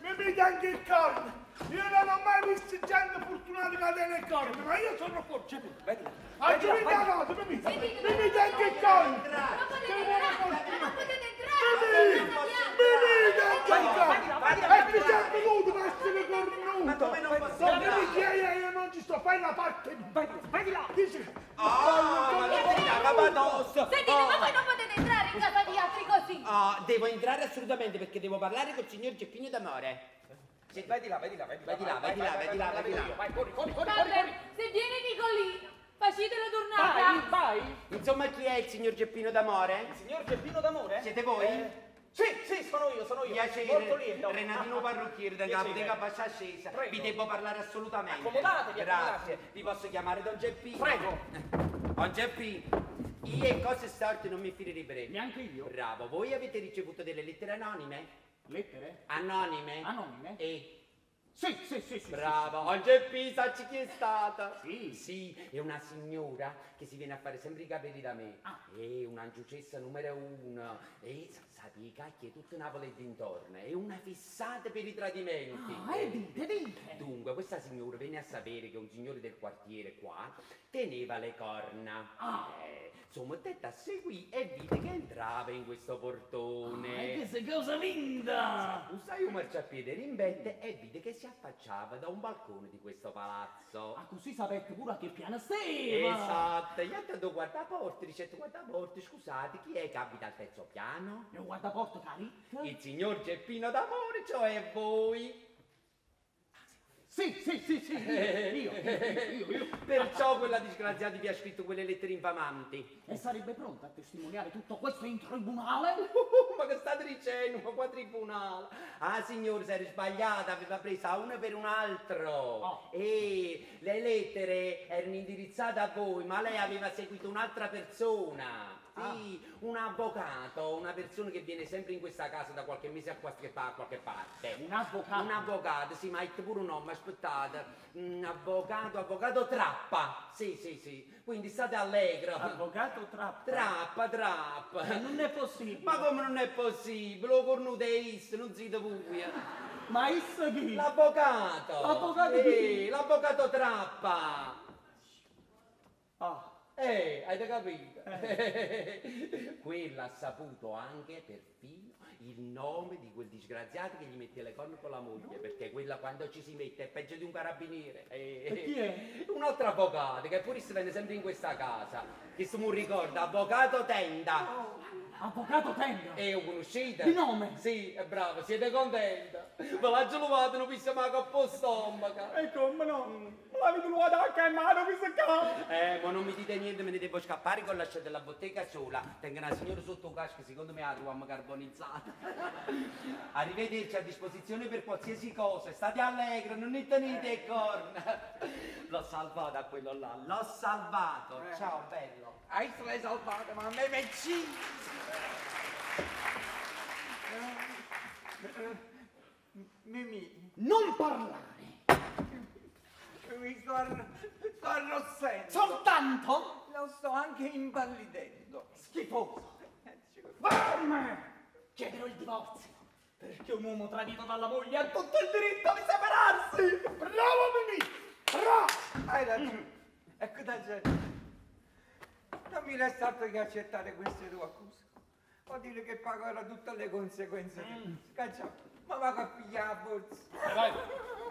Mi mette anche il corno! Io non ho mai visto gente fortunata che tiene il corno, ma io sono fortunato! A giurita cosa, mi mette! Mi mette anche il corno! Non potete entrare! Non potete Mi mette entrare! anche il corno! E ti sei venuto per essere cornuto! Ma come non posso entrare? mi chiedi, io non ci sto, fai la parte! Vai, vai là! Dici! Ah, ma non si chiama addosso! Sentite, ma voi non potete entrare in casa di altri così! Ah, devo entrare assolutamente perché devo parlare col signor Geppino d'Amore. Sì, vai di là, vai di là, vai di là. Vai di là, vai di là, vai di là, vai di là. Vai, corri, corri, corri, corri, se viene Nicolino, facetelo Vai, tornare! vai! Insomma, chi è il signor Geppino d'Amore? Signor Geppino d'amore? Siete voi? Eh, sì, sì, sono io, sono io. Molto Piacere, lieto. Renatino Parrucchiere della bottega Bascia Ascesa. Prego. Vi devo parlare assolutamente. Accomodatevi, Grazie. Vi posso chiamare Don Geppino? Prego. Don Geppino, io e cose storte non mi filerei. Neanche io. Bravo, voi avete ricevuto delle lettere anonime? Lettere? Anonime? Anonime? E Sì, sì, sì, sì. Brava, oggi è Pisa, ci chi è stata? Sì. Sì, è una signora che si viene a fare sempre i capelli da me. Ah. È una giucessa numero uno. E sa, sa di cacchie tutto Napoli e dintorno. È una fissata per i tradimenti. Ah, e dite, dite. Dunque, questa signora venne a sapere che un signore del quartiere qua teneva le corna. Ah. Eh, insomma, tetta a seguì e vide che entrava in questo portone. E che cosa linda! Usai un marciapiede rimbette e vide che si affacciava da un balcone di questo palazzo. Ah, così sapete pure a che piano steva! Esatto, io andando guarda porte, dice guarda porte, scusate, chi è che abita al terzo piano? E guarda porto caricca? Il signor Geppino d'amore, cioè voi. Sì, sì, sì, sì, io, io, io, io, io. Perciò quella disgraziata vi ha scritto quelle lettere infamanti. E sarebbe pronta a testimoniare tutto questo in tribunale? Ma che state dicendo? Ma qua tribunale? Ah, signore, si era sbagliata, aveva presa una per un altro. Oh. E le lettere erano indirizzate a voi, ma lei aveva seguito un'altra persona. Sì, un avvocato, una persona che viene sempre in questa casa da qualche mese a qualche, pa- qualche parte. Un avvocato? Un avvocato, sì, ma è pure un nome, aspettate. Un avvocato, avvocato Trappa. Sì, sì, sì. Quindi state allegro. Avvocato Trappa? Trappa, Trappa. Non è possibile. Ma come non è possibile? Lo is, non zito pure. Ma isso chi? L'avvocato. L'avvocato chi? l'avvocato Trappa. Ah. Eh, hai capito? Quello ha saputo anche perfino il nome di quel disgraziato che gli mette le corna con la moglie, perché quella quando ci si mette è peggio di un carabiniere. Eh, E chi è? Un altro avvocato che pure si vende sempre in questa casa, che se mi ricorda, avvocato Tenda. Avvocato Tenda? E lo conoscete? Di nome? Sì, è bravo, siete contenti? Ve l'ha giolovato, non pissa ma coppa al stomaco. E come no? L'avete trovato anche a mano questo qua? Eh, ma non mi dite niente, me ne devo scappare con lasciate della bottega sola. Tengo una signora sotto casca, secondo me la troviamo carbonizzata. Arrivederci a disposizione per qualsiasi cosa, state allegri, non ne tenete e corna. L'ho salvato a quello là, l'ho salvato. Ciao bello. Hai l'hai salvato, ma a me mi Mimì, Non parlare! mi sto, sto arrossendo. Soltanto? Lo sto anche impallidendo. Schifoso! Ferme! Chiederò il divorzio! Perché un uomo tradito dalla moglie ha tutto il diritto di separarsi! Bravo Mimì! Bravo! Hai ragione. Ecco da gente. Non mi resta altro che accettare queste due accuse. O dire che pagherò tutte le conseguenze. Mm. Scaccia. Ma vado a pigliare la borsa. Vai,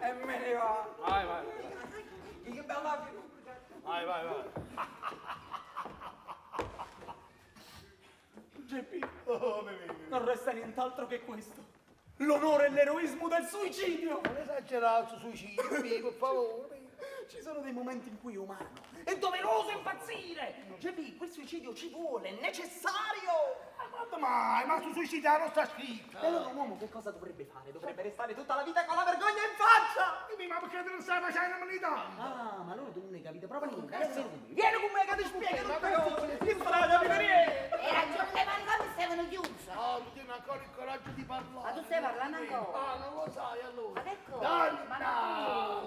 E me ne va. vai, vai. Che bella figura. Vai, vai, vai. Geppi, non resta nient'altro che questo. L'onore e l'eroismo del suicidio! Non esagerare sul suicidio, per favore. Ci sono dei momenti in cui è umano, è doveroso impazzire! Geppi, quel suicidio ci vuole, è necessario! Ma quando mai? Ma su suicidio non sta scritto. E allora un uomo che cosa dovrebbe fare? Dovrebbe restare tutta la vita con la vergogna in faccia! Mimì, ma perché te non stai facendo militare? Ah, ma allora tu non hai capito proprio. Adesso vieni con me. Vieni con me che ti spiego tutto cose! In strada, mi vieni! E ragione le come stavano chiuse. Oh, tu tieni ancora il coraggio di parlare. Ma tu stai parlando ancora? Ah, non lo sai allora. Ma che cosa?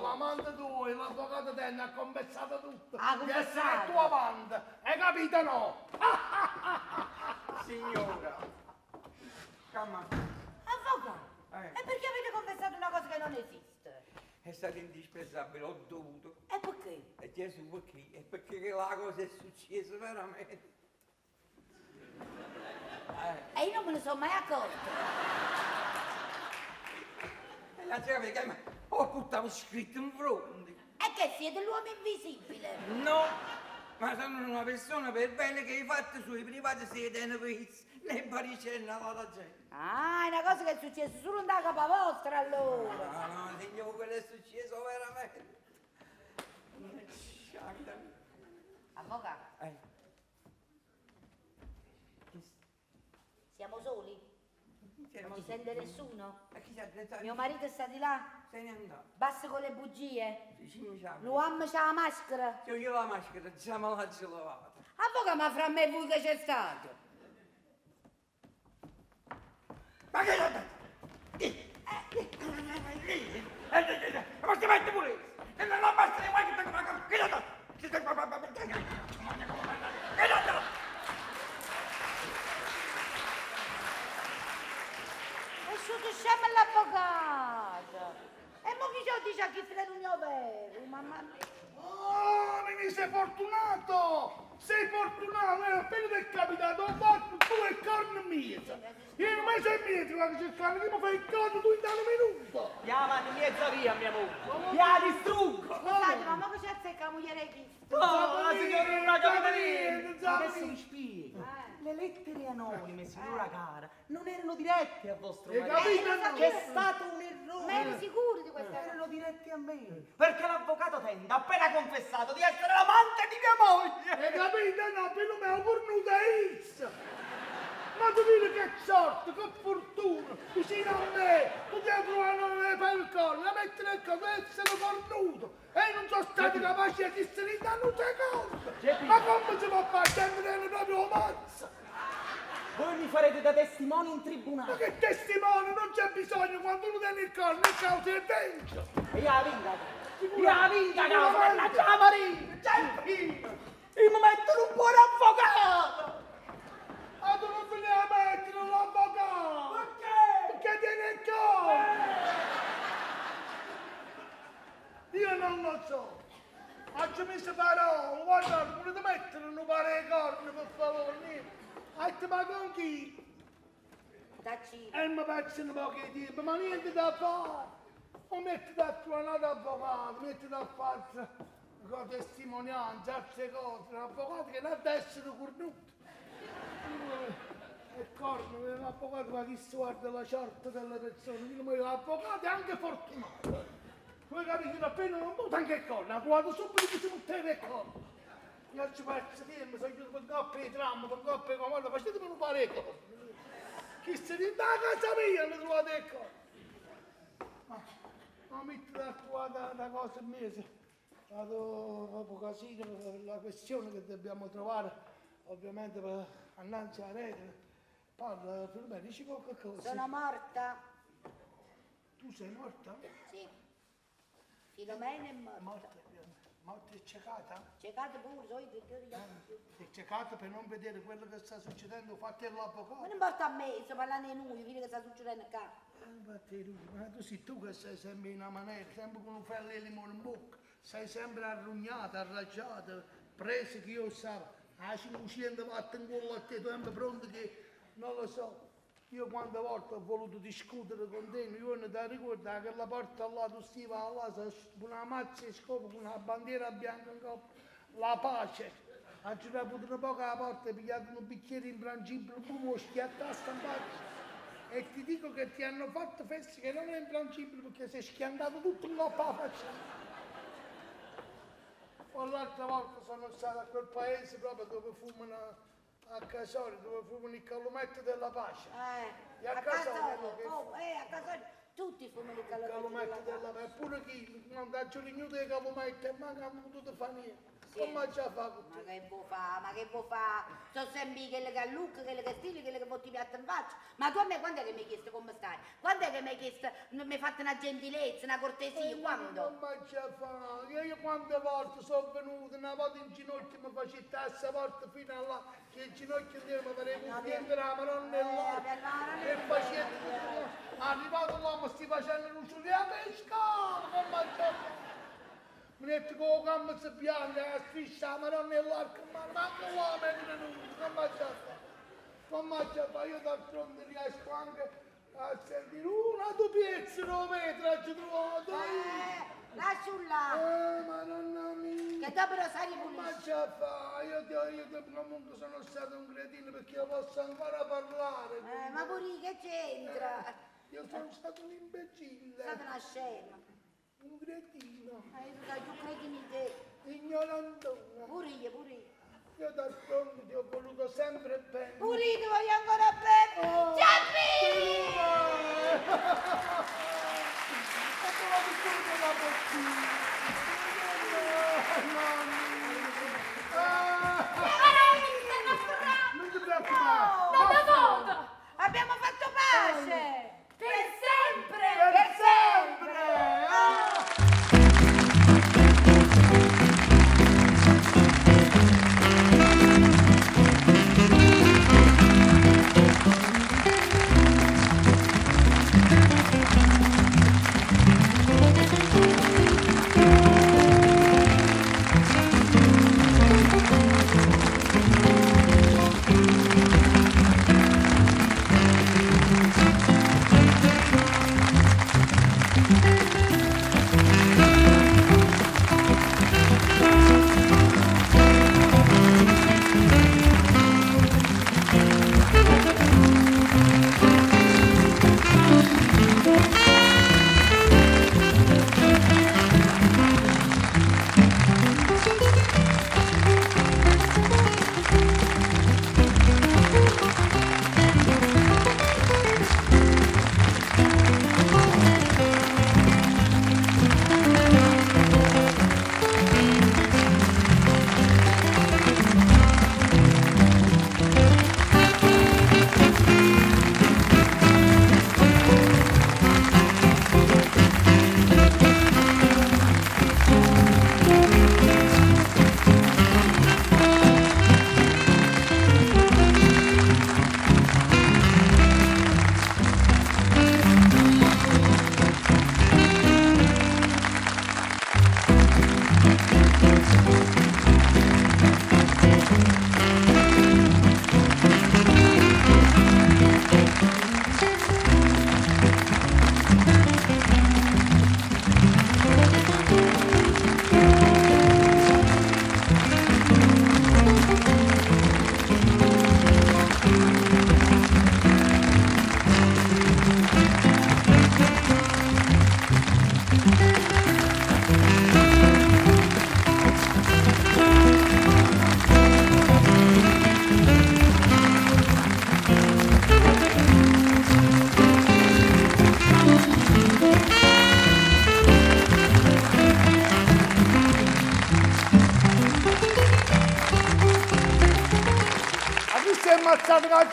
L'amante tua, l'avvocato Tenna ha confessato tutto. Di essere confessato? il tuo amante. Hai capito no? Signora. Calma. Avvocato, Eh. e perché avete confessato una cosa che non esiste? È stato indispensabile, ho dovuto. E perché? E Gesù perché? È perché la cosa è successa veramente. E io non me ne sono mai accorta. E la sera perché ho tutto scritto in fronte. E che siete l'uomo invisibile? No, ma sono una persona per bene che i fatti suoi privati si tengono pezzi, né paricenna alla gente. Ah, è una cosa che è successa solo da capa vostra allora. No, no, signore, quello è successo veramente. Avvocato, Eh, siamo soli? Non ci sente nessuno? E chi sa- Mio marito sta di là? se ne andato. Basta con le bugie? L'uomo c'ha la maschera? Io io la maschera, diciamo la gelovata. Avvocato, ma fra me e voi che c'è stato? Ma che l'ha detto? Ma ti metti pure! E non la basta di qualche tempo, ma che l'ha detto? Che l'ha detto? È stato scemo l'avvocato! E mo chi ci dice a chi frega mio vero? Mamma mia! Oh, Mimì, sei fortunato! Sei fortunato! Eh, appena ti è capitato un morto, tu e corno mia! Io non mai sei mia, ti vado a cercare, mi fai il corno tu in un minuto! Chiama di mezza via, mia moglie! La distruggo! Scusate, ma mo che ci azzecca la moglie chi? Oh, la signora non ha capito niente! Non Adesso vi spiego. Eh. Le lettere anonime, signora cara, non erano dirette a vostro Hai marito. capito? Eh, C'è sapevo. stato un errore. Ma eri sicuro di questa cosa? Erano dirette a me. Perché l'avvocato Tenda ha appena confessato di essere l'amante di mia moglie. Hai capito? No, per me ho cornuto è X! Ma tu vedi che sorte, che fortuna, vicino a me, potevo trovare per il collo, la mettere nel collo, essere cornuto, e non sono stati capaci di essere in danno secondo. Ma come si può fare sempre proprio mazza? Voi mi farete da testimoni in Ma tribunale. che testimone, non c'è bisogno, quando uno tiene il collo, il causa è dentro. E la vinca. Io la Sicuramente. mannaggia la marina, Giampino. Io mi metto un buon avvocato. Io non lo so. Oggi mi si parole, guarda, potete mettere un pare corno, per favore, niente. Ma con chi? Dacci. E mi passano pochi ma niente da fare. Non metti a trovare avvocato, metti a fare testimonianza, altre cose, un avvocato che non deve essere cornuto. E corno, un avvocato ma chi si guarda la certa delle persone, quindi poi l'avvocato è anche fortunato. Voi capite, appena non vuole anche il corno, ha provato subito che si metteva il corno. Io ci faccio tempo, sono io per coppia di tram, per coppia di comando, facetemi un pare il corno. Chi si rinda a casa mia, mi trovate il corno. Ma, ma metti da una cosa mese. Vado proprio casino la questione che dobbiamo trovare, ovviamente per annanzi alla regola. Parla, Filomena, dici qualche cosa. Sono morta. Tu sei morta? Sì. Filomena è morta. Morta, eh, morta e ciecata? Cercate pure, so io che io- È ciecata per non vedere quello che sta succedendo, fatti Ma all'avvocato. non importa a me, sto parlando di noi, vedi che sta succedendo qua. Infatti lui, ma tu sei tu che sei sempre in una maniera, sempre con un fello di limone in bocca, sei sempre arrugnata, arraggiata, preso che io stavo, a 500 watt in culo a te, tu sempre pronto che, non lo so, io quante volte ho voluto discutere con te, io non ti ricordo che la porta là, tu stivi là, una mazza di scopo, una bandiera bianca in coppa, la pace. Ha girato un poco alla porta, pigliato un bicchiere imbrangibile, pure schiattato faccia. E ti dico che ti hanno fatto feste che non è imbrangibile perché sei schiantato tutto in coppa alla faccia. L'altra volta sono stato a quel paese proprio dove fumano a Casori, dove fumano il calumetto della pace. Eh, E a a Casori, che- oh, eh, a Casorio, tutti fumano il Il calore. calumetto della pace, pure chi non dà giù l'ignuto dei calumetti e manca potuto fare niente. Come già fa con Ma che vuoi fare, ma che vuoi fare? Sono sempre quelle che a look, quelle che stili, quelle che botti piatto in faccia. Ma tu a me quando è che mi hai chiesto come stai? Quando è che mi hai chiesto, mi hai fatto una gentilezza, una cortesia? Quando? Come già fa? Io, io quante volte sono venuto, una volta in ginocchio mi facevo tassa porta fino a là, che il ginocchio intero mi pareva un fientre la maronna e maronna e facevo tutto. Arrivato là mi stai facendo l'uscita a pescare, come già fa? Mi ma manco là mi è venuto, come già fa? Come già fa? Io d'altronde riesco anche a sentire una due pezzi, lo vetro, ci trovato Eh, lascialo là, eh, madonna mia! che dopo lo sai Ma ripulire. ce fa? Io, io, io comunque sono stato un cretino perché io posso ancora parlare. Eh, ma pure che c'entra? Io sono stato un imbecille, State una scema. Un cretino, sai più credimi di te. ignorantone. Pure io, pure io. Io d'altronde ti ho voluto sempre bene. Pure io ti voglio ancora bene. Oh. Non ti preoccupare. Voto! Abbiamo fatto pace! Per sempre!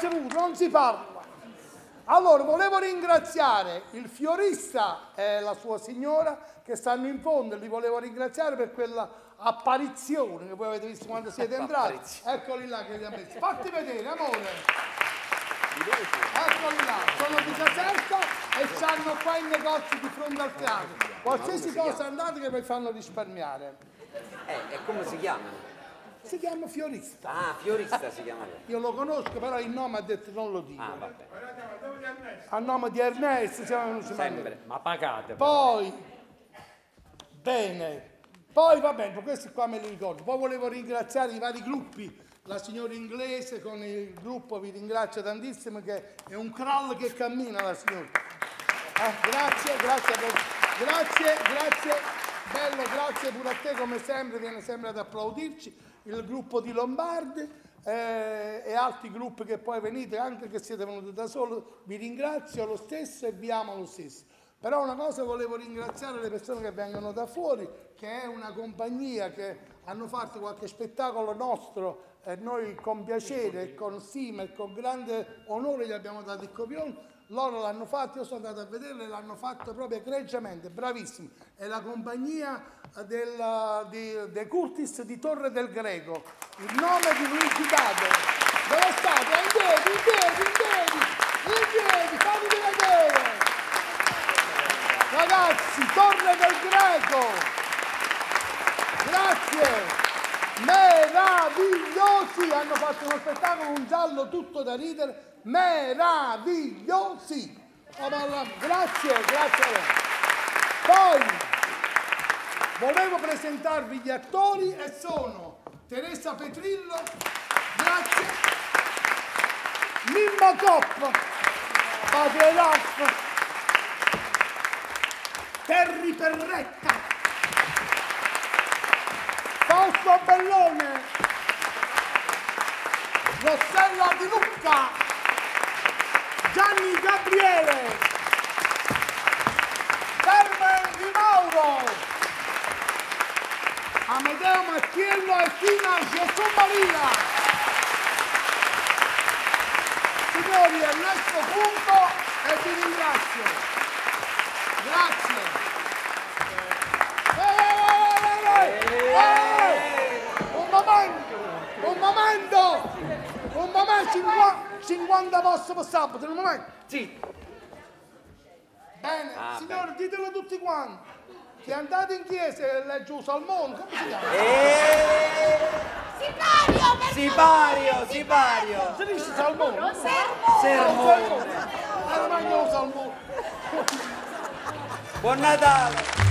Pure, non si parla. Allora, volevo ringraziare il fiorista e la sua signora che stanno in fondo, li volevo ringraziare per quella apparizione che voi avete visto quando siete entrati. Eccoli là che li ha messi. Fatti vedere, amore. Eccoli là, sono di Caserta e stanno qua in negozio di fronte al teatro. Qualsiasi cosa andate che vi fanno risparmiare. Eh, e come si chiamano? Si chiama fiorista. Ah, Fiorista si chiama. Io lo conosco, però il nome ha detto non lo dico. Ah, vabbè. A nome di Ernesto siamo venuti Sempre. Ma pagate. Poi, bene, poi va bene, questi qua me li ricordo. Poi volevo ringraziare i vari gruppi, la signora inglese con il gruppo vi ringrazio tantissimo che è un crawl che cammina la signora. Eh, grazie, grazie, grazie, grazie, bello, grazie pure a te come sempre, viene sempre ad applaudirci, il gruppo di Lombardi eh, e altri gruppi che poi venite, anche che siete venuti da solo, vi ringrazio lo stesso e vi amo lo stesso. Però una cosa volevo ringraziare le persone che vengono da fuori, che è una compagnia che hanno fatto qualche spettacolo nostro e noi con piacere, con stima e con grande onore gli abbiamo dato il copione. Loro l'hanno fatto, io sono andato a vederlo e l'hanno fatto proprio egregiamente, bravissimi. È la compagnia del, di, De Curtis di Torre del Greco, il nome di Luigi Dado. Dove state? In piedi, in piedi, in piedi, in piedi, fatemi vedere! Ragazzi, Torre del Greco! Grazie! Meravigliosi! Hanno fatto uno spettacolo, un giallo tutto da ridere. Meravigliosi! Oh, Grazie, grazie a lei. Poi volevo presentarvi gli attori e sono Teresa Petrillo, grazie, Mimmo Coppa, Padre Raff, Terry Perretta, Fausto Bellone, Rossella Di Lucca, Gianni Gabriele, Carmen Di Mauro, Amedeo Mattiello e Tina Gesù Maria. Signori, è il nostro punto e vi ringrazio. Grazie. Un momento, un momento, un momento, 50, 50 posto per sabato, un momento. Sì. Bene, Ah, signori, ditelo tutti quanti. Che andate in chiesa e un salmone, come si chiama? Sipario, per Sipario, Sipario. Si dice salmone? Sermone. Sermone. Era meglio salmone. Buon Natale.